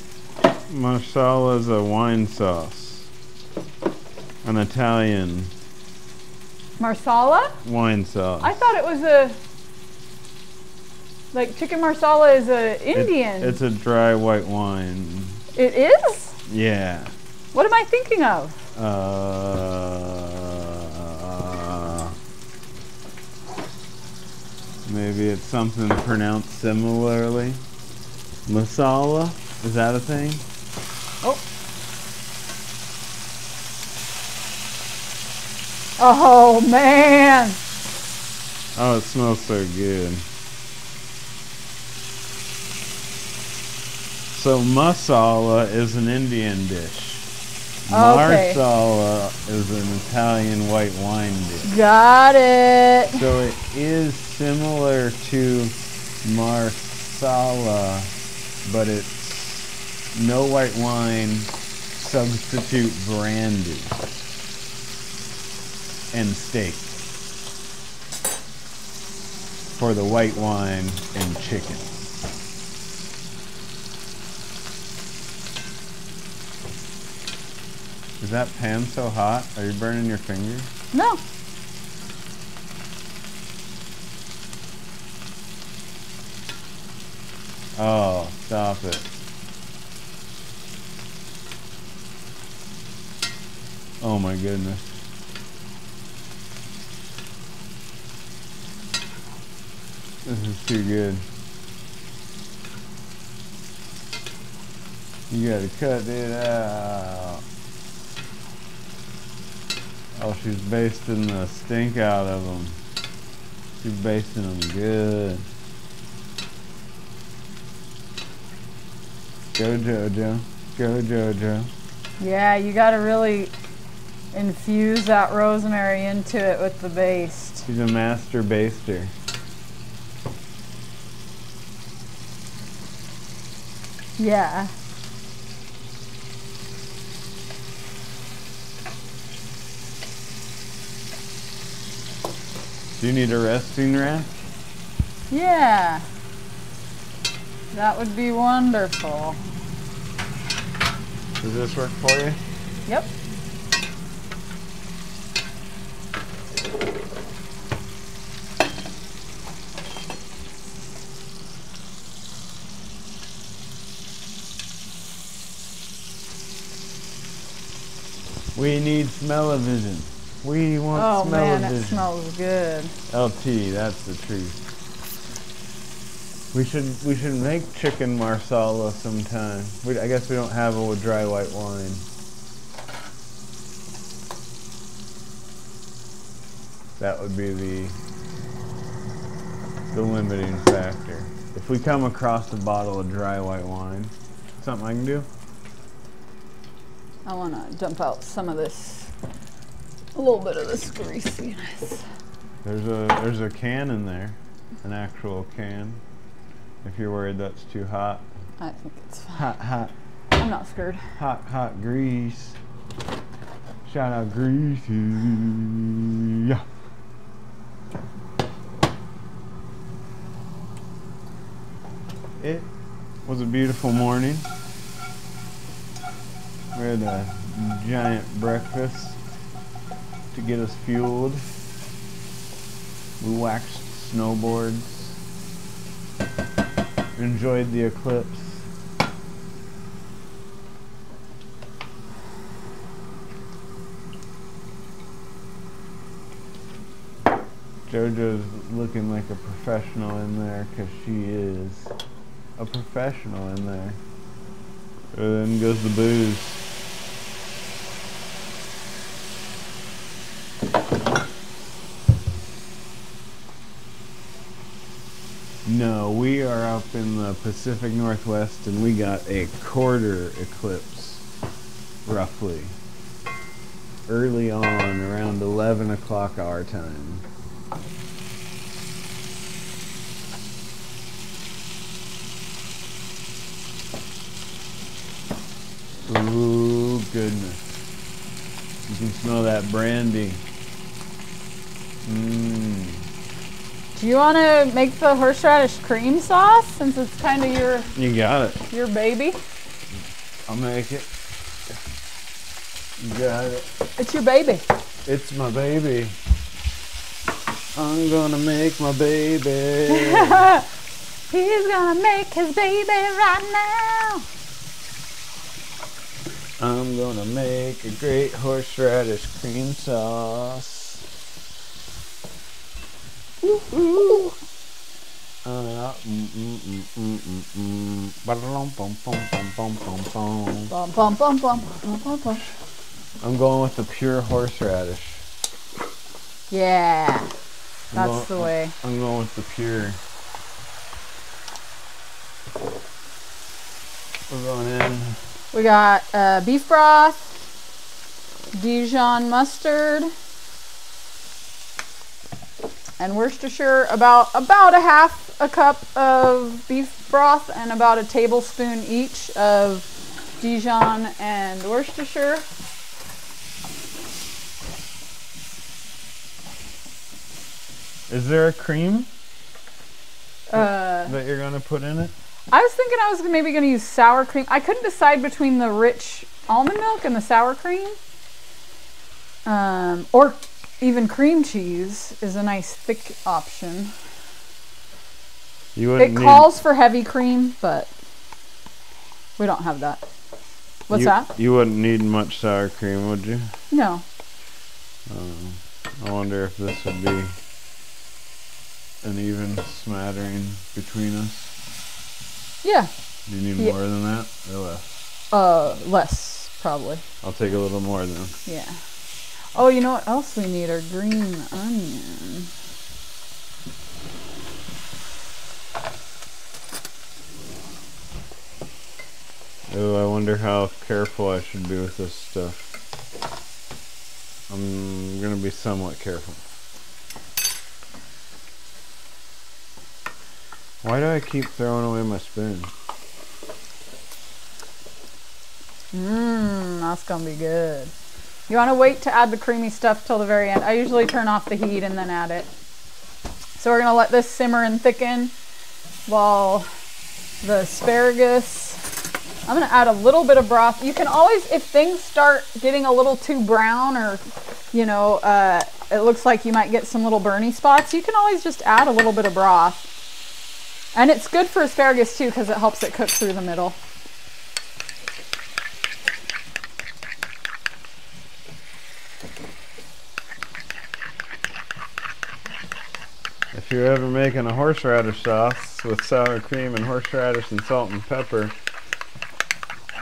marsala is a wine sauce. An Italian Marsala? wine sauce. I thought it was a. Like chicken marsala is a It- Indian. it's a dry white wine. it is? Yeah. What am I thinking of? Uh, maybe it's something pronounced similarly. Masala? Is that a thing? Oh. Oh man. Oh, it smells so good. So masala is an Indian dish. Oh, okay. Marsala is an Italian white wine dish. Got it. So it is similar to marsala, but it's no white wine, substitute brandy, and steak for the white wine and chicken. Is that pan so hot? Are you burning your finger? No. Oh, stop it. Oh my goodness. This is too good. You gotta cut it out. Oh, she's basting the stink out of them. She's basting them good. Go Jojo. Go Jojo. Yeah, you got to really infuse that rosemary into it with the baste. She's a master baster. Yeah. Do you need a resting rack? Yeah. That would be wonderful. Does this work for you? Yep. We need smell-o-vision. We want Oh man, smell-o-vision. it smells good. LT, that's the truth. We should we should make chicken marsala sometime. We, I guess we don't have it with dry white wine. That would be the the limiting factor. If we come across a bottle of dry white wine, something I can do. I want to dump out some of this, a little bit of this greasiness. There's a there's a can in there, an actual can. If you're worried that's too hot, I think it's fine. hot hot I'm not scared. hot hot grease. Shout out greasy. Yeah. It was a beautiful morning. We had a giant breakfast to get us fueled. We waxed snowboards. Enjoyed the eclipse. JoJo's looking like a professional in there because she is a professional in there. And then goes the booze. No, we are up in the Pacific Northwest and we got a quarter eclipse, roughly. Early on, around 11 o'clock our time. Ooh, goodness. You can smell that brandy. Mmm. Do you want to make the horseradish cream sauce since it's kind of your You got it. your baby? I'll make it. You got it. It's your baby. It's my baby. I'm gonna make my baby. He's gonna make his baby right now. I'm gonna make a great horseradish cream sauce. I'm going with the pure horseradish. Yeah, I'm that's going- the way. I'm going with the pure. We're going in. We got uh, beef broth, Dijon mustard, and Worcestershire. About about a half a cup of beef broth and about a tablespoon each of Dijon and Worcestershire. Is there a cream Uh, that you're gonna put in it? I was thinking I was maybe going to use sour cream. I couldn't decide between the rich almond milk and the sour cream. Um, or even cream cheese is a nice thick option. You It wouldn't need- calls for heavy cream, but we don't have that. What's you, that? You wouldn't need much sour cream, would you? No. I wonder if this would be an even smattering between us. Yeah. Do you need Yeah. more than that or less? Uh, less probably. I'll take a little more then. Yeah. Oh, you know what else we need Our green onion. Oh, I wonder how careful I should be with this stuff. I'm gonna be somewhat careful. Why do I keep throwing away my spoon? Mmm, that's gonna be good. You want to wait to add the creamy stuff till the very end. I usually turn off the heat and then add it. So we're gonna let this simmer and thicken while the asparagus. I'm gonna add a little bit of broth. You can always, if things start getting a little too brown or, you know, uh, it looks like you might get some little burny spots, you can always just add a little bit of broth. And it's good for asparagus too because it helps it cook through the middle. If you're ever making a horseradish sauce with sour cream and horseradish and salt and pepper,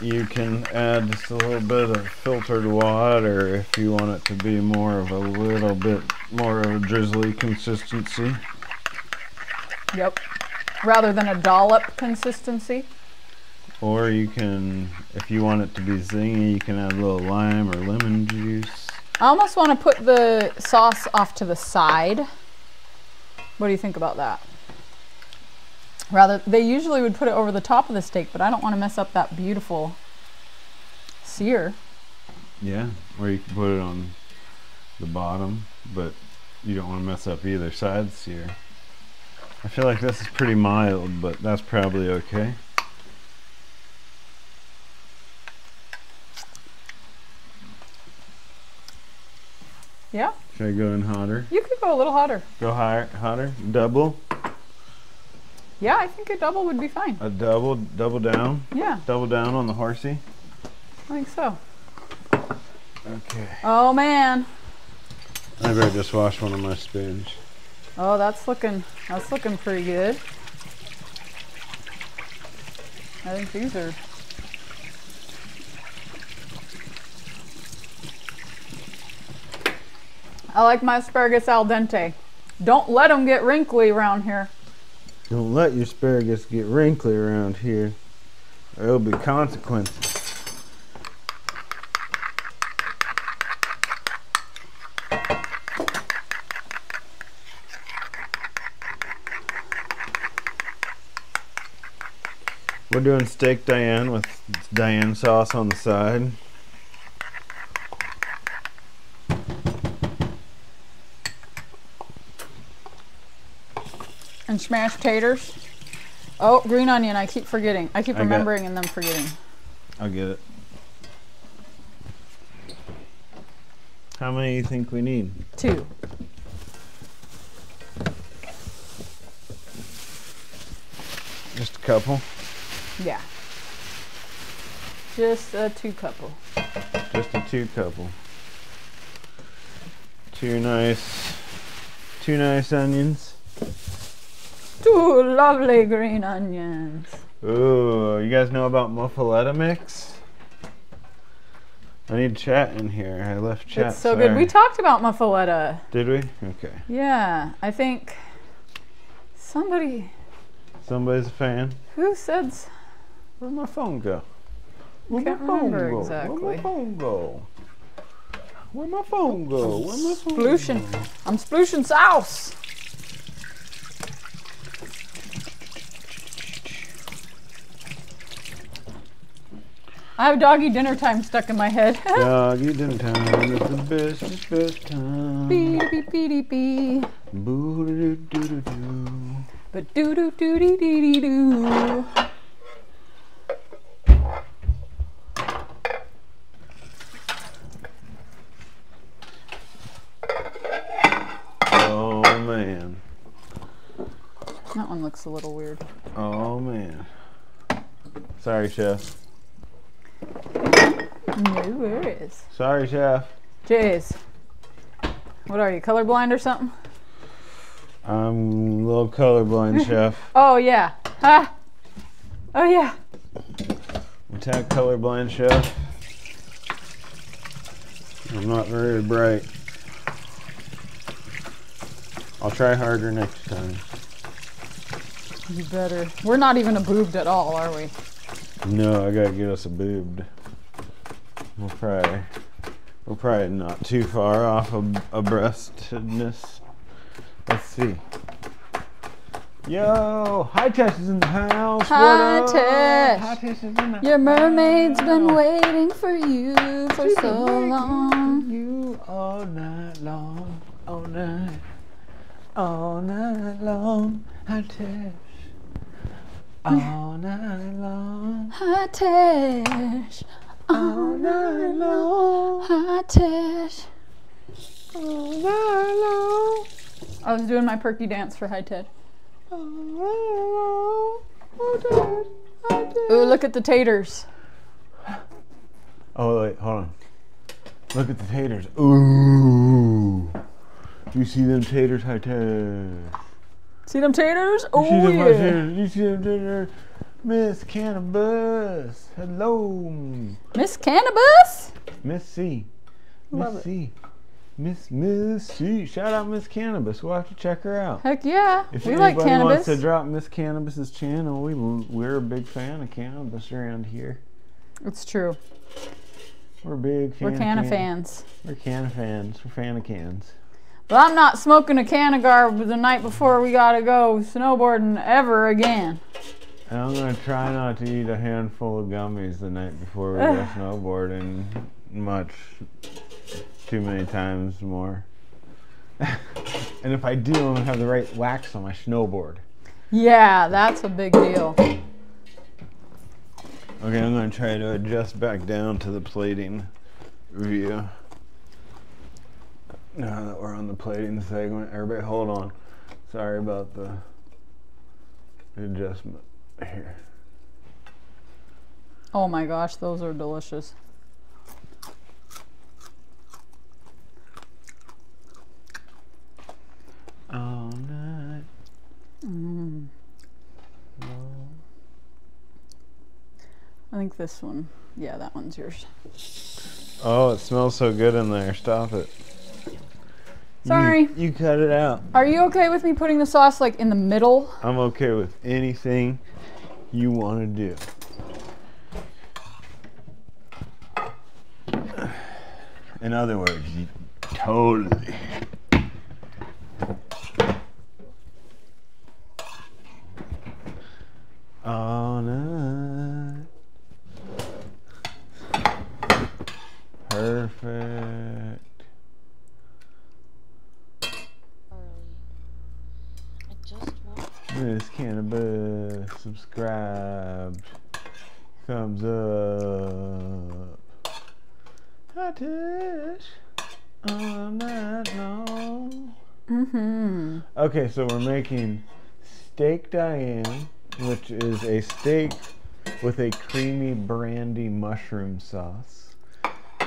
you can add just a little bit of filtered water if you want it to be more of a little bit more of a drizzly consistency. Yep. Rather than a dollop consistency. Or you can, if you want it to be zingy, you can add a little lime or lemon juice. I almost want to put the sauce off to the side. What do you think about that? Rather, they usually would put it over the top of the steak, but I don't want to mess up that beautiful sear. Yeah, or you can put it on the bottom, but you don't want to mess up either sides here. I feel like this is pretty mild, but that's probably okay. Yeah, Should I go in hotter? you could go a little hotter. Go higher, hotter, double, Yeah, I think a double would be fine. a double, double down, Yeah, double down on the horsey. I think so. Okay. Oh man. I better just wash one of my spoons. Oh, that's looking that's looking pretty good. I think these are I like my asparagus al dente. Don't let them get wrinkly around here. Don't let your asparagus get wrinkly around here. There'll be consequences. We're doing steak Diane with Diane sauce on the side. And smashed taters. Oh, green onion, I keep forgetting. I keep I remembering and then forgetting. I'll get it. How many do you think we need? Two. Just a couple. Yeah. Just a two couple. Just a two couple. Two nice, two nice onions. Two lovely green onions. Ooh, you guys know about muffaletta mix? I need chat in here. I left chat. it's so good. We talked about muffaletta. Did we? Okay. Yeah, I think somebody Somebody's a fan. who said Where'd my phone go? Where'd Can't my phone remember go? exactly. Where'd my phone go? Where'd my phone go? Where'd my phone splooshing. go? I'm splooshing sauce. I have doggy dinner time stuck in my head. Doggy dinner time is the bestest, best time. Beep, beep, beep, beep. Boo-doo-doo-doo-doo. But doo doo doo dee dee dee doo. Oh man. That one looks a little weird. Oh man. Sorry, chef. No worries. Sorry, chef. Jays. What are you, colorblind or something? I'm a little colorblind, chef. Oh yeah. Ha. Oh yeah. Attack colorblind, chef. I'm not very bright. I'll try harder next time. You better. We're not even a boobed at all, are we? No, I gotta get us a boobed. We'll probably, we're probably not too far off of abreastedness. Let's see. Yo, High Test is in the house. Hi, what? Tess. High Test is in the Your mermaid's been waiting for you for She's so long. for You all night long, all night. All night long, hot Tish. All night long, Hot Tish. all night long, Hot Tish. all night long, I was doing my perky dance for High Ted. all night long. Hot Tish. Ooh, look at the taters. Oh wait, hold on. Look at the taters. Ooh. Do you see them taters? High Tish. See them taters? You Oh see yeah. taters? You see them taters? Miss Cannabis. Hello. Miss Cannabis? Miss C. Love Miss it. C. Miss Miss C. Shout out Miss Cannabis. We'll have to check her out. Heck yeah. If we anybody like cannabis. wants to drop Miss Cannabis's channel, we we're a big fan of cannabis around here. It's true. We're big fan We're of canna can- fans. We're canna fans. We're fan of cans. But I'm not smoking a Cannagar the night before we gotta go snowboarding ever again. And I'm gonna try not to eat a handful of gummies the night before we go snowboarding much too many times more. and if I do, I'm gonna have the right wax on my snowboard. Yeah, that's a big deal. Okay, I'm gonna try to adjust back down to the plating view. Now that we're on the plating segment, everybody hold on. Sorry about the adjustment here. Oh my gosh, those are delicious. All night. Mm. I think this one. Yeah, that one's yours. Oh, it smells so good in there. Stop it. Sorry. You, you cut it out. Are you okay with me putting the sauce like in the middle? I'm okay with anything you want to do. In other words, you totally. All night. Perfect. I just want. Miss Cannabis, subscribed, thumbs up. Hot dish all night long. Mm-hmm. Okay, so we're making steak Diane, which is a steak with a creamy brandy mushroom sauce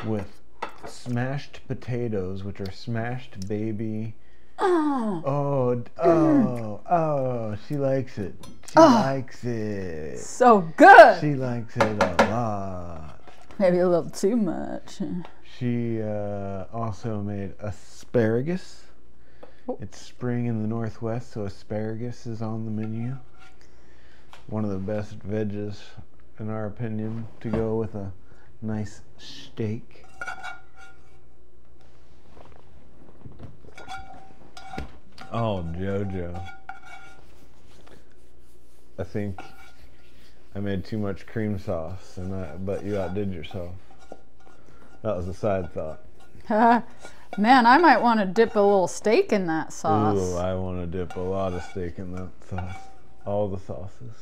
with smashed potatoes, which are smashed baby. Oh, Oh, oh, oh, she likes it. She likes it. so good. She likes it a lot. Maybe a little too much. She uh, also made asparagus. Oh. It's spring in the northwest, so asparagus is on the menu. One of the best veggies, in our opinion, to go with a nice steak. Oh, JoJo. I think I made too much cream sauce, and I, but you outdid yourself. That was a side thought. Man, I might want to dip a little steak in that sauce. Ooh, I want to dip a lot of steak in that sauce. All the sauces.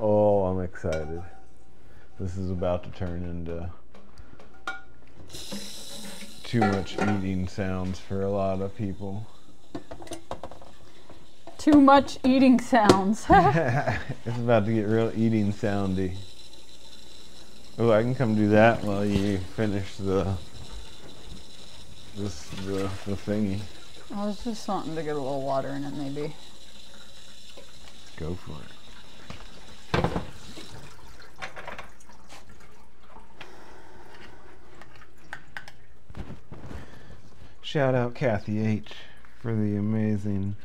Oh, I'm excited. This is about to turn into too much eating sounds for a lot of people. Too much eating sounds. it's about to get real eating soundy. Oh, I can come do that while you finish the this the, the thingy. I was just wanting to get a little water in it, maybe. Go for it. Shout out Kathy H for the amazing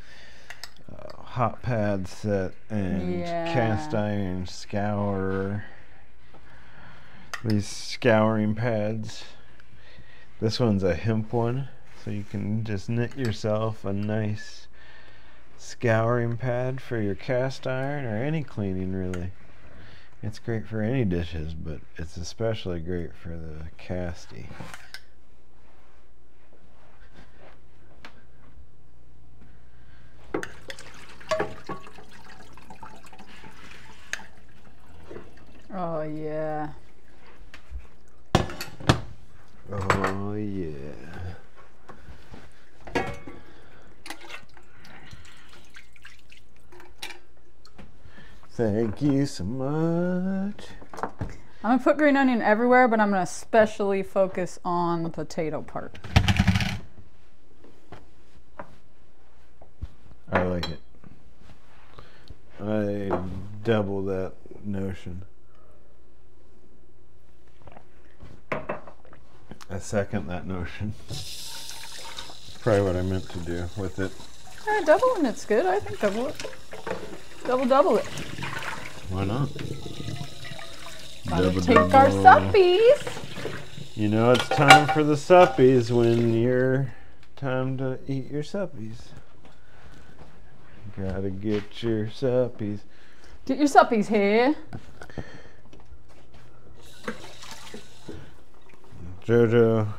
uh, hot pad set and Yeah. cast iron scourer. These scouring pads. This one's a hemp one, so you can just knit yourself a nice scouring pad for your cast iron or any cleaning really. It's great for any dishes, but it's especially great for the casty. Oh yeah. Oh yeah. Thank you so much. I'm gonna put green onion everywhere, but I'm gonna especially focus on the potato part. I like it. I double that notion. I second that notion. Probably what I meant to do with it. Alright, double and it's good. I think double it. Double double it. Why not? Gotta Double, take our suppies. You know it's time for the suppies when you're time to eat your suppies. Gotta get your suppies. Get your suppies here. Jojo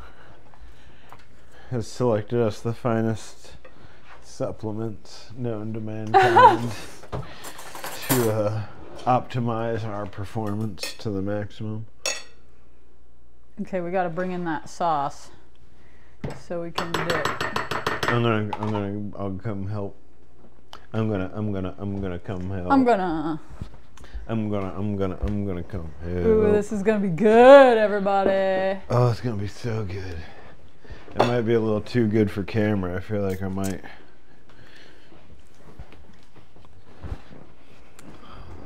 has selected us the finest supplements known to mankind to uh, optimize our performance to the maximum. Okay, we gotta bring in that sauce so we can dip. I'm gonna, I'm gonna, I'll come help. I'm gonna, I'm gonna, I'm gonna come help. I'm gonna. I'm gonna, I'm gonna, I'm gonna come help. Ooh, this is gonna be good, everybody. Oh, it's gonna be so good. It might be a little too good for camera. I feel like I might.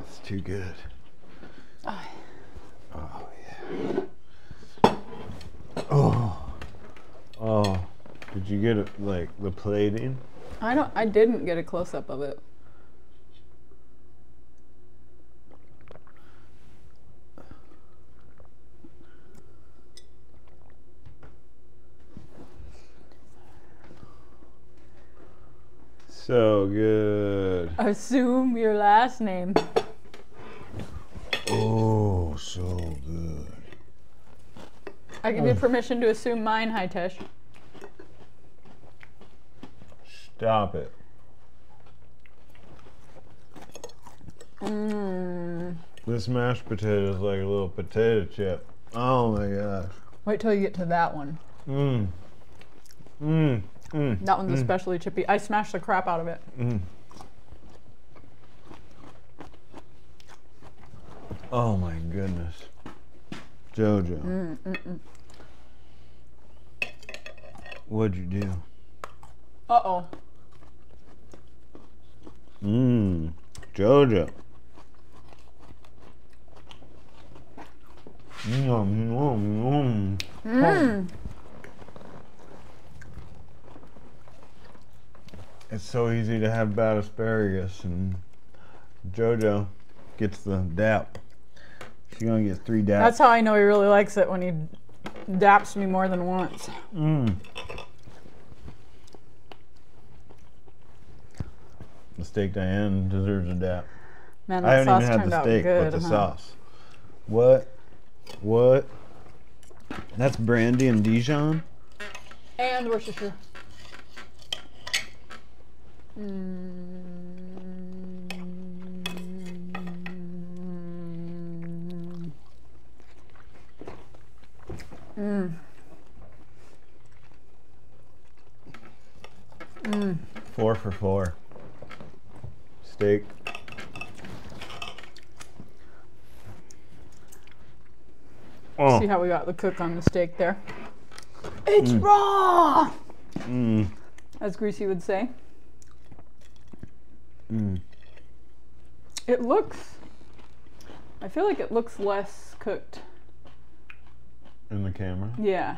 It's too good. Oh yeah. Oh. Oh. Did you get it like the plating? I don't. I didn't get a close up of it. So good. Assume your last name. Oh, so good. I give you oh. permission to assume mine, Hitesh. Stop it. Mmm. This mashed potato is like a little potato chip. Oh my gosh. Wait till you get to that one. Mmm. Mmm. Mmm. That one's mm. especially chippy. I smashed the crap out of it. Mm. Oh my goodness. Jojo. Mm, What'd you do? Uh oh. Mmm. Jojo. Yum, yum, yum. It's so easy to have bad asparagus, and Jojo gets the dap. She's gonna get three daps. That's how I know he really likes it when he daps me more than once. Mm. The steak Diane deserves a dap. Man, I that haven't sauce even had the steak, good. but the huh? sauce. What? What? That's brandy and Dijon. And Worcestershire. Mm. Mm. Mm. Four for four. Steak. Oh, See how we got the cook on the steak there? It's raw! mm, As Greasy would say. mm. It looks. I feel like it looks less cooked. in the camera. Yeah.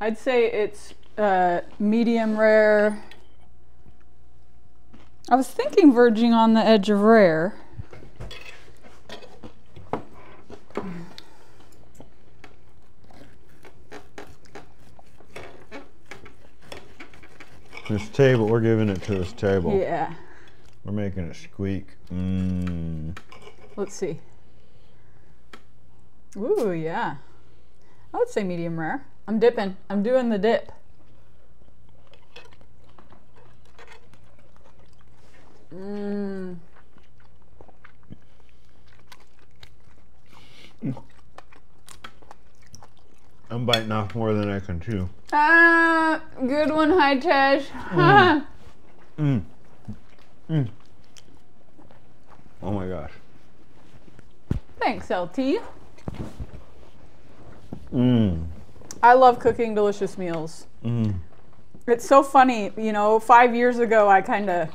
I'd say it's uh, medium rare. I was thinking verging on the edge of rare. This table, we're giving it to this table. Yeah. We're making it squeak. Mmm. Let's see. Ooh, yeah. I would say medium rare. I'm dipping. I'm doing the dip. Mm. I'm biting off more than I can chew. Ah, good one, hi Tesh. Mm. mm. Mm. Oh my gosh. Thanks, LT. Mm. I love cooking delicious meals. Mm. It's so funny, you know, five years ago I kind of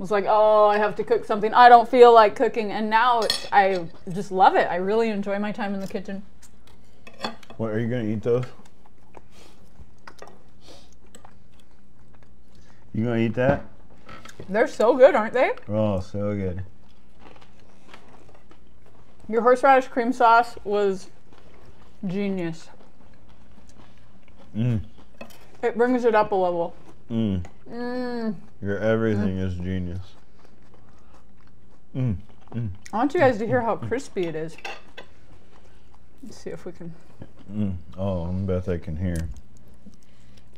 was like, oh, I have to cook something. I don't feel like cooking. And now it's, I just love it. I really enjoy my time in the kitchen. What are you gonna eat those? You gonna eat that? They're so good, aren't they? Oh, so good. Your horseradish cream sauce was genius. Mm. It brings it up a level. Mm. Mm. Your everything is genius. Mm. I want you guys to hear how crispy it is. Let's see if we can. Mm. Oh, I bet I can hear.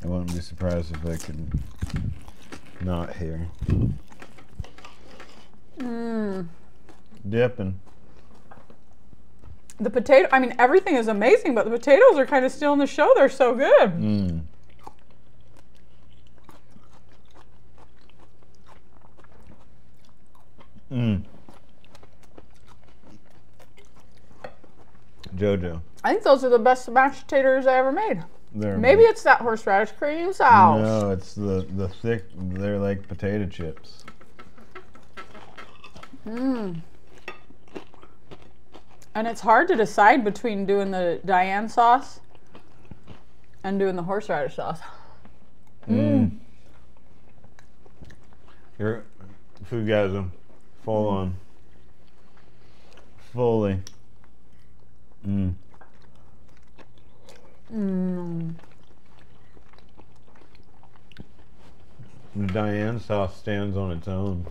I wouldn't be surprised if I could not hear. Mm. Dipping. The potato, I mean, everything is amazing, but the potatoes are kind of still in the show. They're so good. Mm. Mm. Jojo. I think those are the best mashed potatoes I ever made. They're Maybe it's that horseradish cream sauce. No, it's the the thick. They're like potato chips. Mmm. And it's hard to decide between doing the Diane sauce and doing the horseradish sauce. Mm. Your foodgasm, full on, fully. Mm. Mm. The Diane sauce stands on its own.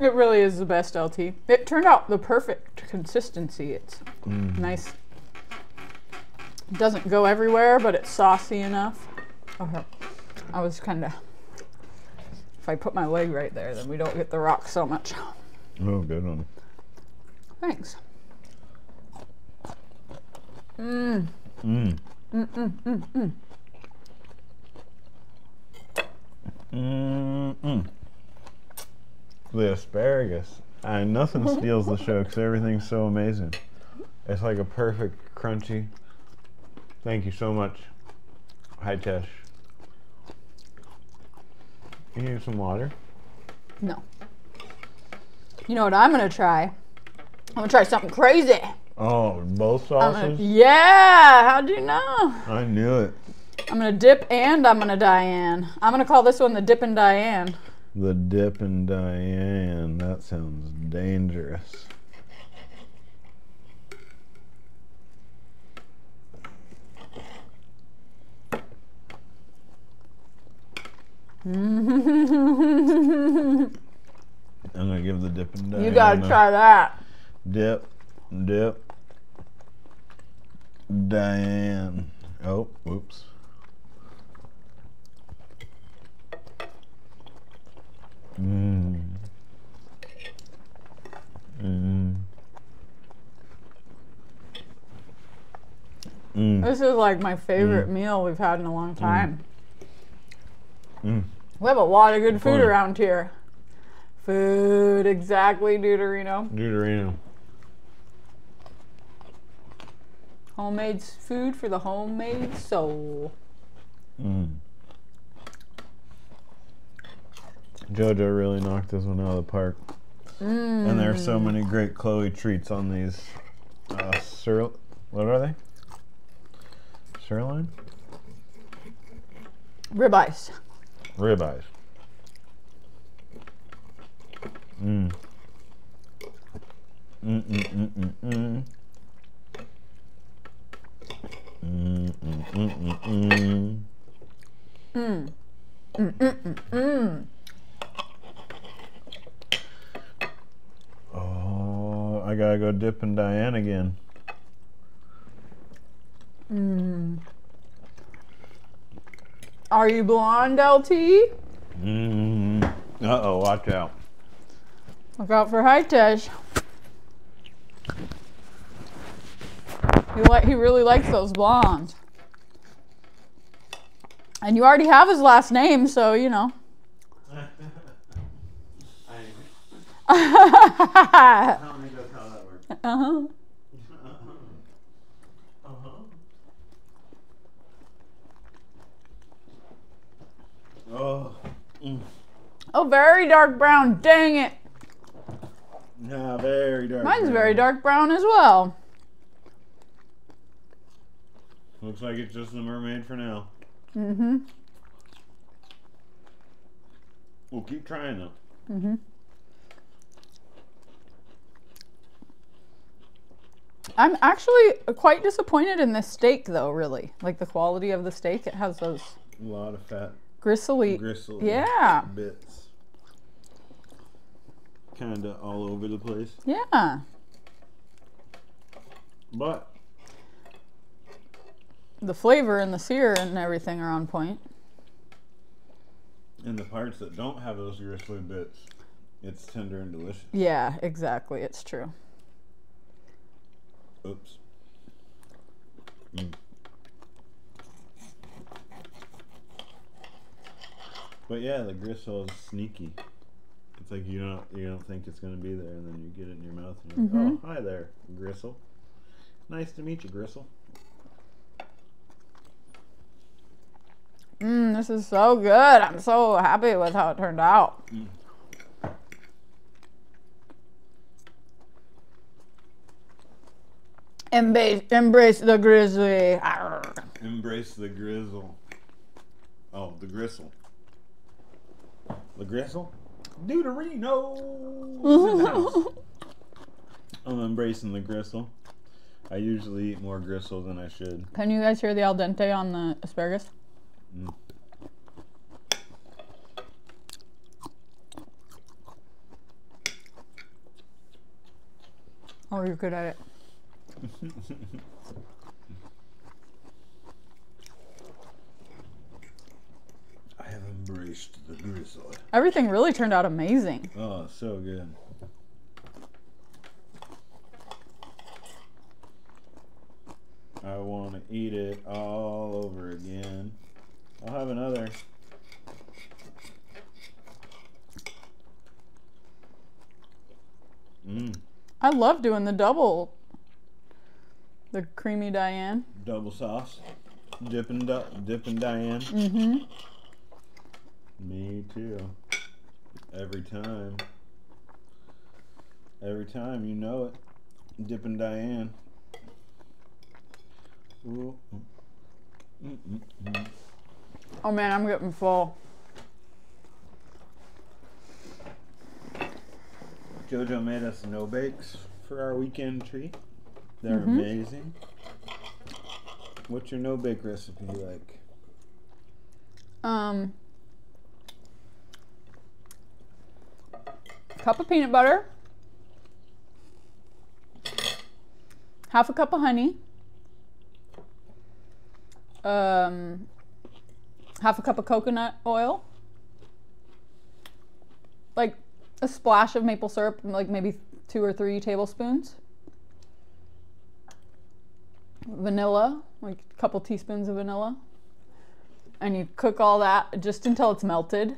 It really is the best LT. It turned out the perfect consistency. It's Mm. nice. It doesn't go everywhere, but it's saucy enough. Okay. I was kind of. If I put my leg right there, then we don't get the rock so much. Oh, good one. Thanks. Mmm. Mm. Mm mm mm mm. Mm. Mm. The asparagus. I nothing steals the show because everything's so amazing. It's like a perfect crunchy. Thank you so much. Hi, Tesh. You need some water? No. You know what I'm gonna try? I'm gonna try something crazy. Oh, both I'm gonna- sauces? yeah, how'd you know? I knew it. I'm gonna dip and I'm gonna Diane. I'm gonna call this one the Dip and Diane. The Dip and Diane. That sounds dangerous. I'm gonna give the Dip and Diane. You gotta try that. Dip, dip, Diane. Oh, whoops. Mmm. Mmm. Mmm. This is like my favorite mm. meal we've had in a long mm. time. Mm. We have a lot of good food Fun. around here. Food, exactly, Deuterino. Deuterino. Homemade food for the homemade soul. Mm. JoJo really knocked this one out of the park. Mm. And there are so many great Chloe treats on these. Uh, sir, what are they? Sirloin? Ribeyes. Ribeyes. Mm. Mm mm mm mm mm. Mm mm mm mm mm. Mm. Mm mm mm mm. Oh, I gotta go dip and Diane again. Mm. Are you blonde, LT? Mm. Uh oh, watch out. Look out for High Tesh. He li- he really likes those blondes. And you already have his last name, so you know. uh-huh. Tell me that's how that works. Oh, Oh, very dark brown. Dang it. yeah, very dark. Mine's brown. very dark brown as well. Looks like it's just the mermaid for now. Mm-hmm. We'll keep trying though. Mm-hmm. I'm actually quite disappointed in this steak, though. Really, like the quality of the steak. It has those A lot of fat gristly. gristle Yeah, bits. Kinda all over the place. yeah. But The flavor and the sear and everything are on point. in the parts that don't have those gristly bits, it's tender and delicious. Yeah, exactly. It's true. Oops. Mm. But yeah, the gristle is sneaky. It's like you don't you don't think it's gonna be there, and then you get it in your mouth, and you're like, mm-hmm. "Oh, hi there, gristle. Nice to meet you, gristle." Mmm, this is so good. I'm so happy with how it turned out. Mm. Embrace, embrace the grizzly. Arr. Embrace the grizzle. Oh, the gristle. The gristle? Deuterino! I'm embracing the gristle. I usually eat more gristle than I should. Can you guys hear the al dente on the asparagus? Mm. Oh, you're good at it. The. Everything really turned out amazing. Oh, so good. I want to eat it all over again. I'll have another. Mmm, I love doing the double. The creamy Diane. double sauce. Dipping, di- dipping Diane. Mm-hmm. Me too. Every time. Every time, you know it. Dipping Diane. Oh man, I'm getting full. Jojo made us no bakes for our weekend treat. They're amazing. What's your no bake recipe like? Um, cup of peanut butter, half a cup of honey, um, half a cup of coconut oil, like a splash of maple syrup, like maybe two or three tablespoons. Vanilla, like a couple teaspoons of vanilla and you cook all that just until it's melted.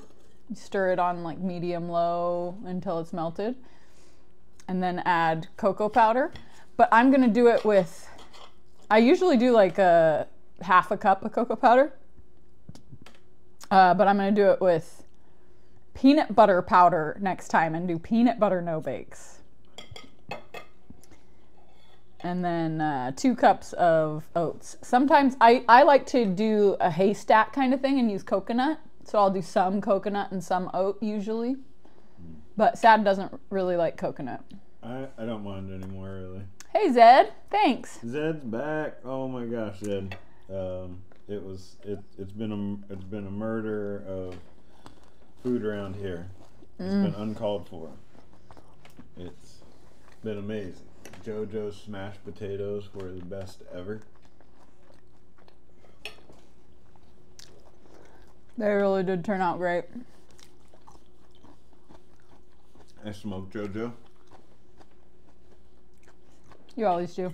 Stir it on like medium low until it's melted. And then add cocoa powder. But I'm gonna do it with, I usually do like a half a cup of cocoa powder. Uh, but I'm gonna do it with peanut butter powder next time and do peanut butter no bakes. And then uh, two cups of oats. Sometimes I, I like to do a haystack kind of thing and use coconut. So I'll do some coconut and some oat usually. But Sad doesn't really like coconut. I, I don't mind anymore, really. Hey Zed, thanks. Zed's back. Oh my gosh, Zed. Um, it was it. It's been a it's been a murder of food around here. It's been uncalled for. It's been amazing. JoJo's smashed potatoes were the best ever. They really did turn out great. I smoked JoJo. You always do.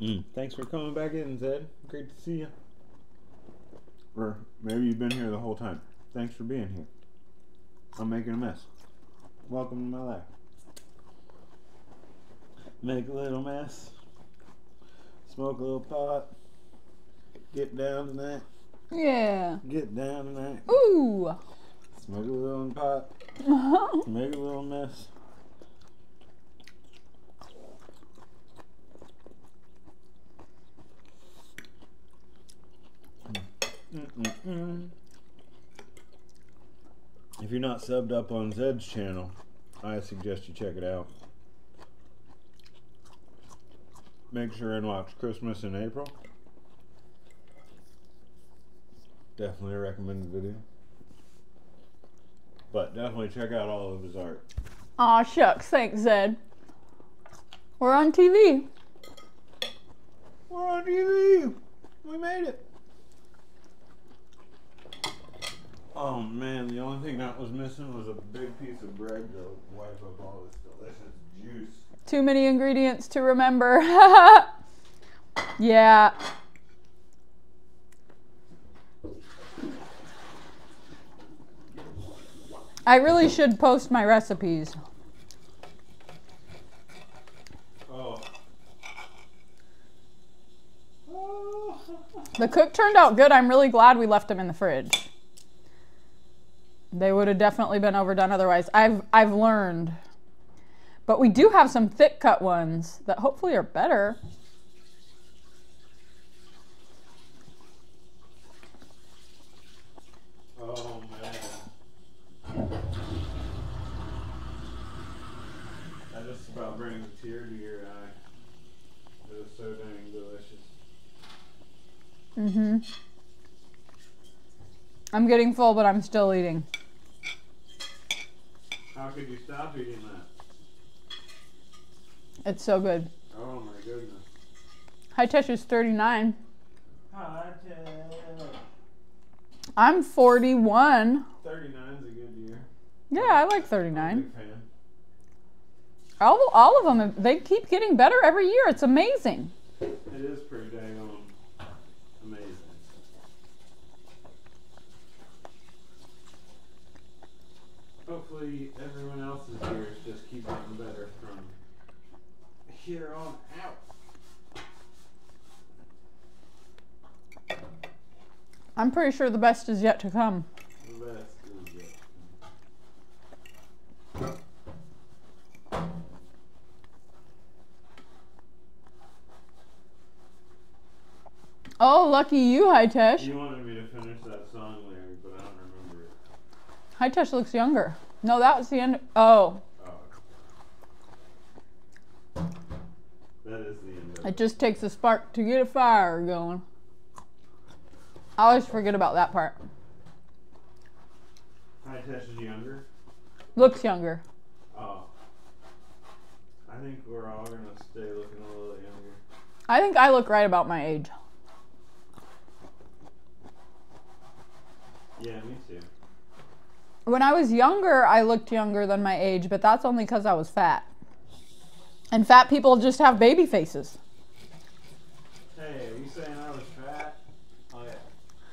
Mm. Thanks for coming back in, Zed. Great to see you. Or maybe you've been here the whole time. Thanks for being here. I'm making a mess. Welcome to my life. Make a little mess. Smoke a little pot. Get down tonight. Yeah. Get down tonight. Ooh. Smoke a little pot. Uh-huh. Make a little mess. Mm-mm-mm. If you're not subbed up on Zed's channel, I suggest you check it out. Make sure and watch Christmas in April. Definitely a recommended video. But definitely check out all of his art. Aw, shucks. Thanks, Zed. We're on TV. We're on TV. We made it. Oh man, the only thing that was missing was a big piece of bread to wipe up all this delicious juice. Too many ingredients to remember. yeah. I really should post my recipes. The cook turned out good. I'm really glad we left them in the fridge. They would have definitely been overdone otherwise. I've I've learned. But we do have some thick cut ones that hopefully are better. Oh man. That just about brings a tear to your eye. It was so dang delicious. Mm-hmm. I'm getting full, but I'm still eating. How could you stop eating that? It's so good. Oh my goodness. High Tesh is 39. Hi, Ted. I'm 41. 39 is a good year. Yeah, I like I'm a 39. big fan. All, all of them, they keep getting better every year. It's amazing. It is pretty dang on amazing. Hopefully everyone else's years just keep getting better from here on out. I'm pretty sure the best is yet to come. The best is yet. Oh, lucky you, High Tesh. You wanted me to finish that song, Larry, but I don't remember it. High Tesh looks younger. No, that was the end. Oh, Oh. That is the end of it it. just takes a spark to get a fire going. I always forget about that part. Hi, Tesh is younger. Looks younger. Oh. I think we're all gonna stay looking a little younger. I think I look right about my age. Yeah, me. When I was younger, I looked younger than my age, but that's only because I was fat. And fat people just have baby faces. Hey, are you saying I was fat? Oh yeah.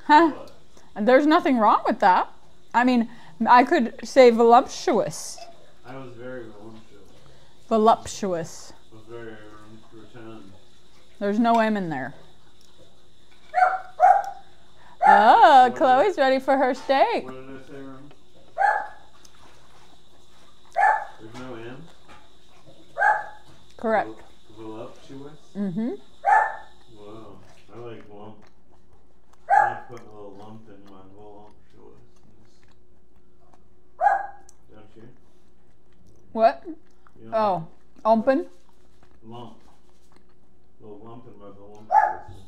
Huh? What? And there's nothing wrong with that. I mean, I could say voluptuous. I was very voluptuous. Voluptuous. I was very rotund. There's no M in there. Oh, Chloe's ready for her steak. What did I say wrong? There's no M? Correct. Voluptuous? Mm-hmm. Whoa. I like lump. I like putting a little lump in my voluptuousness. Don't you? What? you know, Oh, open. Lump. A little lump in my voluptuousness.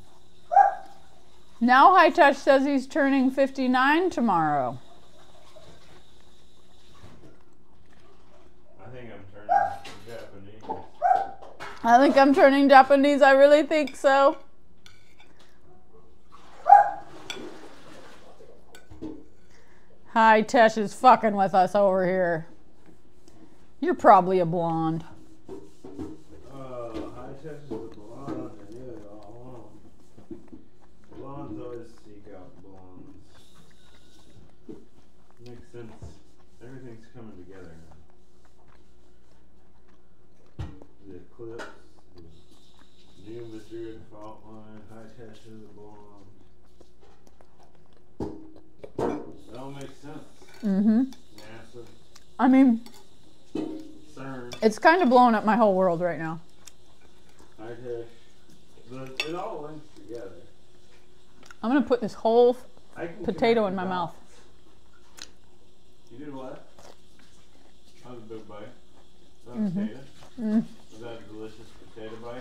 Now High Touch says he's turning 59 tomorrow. I think I'm turning Japanese. I think I'm turning Japanese. I really think so. Hi, Tesh is fucking with us over here. You're probably a blonde. Uh, high tech is a blonde. I knew it. Everything's coming together now. The eclipse, the New Madrid fault line, high test of the bomb. It all makes sense. Mm-hmm. NASA, I mean, CERN, it's kind of blowing up my whole world right now. tech. But it all links together. I'm gonna put this whole potato in my mouth. You did what? That was a big bite. That Mm-hmm. potato? Mm. Was that a delicious potato bite?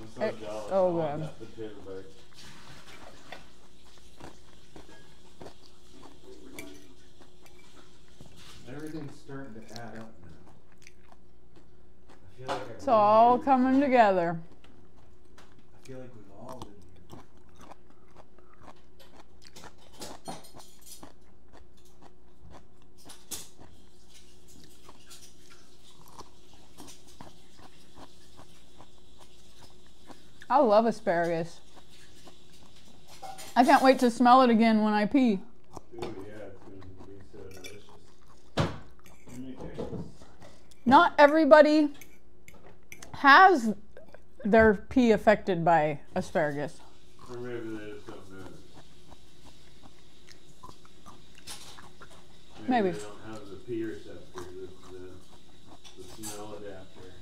I'm so It's jealous. so I want good. that potato bite. Everything's starting to add up now. I feel like I've It's all coming together. I feel like we've all been here. I love asparagus. I can't wait to smell it again when I pee. Ooh, yeah, it's going to be so delicious. Let me taste this. Not everybody has their pee affected by asparagus. Or maybe there's something else. Maybe. they don't have the P receptor, the, the, the smell adapter.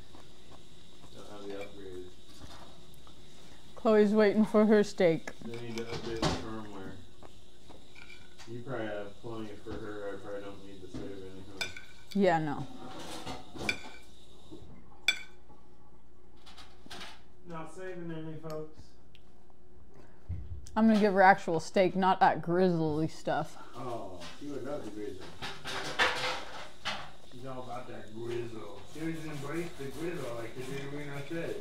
Don't have the upgrade. Chloe's waiting for her steak. They need to update the firmware. You probably have plenty for her. I probably don't need to save anything. Yeah, no. Not saving any, folks. I'm gonna give her actual steak, not that grizzly stuff. Oh, she would love the grizzle. She's all about that grizzle. She always embraced the grizzle like Deuterino said.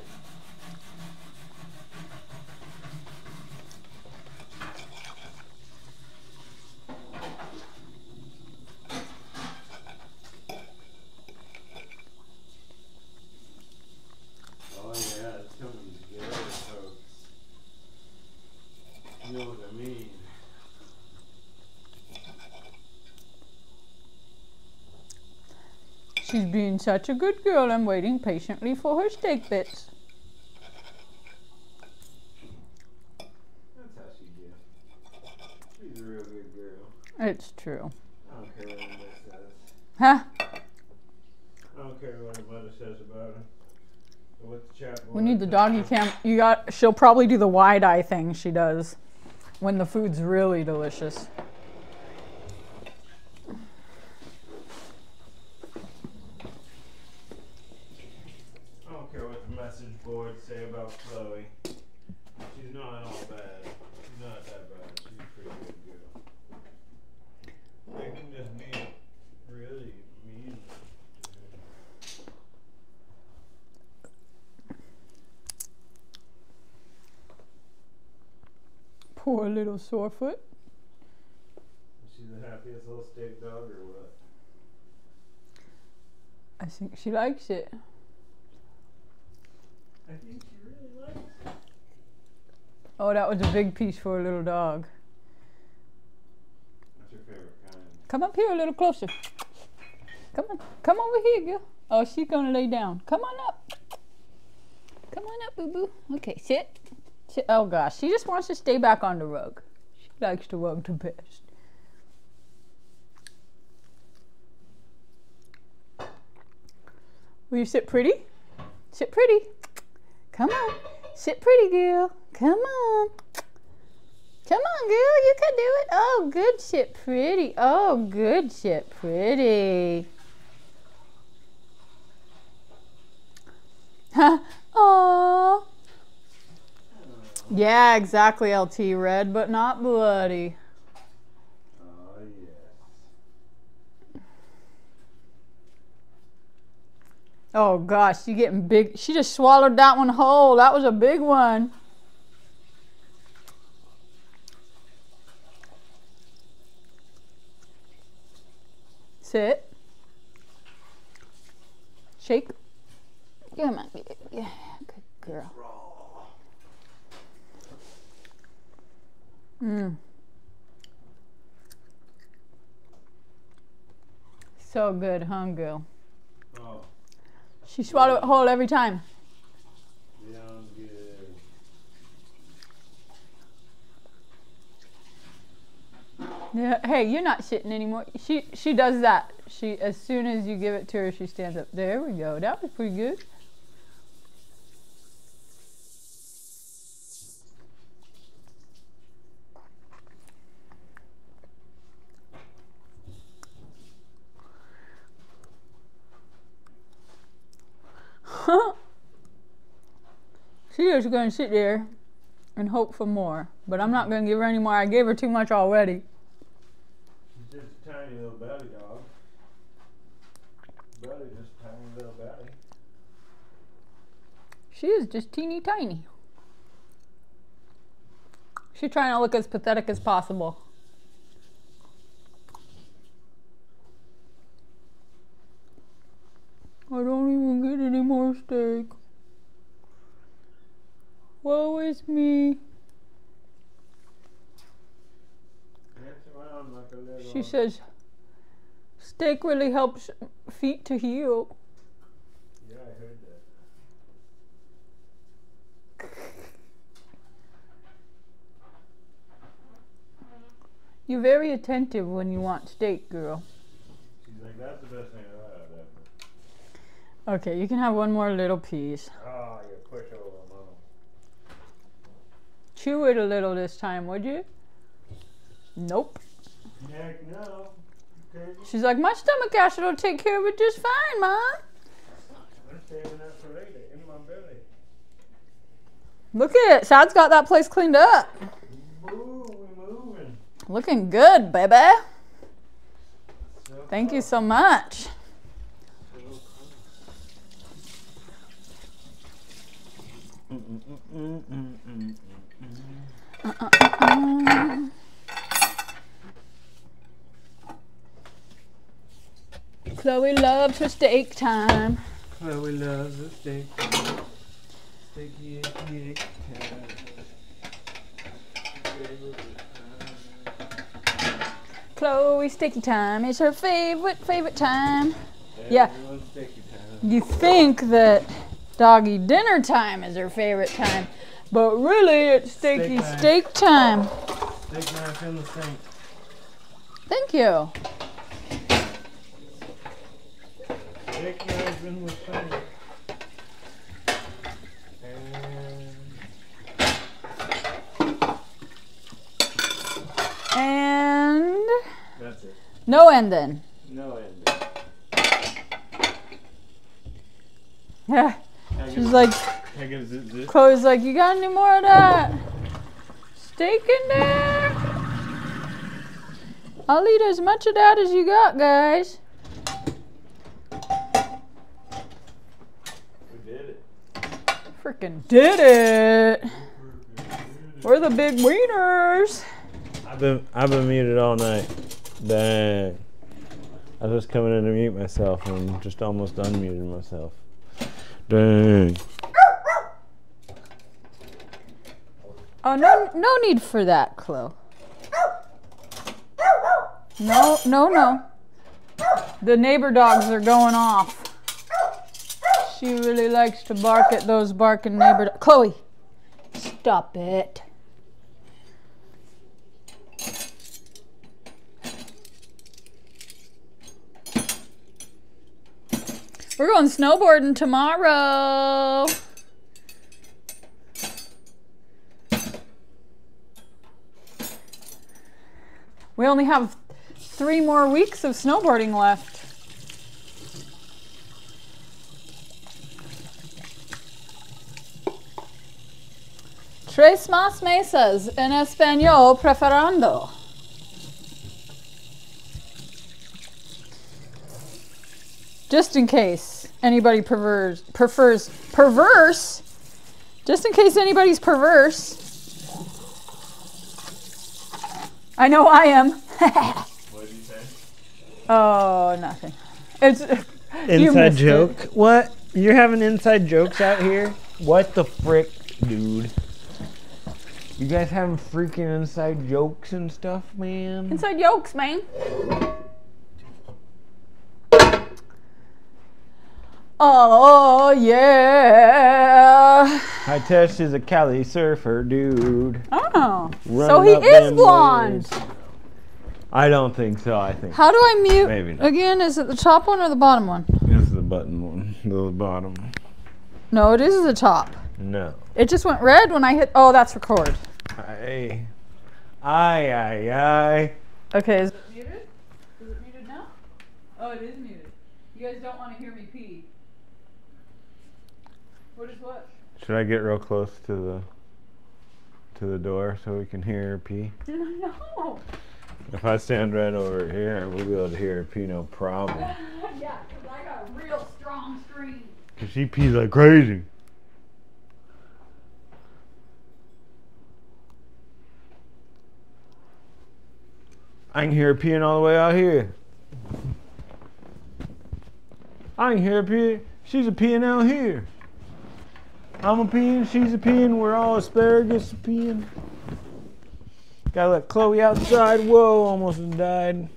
Oh yeah, it's coming together, folks. You know what I mean. She's being such a good girl. I'm waiting patiently for her steak bits. That's how she gets. She's a real good girl. It's true. I don't care what anybody says. Huh? I don't care what anybody says about her. But with the chat We need the doggy cam. You got. She'll probably do the wide eye thing she does when the food's really delicious. I don't care what the message boards say about Chloe. She's not all bad. She's not that bad. She's a pretty good girl. They can just be really mean. Poor little sorefoot. Is she the happiest little steak dog or what? I think she likes it. I think she really likes it. Oh, that was a big piece for a little dog. What's your favorite kind? Come up here a little closer. Come on. Come over here, girl. Oh, she's gonna lay down. Come on up. Come on up, boo boo. Okay, sit. Sit. Oh gosh, she just wants to stay back on the rug. She likes the rug the best. Will you sit pretty? Sit pretty. Come on. Sit pretty, girl. Come on. Come on, girl. You can do it. Oh, good sit pretty. Oh, good sit pretty. Huh? Aww. Yeah, exactly, LT. Red, but not bloody. Oh, yes. Oh, gosh, she getting big. She just swallowed that one whole. That was a big one. Sit. Shake. Come on. Yeah, good girl. Mm. So good, huh, girl? Oh, She swallowed it whole every time. sounds good. Yeah. Hey, you're not sitting anymore. She she does that. She as soon as you give it to her, she stands up. There we go. That was pretty good. she is going to sit there and hope for more. But I'm not going to give her any more. I gave her too much already. She's just a tiny little belly dog. Belly just a tiny little belly. She is just teeny tiny. She's trying to look as pathetic as possible. I don't even get any more steak. Woe is me. Like. She says, steak really helps feet to heal. Yeah, I heard that. You're very attentive when you want steak, girl. She's like, that's the best thing I've had ever. Okay, you can have one more little piece. Ah, oh, you pushover, mom. Chew it a little this time, would you? Nope. Heck no. Okay, She's like, my stomach acid will take care of it just fine, Mom. I'm saving that for later in my belly. Look at it. Sad's got that place cleaned up. Ooh, moving. Looking good, baby. So Thank you so much. Chloe loves her steak time. Chloe loves her steak. Steaky, steak icky. Chloe steaky time is her favorite, favorite time. Yeah. Everyone's time. You think that doggy dinner time is her favorite time, but really it's steaky Steak time. steak knife in the sink. Thank you. Steak knife in the sink. And And that's it. no ending. No end. Yeah. Can I She's like, can I get a zit zit? Chloe's like, you got any more of that steak in there? I'll eat as much of that as you got, guys. We did it. Freaking did it. We're the big wieners. I've been I've been muted all night. Dang. I was just coming in to mute myself and just almost unmuted myself. Dang. Oh no, no need for that, Chloe. No, no, no. The neighbor dogs are going off. She really likes to bark at those barking neighbor. Chloe, stop it. We're going snowboarding tomorrow. We only have three more weeks of snowboarding left. Tres más mesas en español preferando. Just in case anybody prefers prefers perverse. Just in case anybody's perverse. I know I am. What did you say? oh, nothing. It's you Inside missed it. joke? What? You're having inside jokes out here? What the frick, dude? You guys having freaking inside jokes and stuff, man? Inside jokes, man. Oh yeah. Hitesh is a Cali surfer dude. Oh. so he is them blonde. waves. I don't think so. I think How do I mute Maybe not. again? Is it the top one or the bottom one? this is the button one, the bottom. No, it is the top. No. It just went red when I hit. Oh, that's record. Aye. Aye, aye, aye. Okay. Is it muted? Is it muted now? Oh, it is muted. You guys don't want to hear me pee. What is what? Should I get real close to the to the door so we can hear her pee? No. If I stand right over here, we'll be able to hear her pee no problem. yeah, because I got a real strong stream. Cause she pees like crazy. I can hear her peeing all the way out here. I can hear her peeing. She's a peeing out here. I'm a peeing, she's a peeing, we're all asparagus peeing. Gotta let Chloe outside. Whoa, almost died.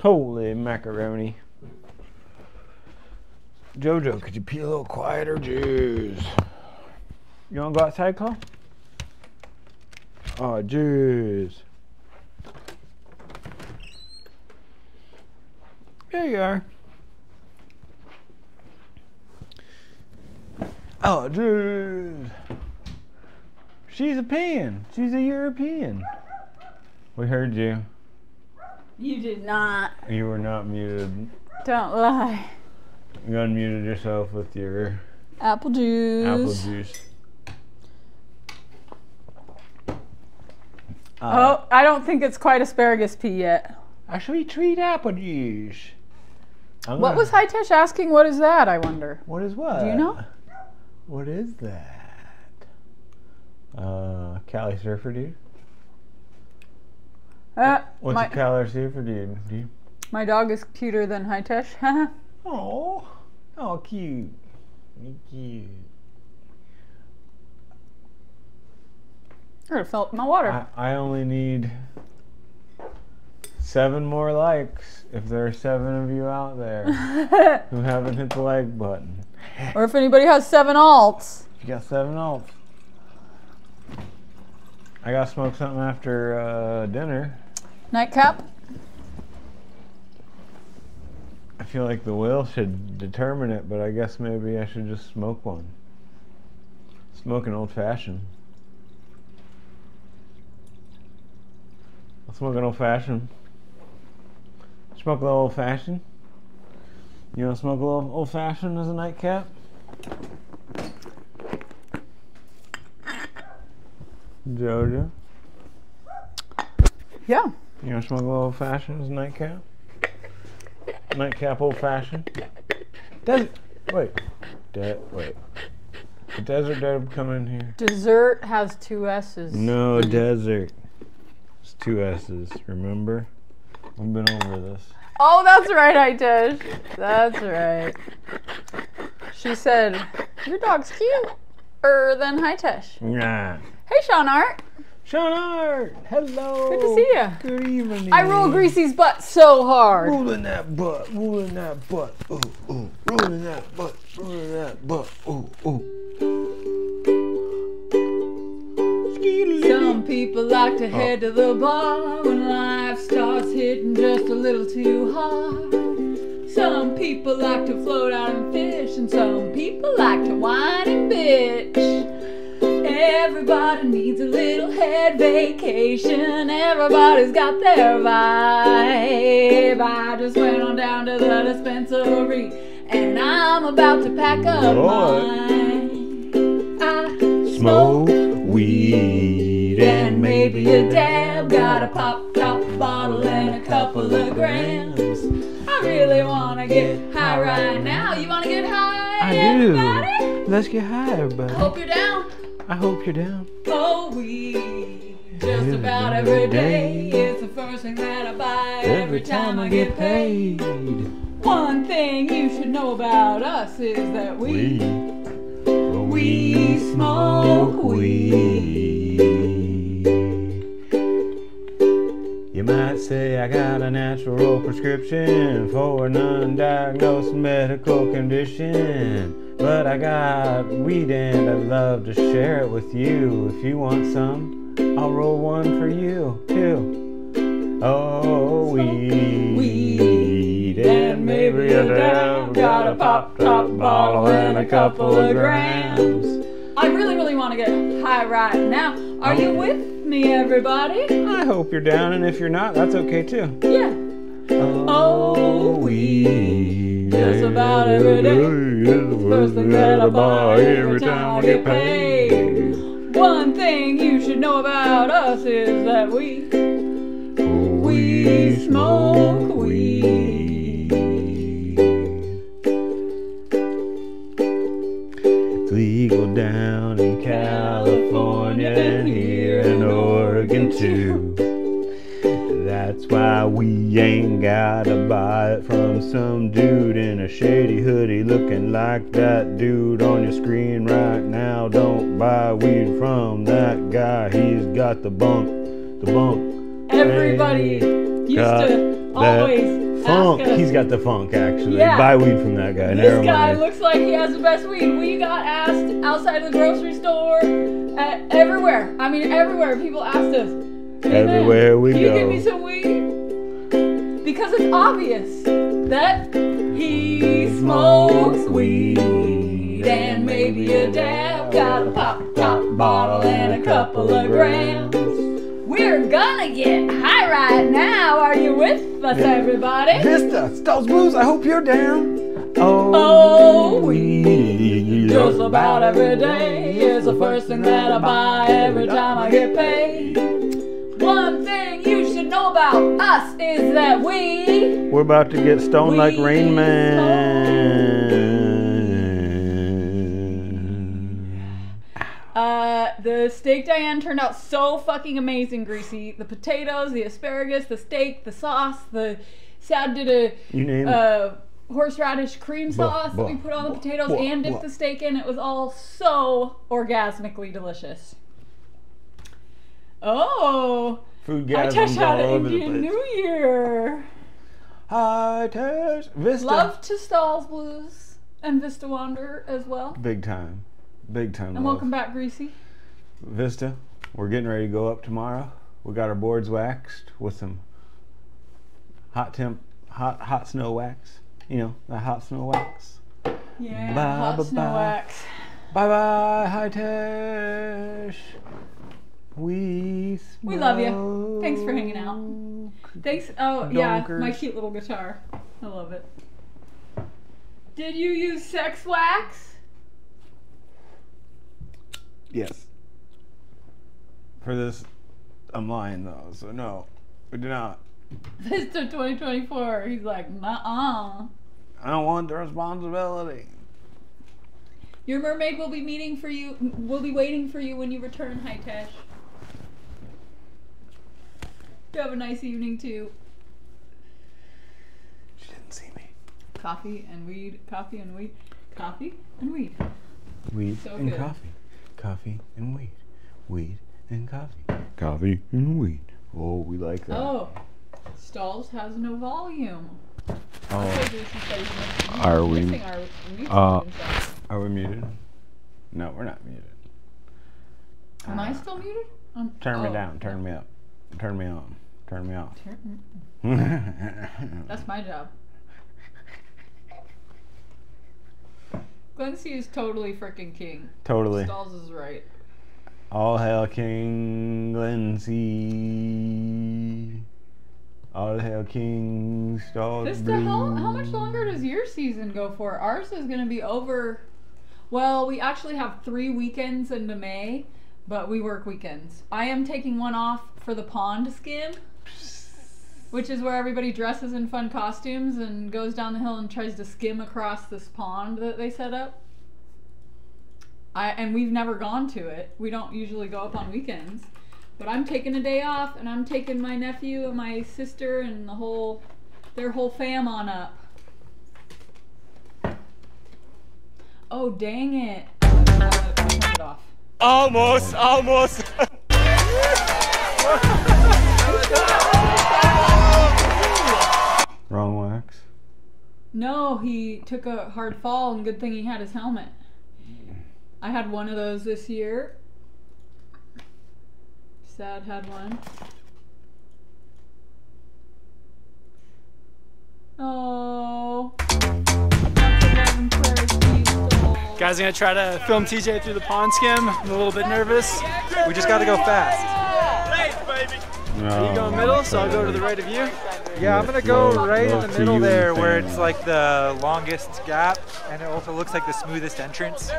Holy macaroni. Jojo, could you pee a little quieter? Jeez. You wanna go outside, Chloe? Oh, jeez. There you are. Oh, jeez. She's a pan. She's a European. We heard you. You did not. You were not muted. Don't lie. You unmuted yourself with your Apple juice. apple juice. Uh, oh, I don't think it's quite asparagus pea yet. A sweet, sweet apple juice. I'm What gonna- was Hitesh asking? What is that? I wonder. What is what? Do you know? What is that? Uh, Cali Surfer dude. Uh, What's my, a Cali Surfer dude? Do you? my dog is cuter than Hitesh. Oh, oh, cute, cute. I would felt my water. I, I only need seven more likes if there are seven of you out there who haven't hit the like button. Or if anybody has seven alts. You got seven alts. I gotta smoke something after uh, dinner. Nightcap. I feel like the will should determine it, but I guess maybe I should just smoke one. Smoke an old fashioned. I'll smoke an old fashioned. Smoke a little old fashioned. You want to smoke a little old fashioned as a nightcap? Jojo, Yeah. you want to smoke a little old fashioned as a nightcap? Nightcap old fashioned. Desert. Wait. De- wait. The desert deb come in here. Dessert has two S's. No desert. It's two S's. Remember? We've been over this. Oh, that's right, I Hitesh. That's right. She said, Your dog's cute. Er, than Hitesh. Yeah. Hey, Sean Art. Sean Art. Hello. Good to see you. Good evening. I roll Greasy's butt so hard. Rolling that butt, rolling that butt, ooh, ooh, rolling that butt, rolling that butt, ooh, ooh. Some people like to head to the bar when life starts hitting just a little too hard. Some people like to float out and fish, and some people like to whine and bitch. Everybody needs a little head vacation. Everybody's got their vibe. I just went on down to the dispensary, and I'm about to pack up Lord. mine. I Smoke weed and maybe a dab. Got a pop top bottle and a couple of grams. I really wanna get high right now. You wanna get high? I everybody? do. Let's get high, everybody. I Hope you're down. I hope you're down. Oh, we just about every day. It's the first thing that I buy every time I get paid. One thing you should know about us is that we we smoke weed. You might say I got a natural prescription for an undiagnosed medical condition. But I got weed and I'd love to share it with you. If you want some, I'll roll one for you too. Oh, weed, weed and maybe a dab. Got a pop top bottle and a couple of grams. I really, really want to get high right now. Are you oh. with me, everybody? I hope you're down, and if you're not, that's okay too. Yeah. Oh, we Just about every day. First thing that I buy every time I get paid. One thing you should know about us is that we we smoke weed. Legal down in California and here in Oregon too. That's why we ain't gotta buy it from some dude in a shady hoodie looking like that dude on your screen right now. Don't buy weed from that guy, he's got the bunk, the bunk. Everybody used to always Funk, he's got the funk actually. Yeah. Buy weed from that guy. This Never guy mind. looks like he has the best weed. We got asked outside of the grocery store, uh, everywhere. I mean, everywhere. People asked us. Everywhere we can you give me some weed? Because it's obvious that he smokes weed and maybe a dab. Got a pop top bottle and a couple of grams. We're gonna get high right now. Are you with us, everybody? Vista, Stalls Blues, I hope you're down. Oh, weed. Just about every day is the first thing that I buy every time I get paid. One thing you should know about us is that we We're about to get stoned like Rain Man. Uh the steak Diane turned out so fucking amazing, Greasy. The potatoes, the asparagus, the steak, the sauce, the Sad did a You name it. uh, horseradish cream Blah, sauce that we put on the potatoes and dipped the steak in. It was all so orgasmically delicious. Oh, Food I touched out an Indian. New Year. Hi, test Vista. Love to Stalls Blues and Vista Wander as well. Big time. Big time. And love. welcome back, Greasy. Vista. We're getting ready to go up tomorrow. We got our boards waxed with some hot temp, hot hot snow wax. You know, the hot snow wax. Yeah, Bye, hot bye, snow bye. wax. Bye bye, Hitesh. We We love you. Thanks for hanging out. Thanks. Oh yeah, my cute little guitar. I love it. Did you use sex wax? Yes. For this, I'm lying though, so no, we do not. Vista 2024. He's like, nah. I don't want the responsibility. Your mermaid will be meeting for you. Will be waiting for you when you return, Hitesh. You have a nice evening too. She didn't see me. Coffee and weed. Coffee and weed. Coffee and weed. Weed So and good. coffee. Coffee and weed. Weed and coffee. Coffee and weed. Oh, we like that. Oh, Stalls has no volume. Oh, Okay, Greasy says Are we- our uh, are we muted? No, we're not muted. Am I still muted? Um, Turn me oh. down. Turn me up. Turn me on. Turn me off. Turn- That's That's my job. Glenn C is totally freaking king. totally. Stalls is right. All hail King Glency. All hail King. Vista, how, how much longer does your season go for? Ours is going to be over. Well, we actually have three weekends into May, but we work weekends. I am taking one off for the pond skim, which is where everybody dresses in fun costumes and goes down the hill and tries to skim across this pond that they set up. I and we've never gone to it. We don't usually go up on weekends. But I'm taking a day off and I'm taking my nephew and my sister and the whole their whole fam on up. Oh dang it. It off. Almost, almost. Wrong wax. No, he took a hard fall, and good thing he had his helmet. I had one of those this year. Sad had one. Oh. Guys, I'm gonna try to film TJ through the pond skim. I'm a little bit nervous. We just gotta go fast. No. You go middle, so I'll go to the right of you. Yeah, I'm gonna go Low- right low in the middle there where Sam. it's like the longest gap and it also looks like the smoothest entrance.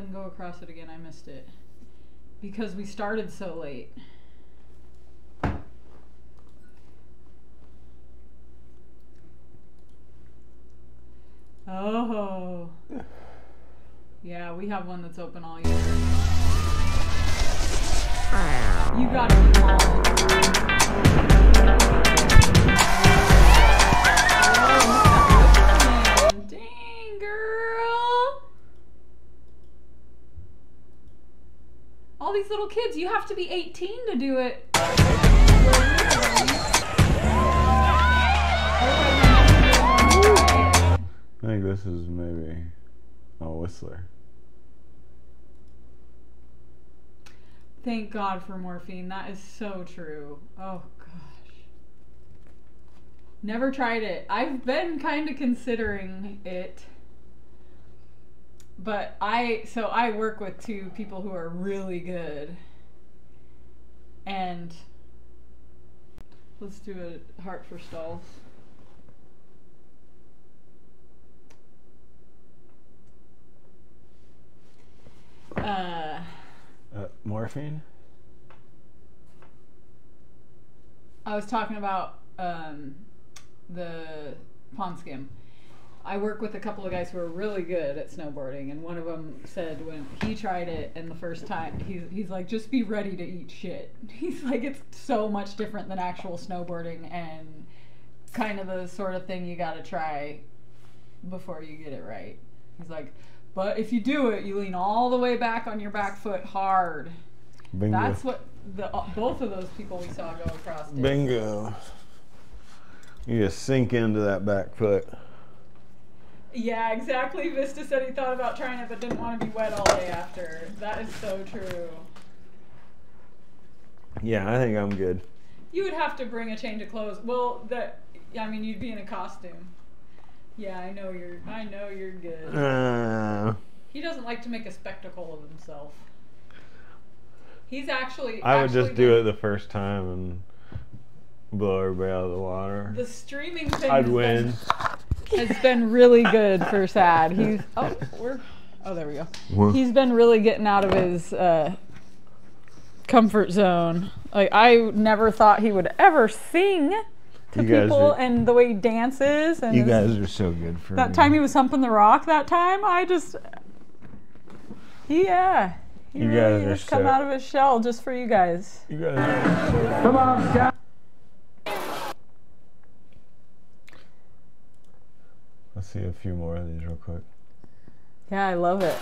And go across it again. I missed it. Because we started so late. Oh. Yeah, we have one that's open all year. You gotta be All these little kids, you have to be 18 to do it. I think this is maybe a whistler. Thank God for morphine. That is so true. Oh gosh. Never tried it. I've been kind of considering it. But I so I work with two people who are really good. And let's do a heart for stalls. Uh Uh, morphine? I was talking about um, the pond skim. I work with a couple of guys who are really good at snowboarding, and one of them said when he tried it and the first time, he's, he's like, just be ready to eat shit. He's like, it's so much different than actual snowboarding and kind of the sort of thing you gotta try before you get it right. He's like, but if you do it, you lean all the way back on your back foot hard. Bingo. That's what the uh, both of those people we saw go across did. Bingo. You just sink into that back foot. Yeah, exactly. Vista said he thought about trying it but didn't want to be wet all day after. That is so true. Yeah, I think I'm good. You would have to bring a change of clothes. Well, that I mean, you'd be in a costume. Yeah, I know you're. I know you're good. Uh, He doesn't like to make a spectacle of himself. He's actually. I would actually just do it the first time and blow everybody out of the water. The streaming thing. I'd win. Been, has been really good for Sad. He's. Oh, we're. Oh, there we go. What? He's been really getting out of his uh, comfort zone. Like I never thought he would ever sing to You people, are- and the way he dances, and You guys are so good for that me. time he was humping the rock. That time, I just. Yeah. He You really guys are come so- out of his shell just for you guys. You guys are Come on, Scott. Let's see a few more of these real quick. Yeah, I love it.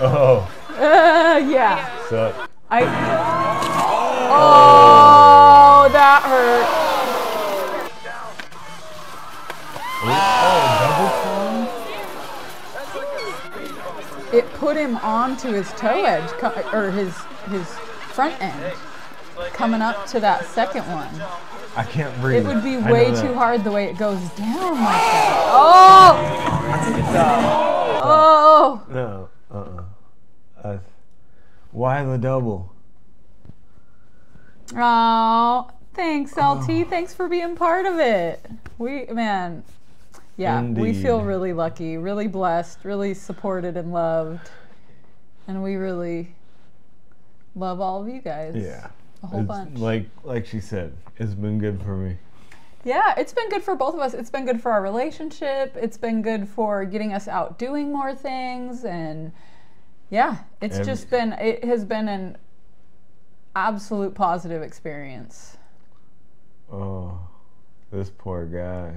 Oh, Uh, yeah. so I. Oh, that hurt. It put him onto his toe edge, or his his front end, coming up to that second one. I can't breathe. It would be way too hard the way it goes down like that. Oh! Oh! No, uh-uh. Uh, why the double? Oh, thanks, LT. Thanks for being part of it. We, man, yeah, we feel really lucky, really blessed, really supported and loved. And we really love all of you guys. Yeah. A whole It's bunch. Like like she said, it's been good for me. Yeah, it's been good for both of us. It's been good for our relationship. It's been good for getting us out doing more things. And yeah, it's Every- just been, it has been an absolute positive experience. Oh, this poor guy.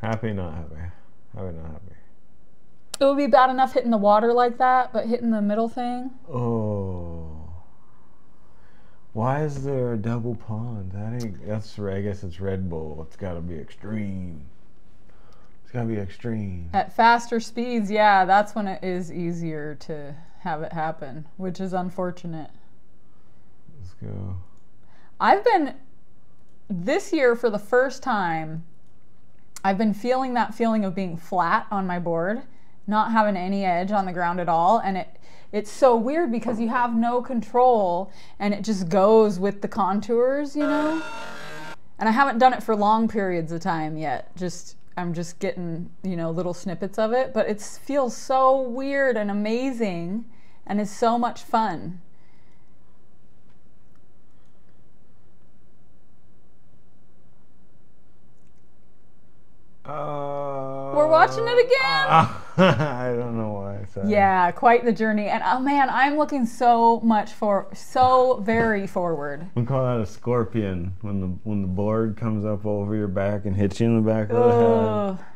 Happy, not happy. Happy, not happy. It would be bad enough hitting the water like that, but hitting the middle thing. Oh. Why is there a double pond? That ain't. That's. I guess it's Red Bull. It's got to be extreme. It's got to be extreme. At faster speeds, yeah, that's when it is easier to have it happen, which is unfortunate. Let's go. I've been this year for the first time. I've been feeling that feeling of being flat on my board, not having any edge on the ground at all, and it it's so weird because you have no control and it just goes with the contours, you know? And I haven't done it for long periods of time yet. Just I'm just getting, you know, little snippets of it, but it feels so weird and amazing and is so much fun. Uh, We're watching it again. I don't know why said. Yeah, quite the journey. And oh man, I'm looking so much for so very forward. We call that a scorpion when the when the board comes up over your back and hits you in the back of the head.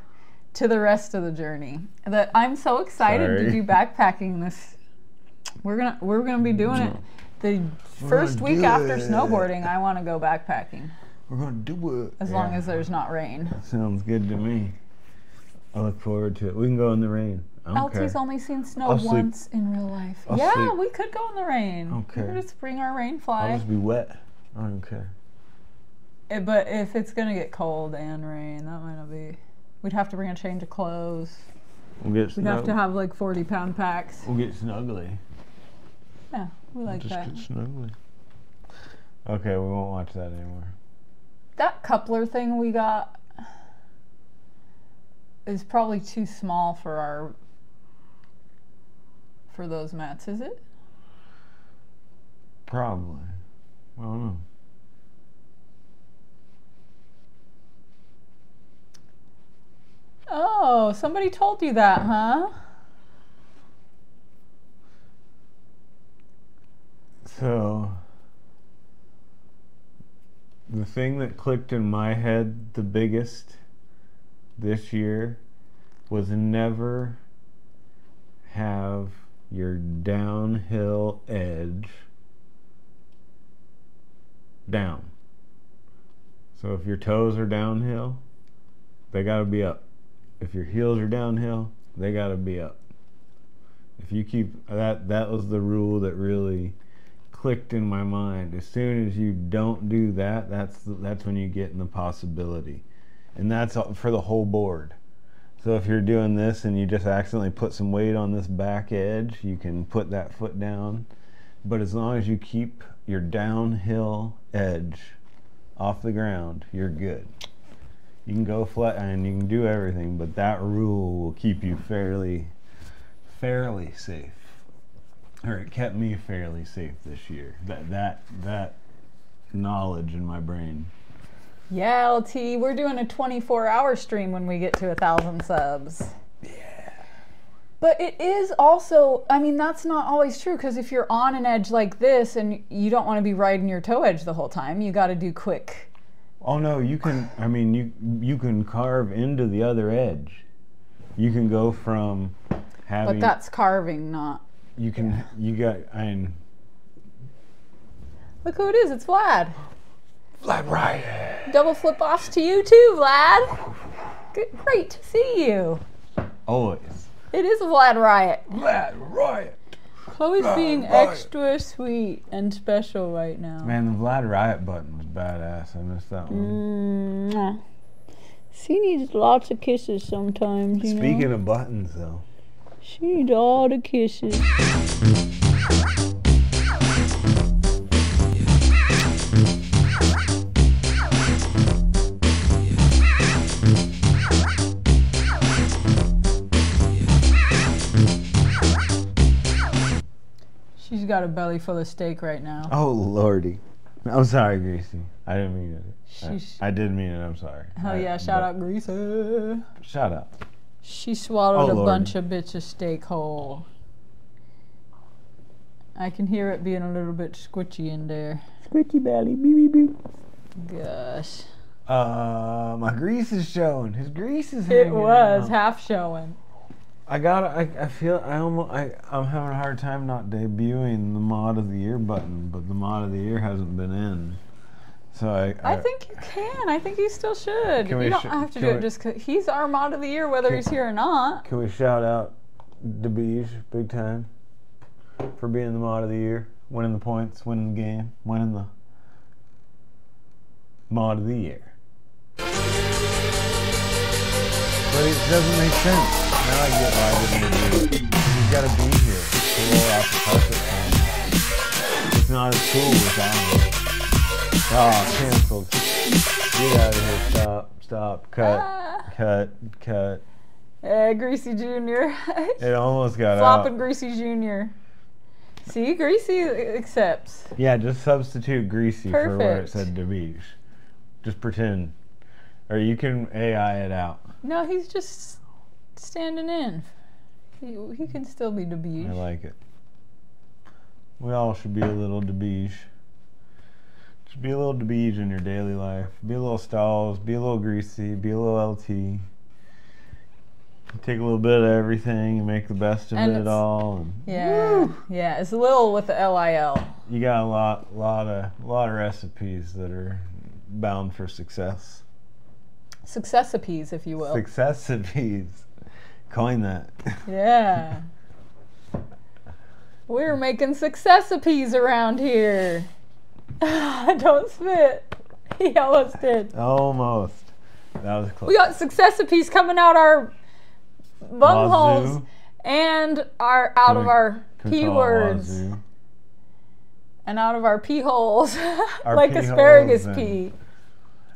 To the rest of the journey. That I'm so excited to Sorry. do backpacking this. We're gonna we're gonna be doing it the first week after snowboarding. I want to go backpacking We're gonna do it. as long as there's not rain. Sounds good to me. I look forward to it. We can go in the rain. Care. Only seen snow I'll sleep. once in real life. I'll yeah, sleep. we could go in the rain. Okay. We could just bring our rain fly. I'll just be wet. I don't care. Eh, But if it's gonna get cold and rain, that might not be. We'd have to bring a change of clothes. We'll get We'd have to have like 40 pound packs. We'll get snuggly. Yeah, we like just that. get snuggly. Okay, we won't watch that anymore. That coupler thing we got is probably too small for our for those mats, is it? Probably. I don't know. Oh, somebody told you that, huh? So, the thing that clicked in my head the biggest this year was never have your downhill edge down. So, if your toes are downhill, they got to be up. If your heels are downhill, they got to be up. If you keep that, that was the rule that really clicked in my mind. As soon as you don't do that, that's that's when you get in the possibility, and that's for the whole board. So if you're doing this and you just accidentally put some weight on this back edge, you can put that foot down. But as long as you keep your downhill edge off the ground, you're good. You can go flat and you can do everything, but that rule will keep you fairly, fairly safe or it kept me fairly safe this year. That that that knowledge in my brain. Yeah, LT, we're doing a 24 hour stream when we get to a thousand subs. Yeah. But it is also, I mean, that's not always true because if you're on an edge like this and you don't want to be riding your toe edge the whole time, you got to do quick. Oh no, you can. I mean, you you can carve into the other edge. You can go from having. But that's carving, not. You can. You got. I mean, Look who it is, it's Vlad. Vlad Riot. Double flip offs to you too, Vlad. Good, great to see you. Always. It is Vlad Riot. Vlad Riot. Chloe's being extra sweet and special right now. Man, the Vlad Riot button was badass. I missed that one. Mm, Mwah. She needs lots of kisses sometimes, you Speaking know. of buttons, though. She needs all the kisses. She's got a belly full of steak right now. Oh lordy. I'm sorry, Greasy. I didn't mean it. I, I did mean it. I'm sorry. Hell I- yeah, shout out Greaser. Shout out. She swallowed Oh, a Lord. bunch of bits of steak whole. I can hear it being a little bit squishy in there. Squishy belly, beep beep beep. Gosh. Uh, my grease is showing. His grease is. It was out. half showing. I got. I, I feel. I almost. I. I'm having a hard time not debuting the mod of the year button, but the mod of the year hasn't been in. So I. I think you can. I think you still should. Can we You don't sh- have to do it just just 'cause he's our mod of the year, whether he's here or not. Can we shout out DeBeige big time for being the mod of the year, winning the points, winning the game, winning the mod of the year. But it doesn't make sense. Now I get why I didn't do it. He's got to be here to roll out the carpet. It's not as cool without him. Oh, canceled. Get out of here. Stop. Stop. Cut. Ah. Cut. Cut. Eh, Greasy Jr. It almost got Flopping out. Greasy Jr. See, Greasy accepts. Yeah, just substitute greasy for where it said DeBeige. Just pretend. Or you can AI it out. No, he's just standing in. He, he can still be the I like it. We all should be a little DeBeige. Just be a little DeBeige in your daily life. Be a little Stalls. Be a little greasy. Be a little LT. Take a little bit of everything and make the best of And it all. And Yeah, yeah. It's a little with the LIL. you got a lot, lot of, lot of recipes that are bound for success. Successipes, if you will. Success recipes. Coin that. Yeah. We're making successipes around here. Don't spit. He almost did. Almost. That was close. We got successipes coming out our bungholes Wazoo. and our out of our p words wazoo? and out of our pee holes, Our like pee asparagus holes pee.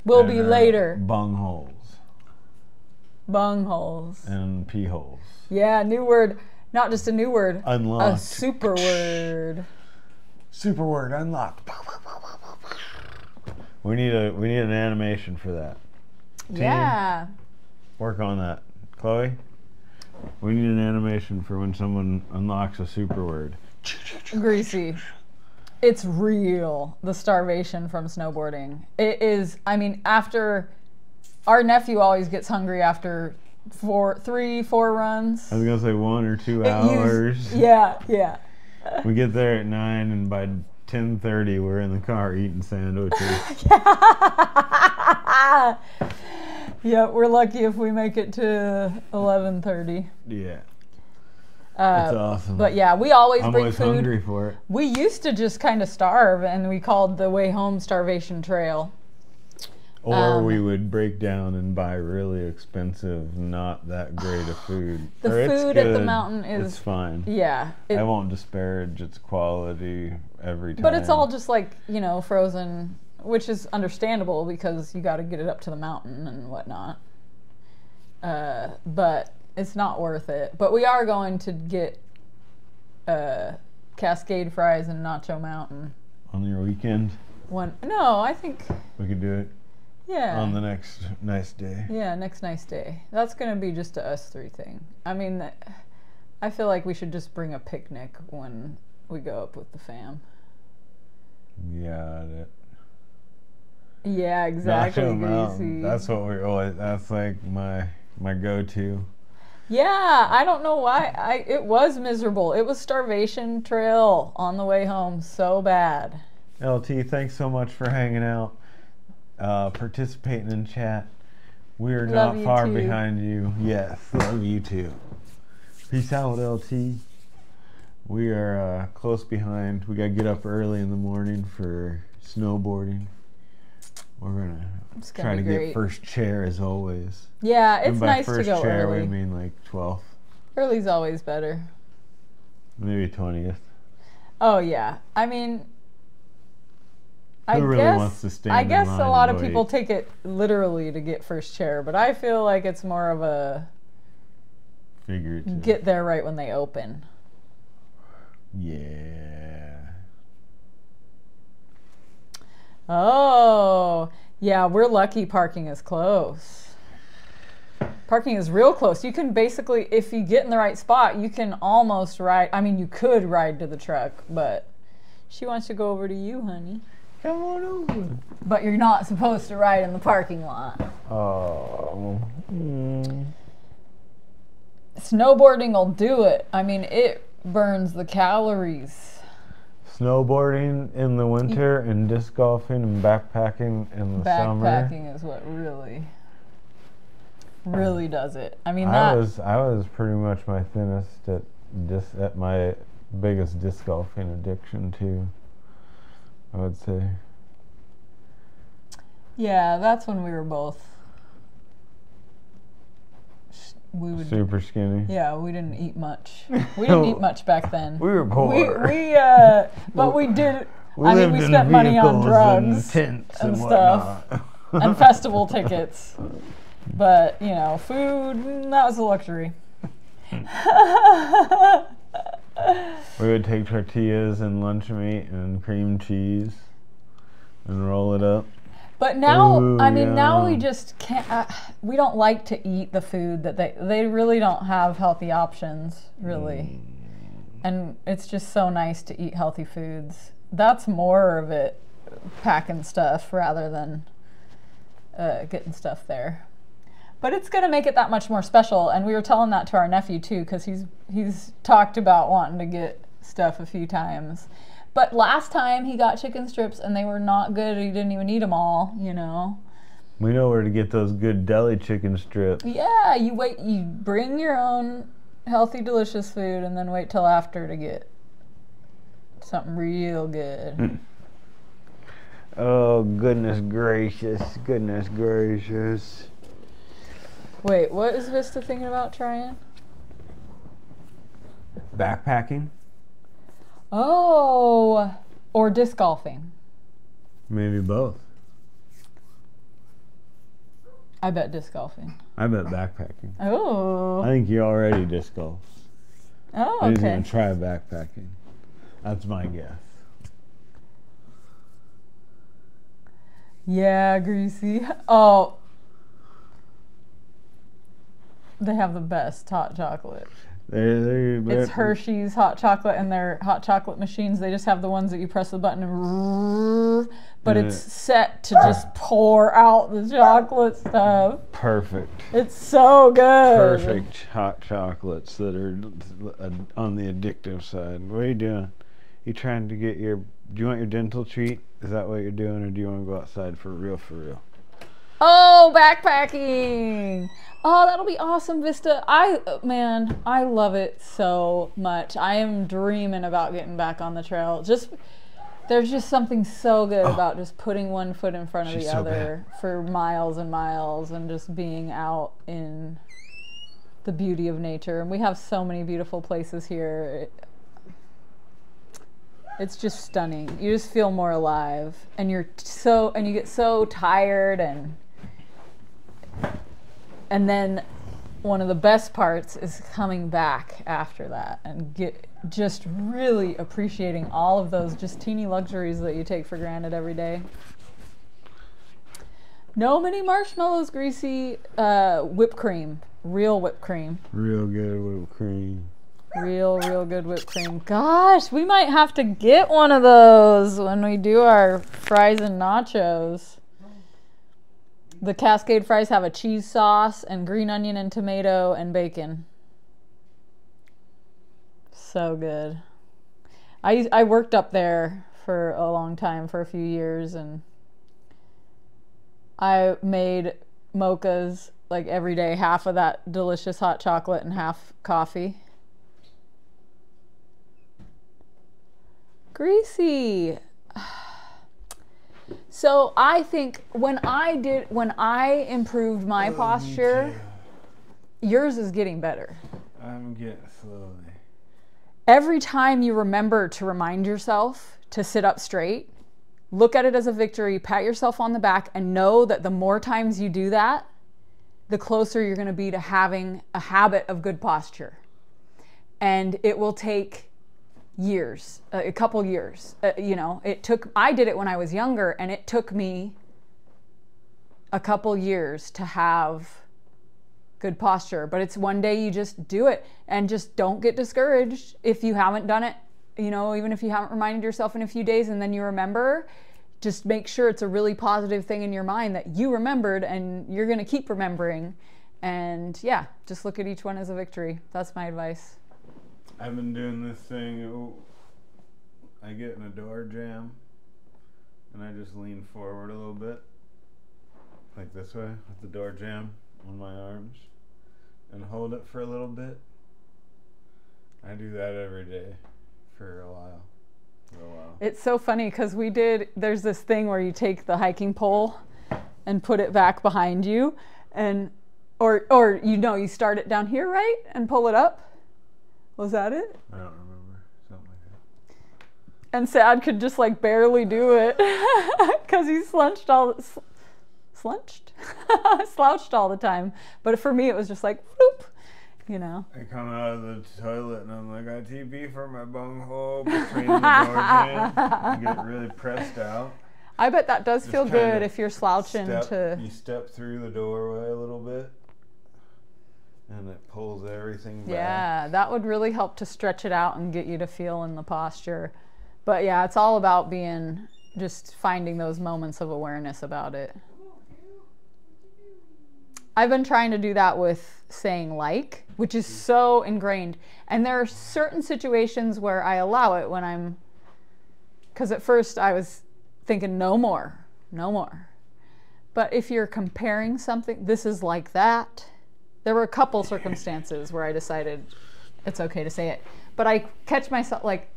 Will be later. Bung holes Bungholes. and pee holes. Yeah, new word. Not just a new word. A super word. Super word unlocked. We need a we need an animation for that. Team, Yeah. Work on that. Chloe? We need an animation for when someone unlocks a super word. Greasy. It's real. The starvation from snowboarding. It is. I mean, after our nephew always gets hungry after four, three, four runs. I was gonna say one or two It used- hours. yeah, yeah. We get there at nine and by ten thirty we're in the car eating sandwiches. yeah, we're lucky if we make it to eleven thirty. yeah. Uh, That's awesome. But yeah, we always I'm bring always food. hungry for it. We used to just kind of starve, and we called the way home starvation trail. Or Um, we would break down and buy really expensive, not that great of food. The Or food at the mountain is- It's fine. Yeah, it- I won't disparage its quality every time. But it's all just like, you know, frozen, which is understandable because you got to get it up to the mountain and whatnot. Uh, but it's not worth it. But we are going to get uh, Cascade fries and Nacho Mountain. on your weekend. One, no, I think, We could do it yeah. on the next nice day. Yeah, next nice day. That's going to be just a us three thing. I mean, I feel like we should just bring a picnic when we go up with the fam. Yeah, it. Yeah, exactly. Nacho Mountain. Greasy. That's what we're always. That's like my my go-to. Yeah, I don't know why. I it was miserable. It was starvation trail on the way home so bad. LT, thanks so much for hanging out, uh, participating in chat. We are Love not far too. behind you. Yes, love you too. Peace out, LT. We are uh, close behind. We gotta get up early in the morning for snowboarding. We're gonna gonna try to great. get first chair as always. Yeah, and it's by nice to first go chair, early. we mean like 12th, Early's always better. maybe 20th. Oh yeah. I mean I Who really guess wants to stand I guess a lot of people take it literally to get first chair, but I feel like it's more of a Figurative. get there right when they open. Yeah. Oh, yeah, we're lucky parking is close. Parking is real close. You can basically, if you get in the right spot, you can almost ride. I mean, you could ride to the truck, but she wants to go over to you, honey. Come on over. But you're not supposed to ride in the parking lot. Oh. mm. Snowboarding will do it. I mean, it burns the calories. Snowboarding in the winter and disc golfing and backpacking in the summer. Backpacking is what really, really does it. I mean, I was I was pretty much my thinnest at dis, at my biggest disc golfing addiction too. I would say. yeah, that's when we were both. We would Super skinny. Yeah, we didn't eat much. We didn't eat much back then. We were poor. we uh, but we did. We I mean, we spent money on drugs and tents and and, stuff. and festival tickets. But you know, food mm, that was a luxury. We would take tortillas and lunch meat and cream cheese and roll it up. But now, Ooh, I mean, now we just can't. Uh, we don't like to eat the food that they they really don't have healthy options, really. And it's just so nice to eat healthy foods. That's more of it, packing stuff rather than uh, getting stuff there. But it's gonna make it that much more special. And we were telling that to our nephew too, because he's he's talked about wanting to get stuff a few times. But last time he got chicken strips and they were not good. He didn't even eat them all, you know. We know where to get those good deli chicken strips. Yeah, you wait. You bring your own healthy, delicious food, and then wait till after to get something real good. Mm. Oh goodness gracious, goodness gracious. Wait, what is Vista thinking about trying? Backpacking? Oh, or disc golfing. Maybe both. I bet disc golfing. I bet backpacking. Oh. I think you already disc golf. Oh, okay. He's gonna try backpacking. That's my guess. Yeah, greasy. Oh. They have the best hot chocolate. They're, they're, It's they're- Hershey's hot chocolate and their hot chocolate machines. They just have the ones that you press the button and but it's set to just pour out the chocolate stuff. Perfect. It's so good. Perfect hot chocolates that are on the addictive side. What are you doing? You trying to get your? Do you want your dental treat? Is that what you're doing, or do you want to go outside for real? For real? Oh, backpacking. Oh, that'll be awesome, Vista. I man, I love it so much. I am dreaming about getting back on the trail. Just there's just something so good oh. about just putting one foot in front of Oh. She's the so other for miles and miles and just being out in the beauty of nature. And we have so many beautiful places here. It- it's just stunning. You just feel more alive, and you're so and you get so tired and and then one of the best parts is coming back after that and get just really appreciating all of those just teeny luxuries that you take for granted every day. No mini marshmallows, greasy uh, whipped cream, real whipped cream. Real good whipped cream. Real, real good whipped cream. Gosh, we might have to get one of those when we do our fries and nachos. The Cascade fries have a cheese sauce and green onion and tomato and bacon. So good. I I worked up there for a long time, for a few years, and I made mochas like every day, half of that delicious hot chocolate and half coffee. Greasy. So I think when I did when I improved my posture, yours is getting better. I'm getting slowly. Every time you remember to remind yourself to sit up straight, look at it as a victory, pat yourself on the back, and know that the more times you do that, the closer you're going to be to having a habit of good posture. And it will take years, a couple years. Uh, you know, it took, I did it when I was younger, and it took me a couple years to have good posture. But it's one day you just do it and just don't get discouraged if you haven't done it. You know, even if you haven't reminded yourself in a few days and then you remember, just make sure it's a really positive thing in your mind that you remembered and you're going to keep remembering. And yeah, just look at each one as a victory. That's my advice. I've been doing this thing. Oh, I get in a door jamb, and I just lean forward a little bit, like this way, with the door jamb on my arms, and hold it for a little bit. I do that every day for a while. For a while. It's so funny because we did, there's this thing where you take the hiking pole and put it back behind you, and or or you know you start it down here right and pull it up. Was that it? I don't remember something like that. And Sad could just like barely do it because he slunched all sl- slunched slouched all the time. But for me, it was just like whoop, you know. I come out of the toilet and I'm like, I TP for my bunghole between the door. I get really pressed out. I bet that does Just feel good if you're slouching step, to. You step through the doorway a little bit, and it pulls everything back. Yeah, that would really help to stretch it out and get you to feel in the posture. But yeah, it's all about being just finding those moments of awareness about it. I've been trying to do that with saying like, which is so ingrained. And there are certain situations where I allow it when I'm, because at first I was thinking, no more, no more. But if you're comparing something, this is like that. There were a couple circumstances where I decided it's okay to say it. But I catch myself like,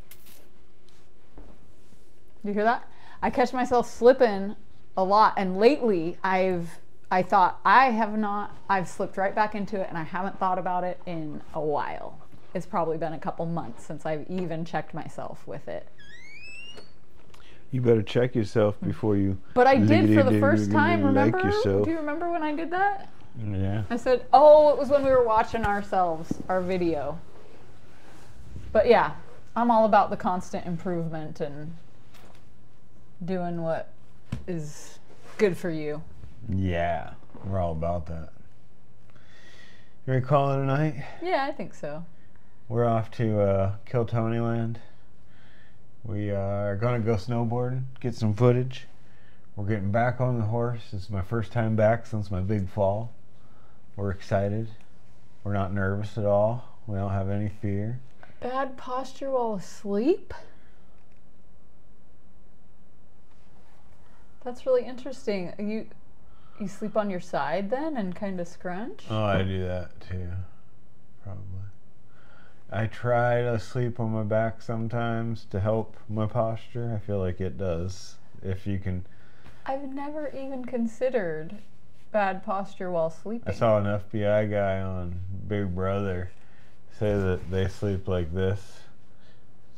do you hear that? I catch myself slipping a lot. And lately I've, I thought I have not, I've slipped right back into it and I haven't thought about it in a while. It's probably been a couple months since I've even checked myself with it. You better check yourself before you. But I did for the first time, remember? Do you remember when I did that? Yeah. I said, oh, it was when we were watching ourselves, our video. But yeah, I'm all about the constant improvement and doing what is good for you. Yeah, we're all about that. You ready to call it a night? Yeah, I think so. We're off to uh, Kill Tony Land. We uh, are gonna go snowboarding, get some footage. We're getting back on the horse. This is my first time back since my big fall. We're excited. We're not nervous at all. We don't have any fear. Bad posture while asleep? That's really interesting. You you sleep on your side then and kind of scrunch? Oh, I do that too. Probably. I try to sleep on my back sometimes to help my posture. I feel like it does. If you can, I've never even considered bad posture while sleeping. I saw an FBI guy on Big Brother say that they sleep like this,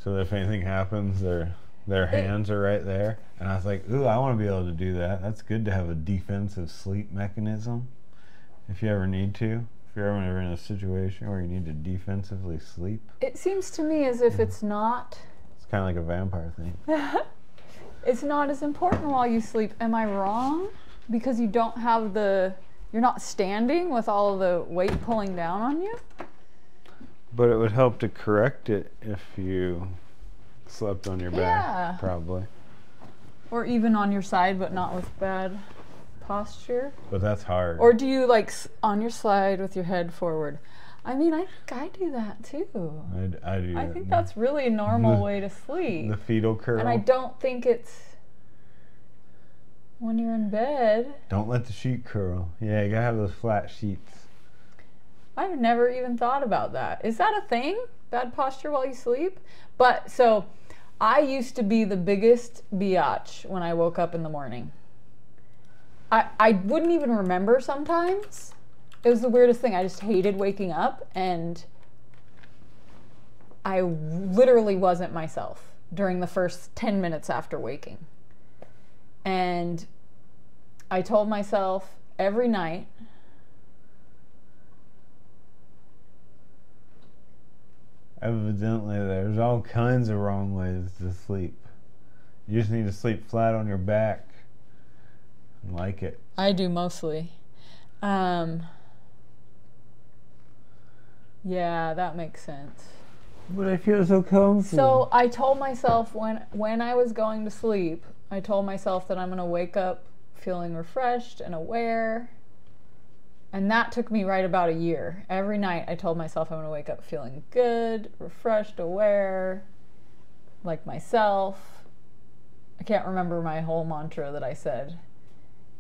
so that if anything happens, their their hands are right there. And I was like, ooh, I want to be able to do that. That's good to have a defensive sleep mechanism, if you ever need to. If you're ever in a situation where you need to defensively sleep, It seems to me as if it's not it's kind of like a vampire thing. it's not as important while you sleep. Am I wrong? Because you don't have the you're not standing with all of the weight pulling down on you? But it would help to correct it if you slept on your back, Yeah. probably. Or even on your side but not with bad posture? But that's hard. Or do you like on your side with your head forward? I mean, I think I do that too. I, I do. I think that's really a normal The- way to sleep. the fetal curl. And I don't think it's when you're in bed. Don't let the sheet curl. Yeah, you gotta have those flat sheets. I've never even thought about that. Is that a thing? Bad posture while you sleep? But so I used to be the biggest biatch when I woke up in the morning. I, I wouldn't even remember sometimes. It was the weirdest thing. I just hated waking up and I literally wasn't myself during the first 10 minutes after waking. And I told myself every night Evidently, there's all kinds of wrong ways to sleep. You just need to sleep flat on your back and like it. I do mostly. Um, Yeah, that makes sense. But I feel so comfortable. So I told myself when when I was going to sleep, I told myself that I'm gonna wake up feeling refreshed and aware. And that took me right about a year. Every night I told myself I'm gonna wake up feeling good, refreshed, aware, like myself. I can't remember my whole mantra that I said.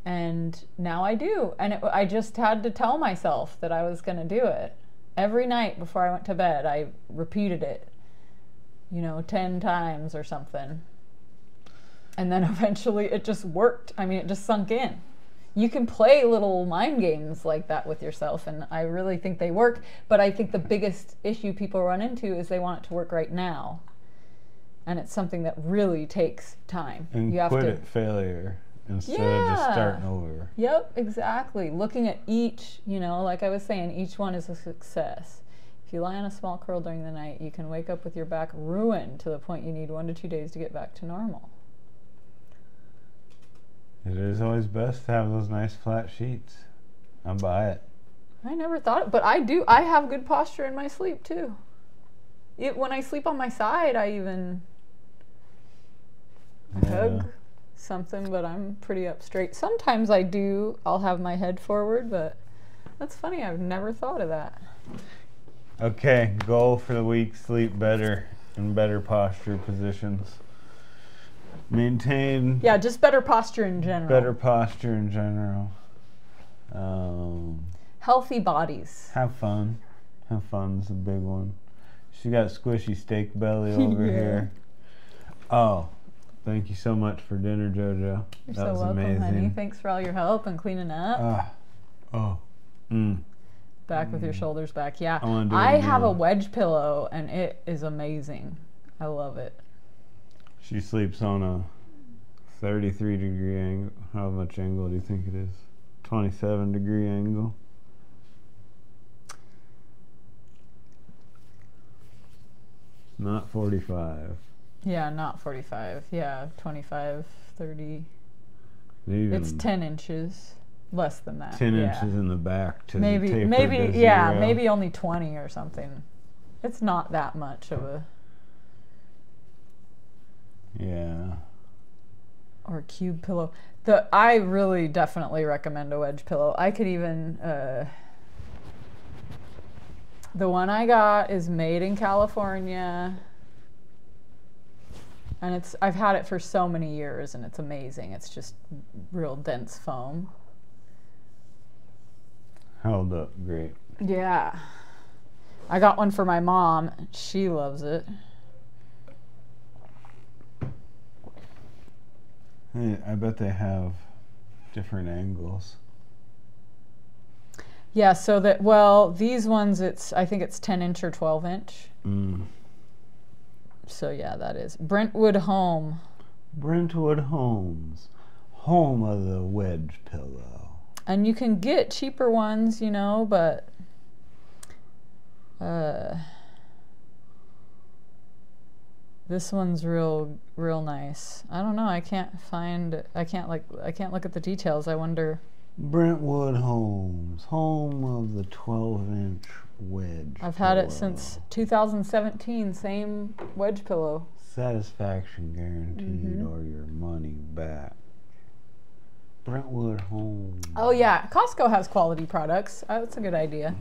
And now I do. And it, I just had to tell myself that I was gonna do it. Every night before I went to bed, I repeated it you know, 10 times or something. And then eventually it just worked. I mean, it just sunk in. You can play little mind games like that with yourself, and I really think they work. But I think the biggest issue people run into is they want it to work right now. And it's something that really takes time. and you have quit to at failure instead of just starting over. Yep, exactly. Looking at each, you know, like I was saying, each one is a success. If you lie on a small curl during the night, you can wake up with your back ruined to the point you need one to two days to get back to normal. It is always best to have those nice flat sheets. I buy it. I never thought it, but I do. I have good posture in my sleep too. It, when I sleep on my side, I even hug something, but I'm pretty up straight. Sometimes I do. I'll have my head forward, but that's funny. I've never thought of that. Okay, goal for the week: sleep better in better posture positions. Maintain Yeah, just better posture in general. better posture in general. Um, Healthy bodies. have fun. Have fun fun's a big one. She got squishy steak belly over Yeah. here. Oh, thank you so much for dinner, JoJo. You're that so was welcome, amazing. honey. Thanks for all your help and cleaning up. Ah, oh, mm. back with your shoulders back. Yeah. I I have a wedge pillow and it is amazing. I love it. She sleeps on a 33 degree angle. How much angle do you think it is? 27 degree angle. Not 45. Yeah, not 45. Yeah, 25, 30. Even It's 10 inches. Less than that. 10 yeah. inches in the back to Maybe, maybe, yeah, zero. maybe only 20 or something. It's not that much of a, Yeah. or a cube pillow. The I really definitely recommend a wedge pillow. I could even uh, the one I got is made in California. And it's I've had it for so many years and it's amazing. It's just real dense foam. Held up great. Yeah. I got one for my mom. She loves it. I bet they have different angles. Yeah, so that well, these ones it's I think it's 10 inch or 12 inch. Mm. So yeah, that is Brentwood Home. Brentwood Homes, home of the wedge pillow. And you can get cheaper ones, you know, but uh this one's real real nice. I don't know, I can't find I can't like I can't look at the details. I wonder Brentwood Homes, home of the 12 inch wedge. I've had it since 2017, same wedge pillow. Satisfaction guaranteed Mhm. or your money back. Brentwood Homes. Oh yeah, Costco has quality products. Oh, that's a good idea.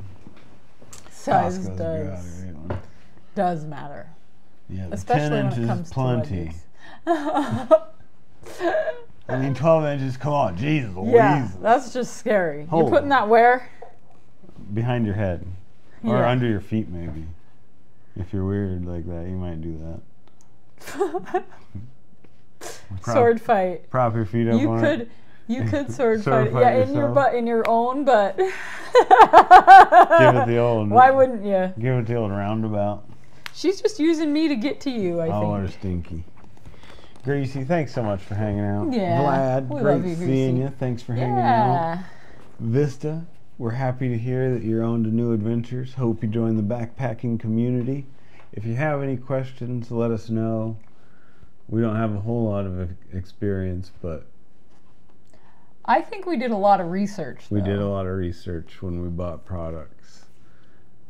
Size Costco's does got a great one. does matter, Yeah, especially 10 when inches it comes plenty. to. I mean, 12 inches, come on, Jesus yeah, Louise. that's just scary. Hold You're putting that where? Behind your head. Or Yeah. under your feet, maybe. If you're weird like that, you might do that. Prop- sword fight. Prop your feet up You could, it. you could sword, Sword fight. fight Yeah, in your butt, in your own butt. Give it the old- Why wouldn't you? Give it the old roundabout. She's just using me to get to you. I oh, think. Oh, what a think. stinky. Greasy, thanks so much for hanging out. Yeah, Vlad, great you, seeing Greasy. you. Thanks for hanging out. Yeah. Vista, we're happy to hear that you're on to new adventures. Hope you join the backpacking community. If you have any questions, let us know. We don't have a whole lot of experience, but I think we did a lot of research. we did a lot of research when we bought products.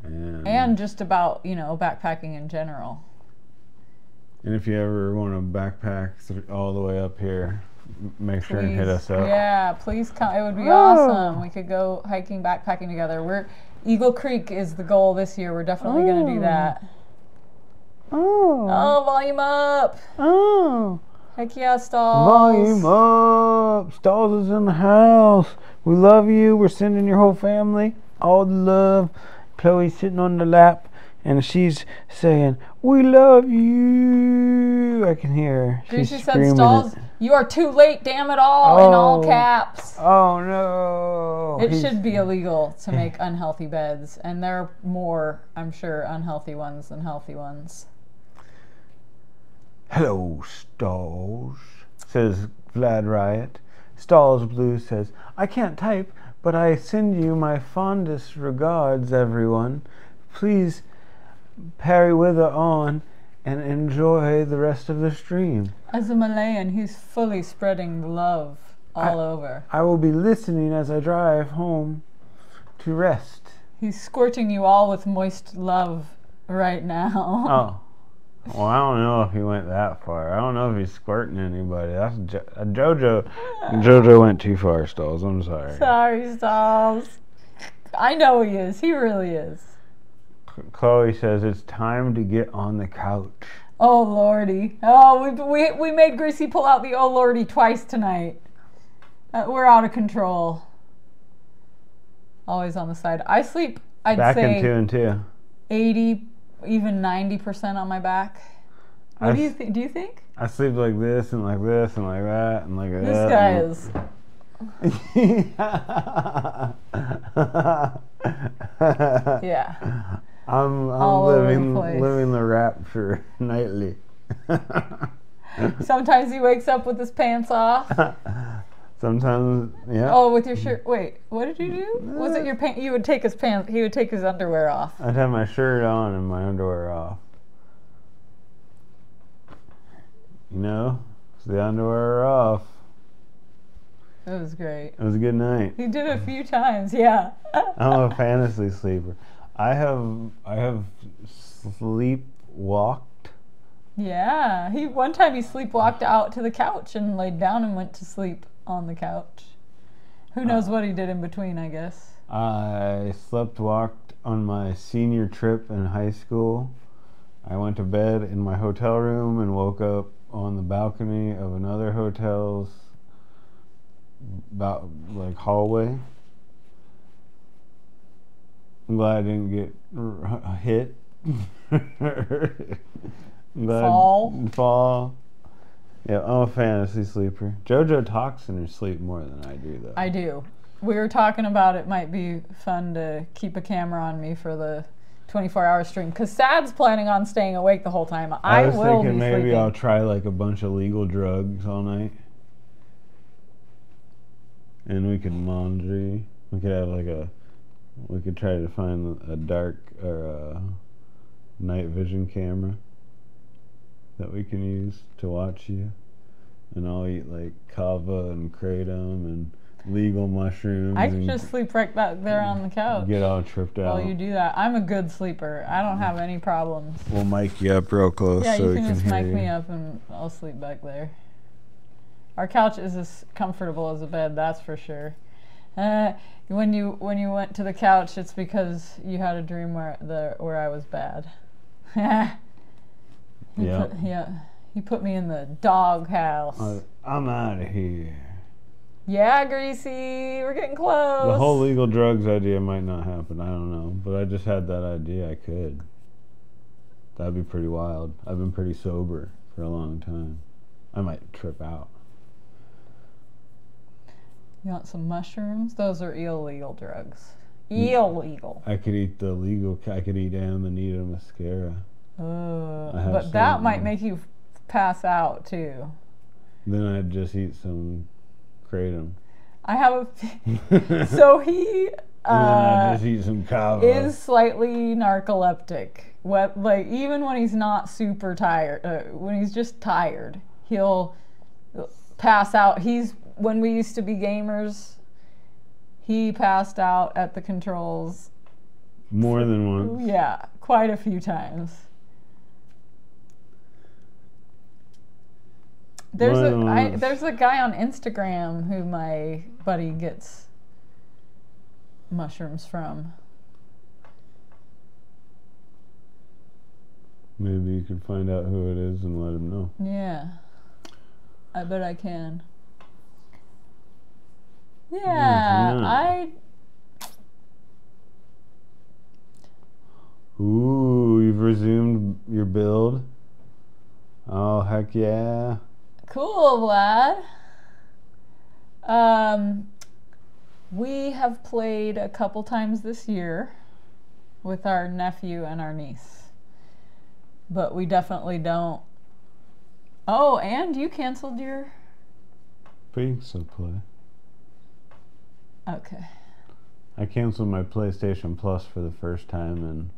And, and just about you know backpacking in general. and if you ever want to backpack all the way up here, m- make sure and hit us up. Yeah, please come. It would be Oh. awesome. We could go hiking, backpacking together. We're Eagle Creek is the goal this year. We're definitely going to do Oh. that. Oh. Oh, volume up! Oh. Heck yeah, stalls. Volume up. Stalls is in the house. We love you. We're sending your whole family all the love. Chloe's sitting on the lap and she's saying, We love you. I can hear her. She's she said stalls. You are too late. Damn it all in all Oh. caps. Oh no. It He's- should be illegal to make unhealthy beds, and there are more, I'm sure, unhealthy ones than healthy ones. Hello, Stalls, says Vlad Riot. Stalls Blue says, I can't type, but I send you my fondest regards, everyone. Please parry wither on and enjoy the rest of the stream. As a Malayan, he's fully spreading love all over. I will be listening as I drive home to rest. He's scorching you all with moist love right now. Oh. Well, I don't know if he went that far. I don't know if he's squirting anybody. That's jo- uh, JoJo. JoJo went too far, Stalls. I'm sorry. Sorry, Stalls. I know he is. He really is. Chloe says it's time to get on the couch. Oh lordy. Oh, we we we made Greasy pull out the oh lordy twice tonight. Uh, we're out of control. Always on the side. I sleep. I'd Back say in two and two. eighty, even ninety percent on my back. What I do you think? Do you think I sleep like this and like this and like that and like that. this guy and- is? Yeah. I'm I'm the living place. living the rapture nightly. Sometimes he wakes up with his pants off. Sometimes, yeah. Oh, with your shirt. Wait, what did you do? Was it uh, your pants? You would take his pants. He would take his underwear off. I'd have my shirt on and my underwear off. You know, so the underwear off. It was great. It was a good night. He did it a few times. Yeah. I'm a fantasy sleeper. I have I have sleepwalked. Yeah, he one time he sleepwalked out to the couch and laid down and went to sleep on the couch. Who uh, knows what he did in between? I guess. I slept walked on my senior trip in high school. I went to bed in my hotel room and woke up on the balcony of another hotel's about like hallway. I'm glad I didn't get r- hit. Glad- Fall? Fall. Yeah, I'm a fantasy sleeper. JoJo talks in her sleep more than I do, though. I do. We were talking about it might be fun to keep a camera on me for the 24 hour stream because Sad's planning on staying awake the whole time. I, I was will thinking be maybe sleeping. I'll try like a bunch of legal drugs all night. And we could laundry. We could have like a. We could try to find a dark or a night vision camera that we can use to watch you. And I'll eat like kava and kratom and legal mushrooms. I can just sleep right back there on the couch get all tripped out. while you do that. I'm a good sleeper. I don't have any problems. We'll mic you up real close Yeah, so you we can can just mic you. me up and I'll sleep back there. Our couch is as comfortable as a bed, that's for sure. Uh, when you when you went to the couch, it's because you had a dream where the where I was bad. He Yeah. put- yeah. He put me in the dog house. Uh, I'm out of here. yeah, Greasy, we're getting close. The whole legal drugs idea might not happen. I don't know, but I just had that idea. I could. That'd be pretty wild. I've been pretty sober for a long time. I might trip out. You want some mushrooms? Those are illegal drugs. Mm. Illegal. I could eat the legal. I could eat Amanita muscaria. Uh, but that might make you pass out too. Then I'd just eat some kratom. I have a. so he uh, just eat some kava. is slightly narcoleptic. What like even when he's not super tired, uh, when he's just tired, he'll pass out. He's when we used to be gamers. He passed out at the controls More than once. Yeah, quite a few times. There's a I, there's a guy on Instagram who my buddy gets mushrooms from. Maybe you could find out who it is and let him know. Yeah. I bet I can. Yeah? I Ooh, you've resumed your build. Oh heck yeah! Cool, Vlad. Um we have played a couple times this year with our nephew and our niece. But we definitely don't Oh, and you canceled your can still play. Okay. I canceled my PlayStation Plus for the first time in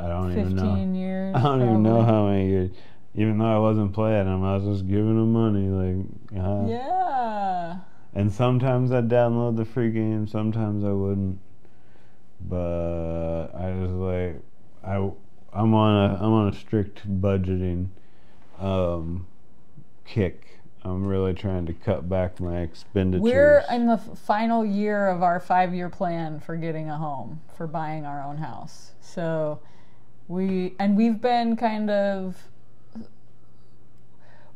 I don't even know. 15 years. I don't even know how many years. Even though I wasn't playing them, I was just giving them money. Like, uh, Yeah. And sometimes I'd download the free game, sometimes I wouldn't. But I was like, I I'm on a I'm on a strict budgeting um, kick. I'm really trying to cut back my expenditures. We're in the final year of our five year plan for getting a home, for buying our own house. So we, and we've been kind of,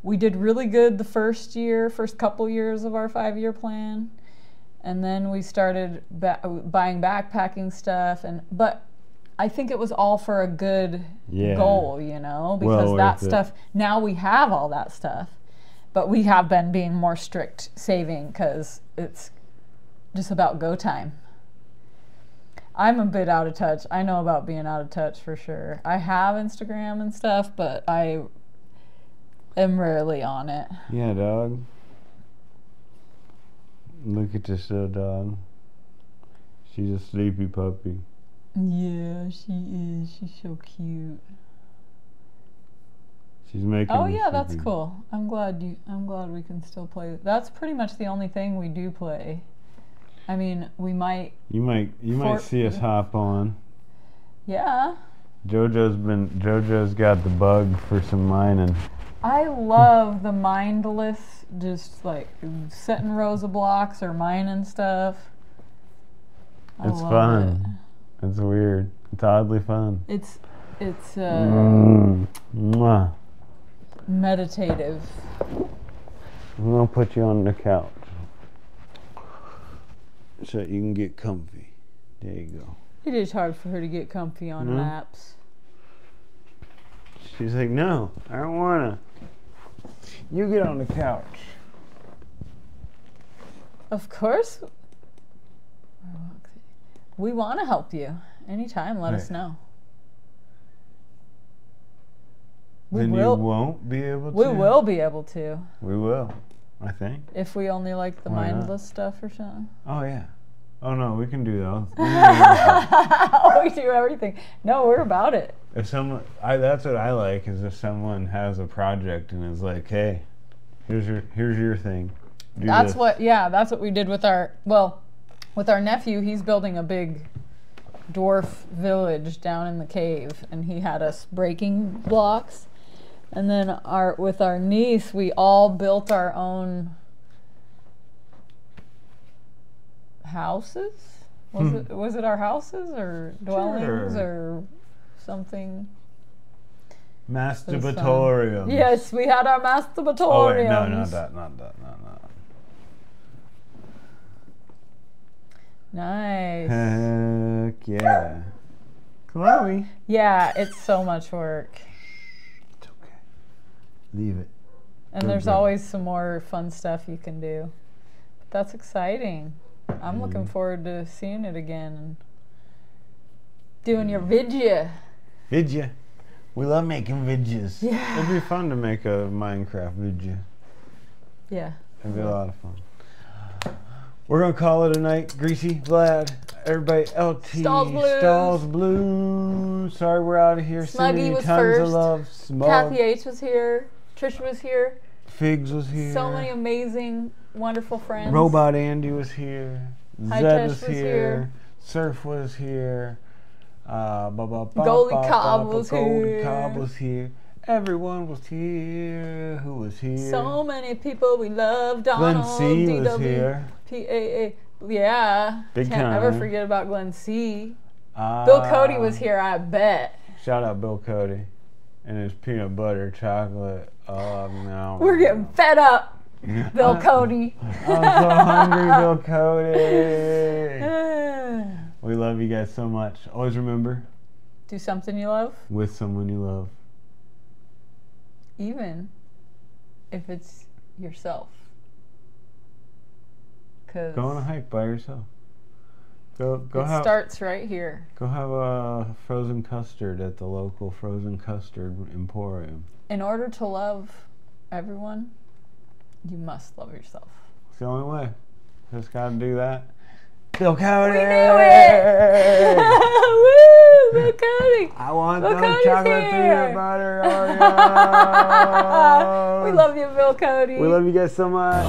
we did really good the first year, first couple years of our five year plan. And then we started ba- buying backpacking stuff. And, but I think it was all for a good Yeah. goal, you know, Well because that worth it. stuff, now we have all that stuff but we have been being more strict saving because it's just about go time. I'm a bit out of touch. I know about being out of touch for sure. I have Instagram and stuff, but I am rarely on it. Yeah, dog. Look at this little dog. She's a sleepy puppy. Yeah, she is. She's so cute. She's making. Oh yeah, that's cool. I'm glad you. I'm glad we can still play. That's pretty much the only thing we do play. I mean, we might. You might you might see us hop on. Yeah. JoJo's been JoJo's got the bug for some mining. I love the mindless, just like setting rows of blocks or mining stuff. I It's fun. It's weird. It's oddly fun. It's it's uh, Mm. Meditative. I'm gonna put you on the couch so you can get comfy. There you go. It is hard for her to get comfy on No? laps. She's like, no, I don't wanna. You get on the couch. Of course. We want to help you. Anytime, let us know. We then will. you won't be able to. We will be able to We will. I think. if we only like the Why not? mindless stuff or something. Oh yeah. Oh no, we can do those. We everything. Oh, we do everything. No, we're about it. if someone, I that's what I like is if someone has a project and is like, hey, here's your here's your thing. Do That's this." what. Yeah, that's what we did with our. Well, with our nephew, he's building a big dwarf village down in the cave, and he had us breaking blocks. And then our with our niece, we all built our own houses. Was Hmm. it was it our houses or dwellings Sure. or something? masturbatorium. Yes, we had our masturbatoriums. Oh wait, no, not that, not that, not that. Nice. Heck yeah. Chloe. Yeah, it's so much work. It's okay. Leave it. And Good there's job. always some more fun stuff you can do. But that's exciting. I'm looking Mm. forward to seeing it again and doing your vidya. Vidya. We love making vidjas. Yeah. It'd be fun to make a Minecraft vidya. Yeah. It'd be a lot of fun. We're gonna call it a night, Greasy, Vlad, everybody, LT, Stalls Blues. Stalls Blues. Sorry, we're out of here. Smuggy was tons of first. love. Smug. Kathy H was here. Trish was here. Figs was here. So many amazing, wonderful friends. Robot Andy was here. Hi, Zed was was here. here. Surf was here. Uh, ba, ba, ba, Goldie ba, ba, Cobb ba, was Goldie here. Cobb was here. Everyone was here. Who was here? So many people we love. Glenn Donald, C was DW, here. PAA. Yeah. Big Can't ever forget about Glenn C. Uh, Bill Cody was here, I bet. Shout out Bill Cody and his peanut butter chocolate. Oh no. We're getting fed up, Bill uh, Cody. I'm so hungry, Bill Cody. We love you guys so much. Always remember, Do something you love, with someone you love. even if it's yourself. Cause Go on a hike by yourself. Go go it have starts right here. go have a frozen custard at the local frozen custard emporium. In order to love everyone, you must love yourself. It's the only way. Just gotta do that. Bill Cody. We knew it! Woo! Bill Cody! I want Bill those chocolate here. peanut butter Oreos. we love you, Bill Cody. We love you guys so much.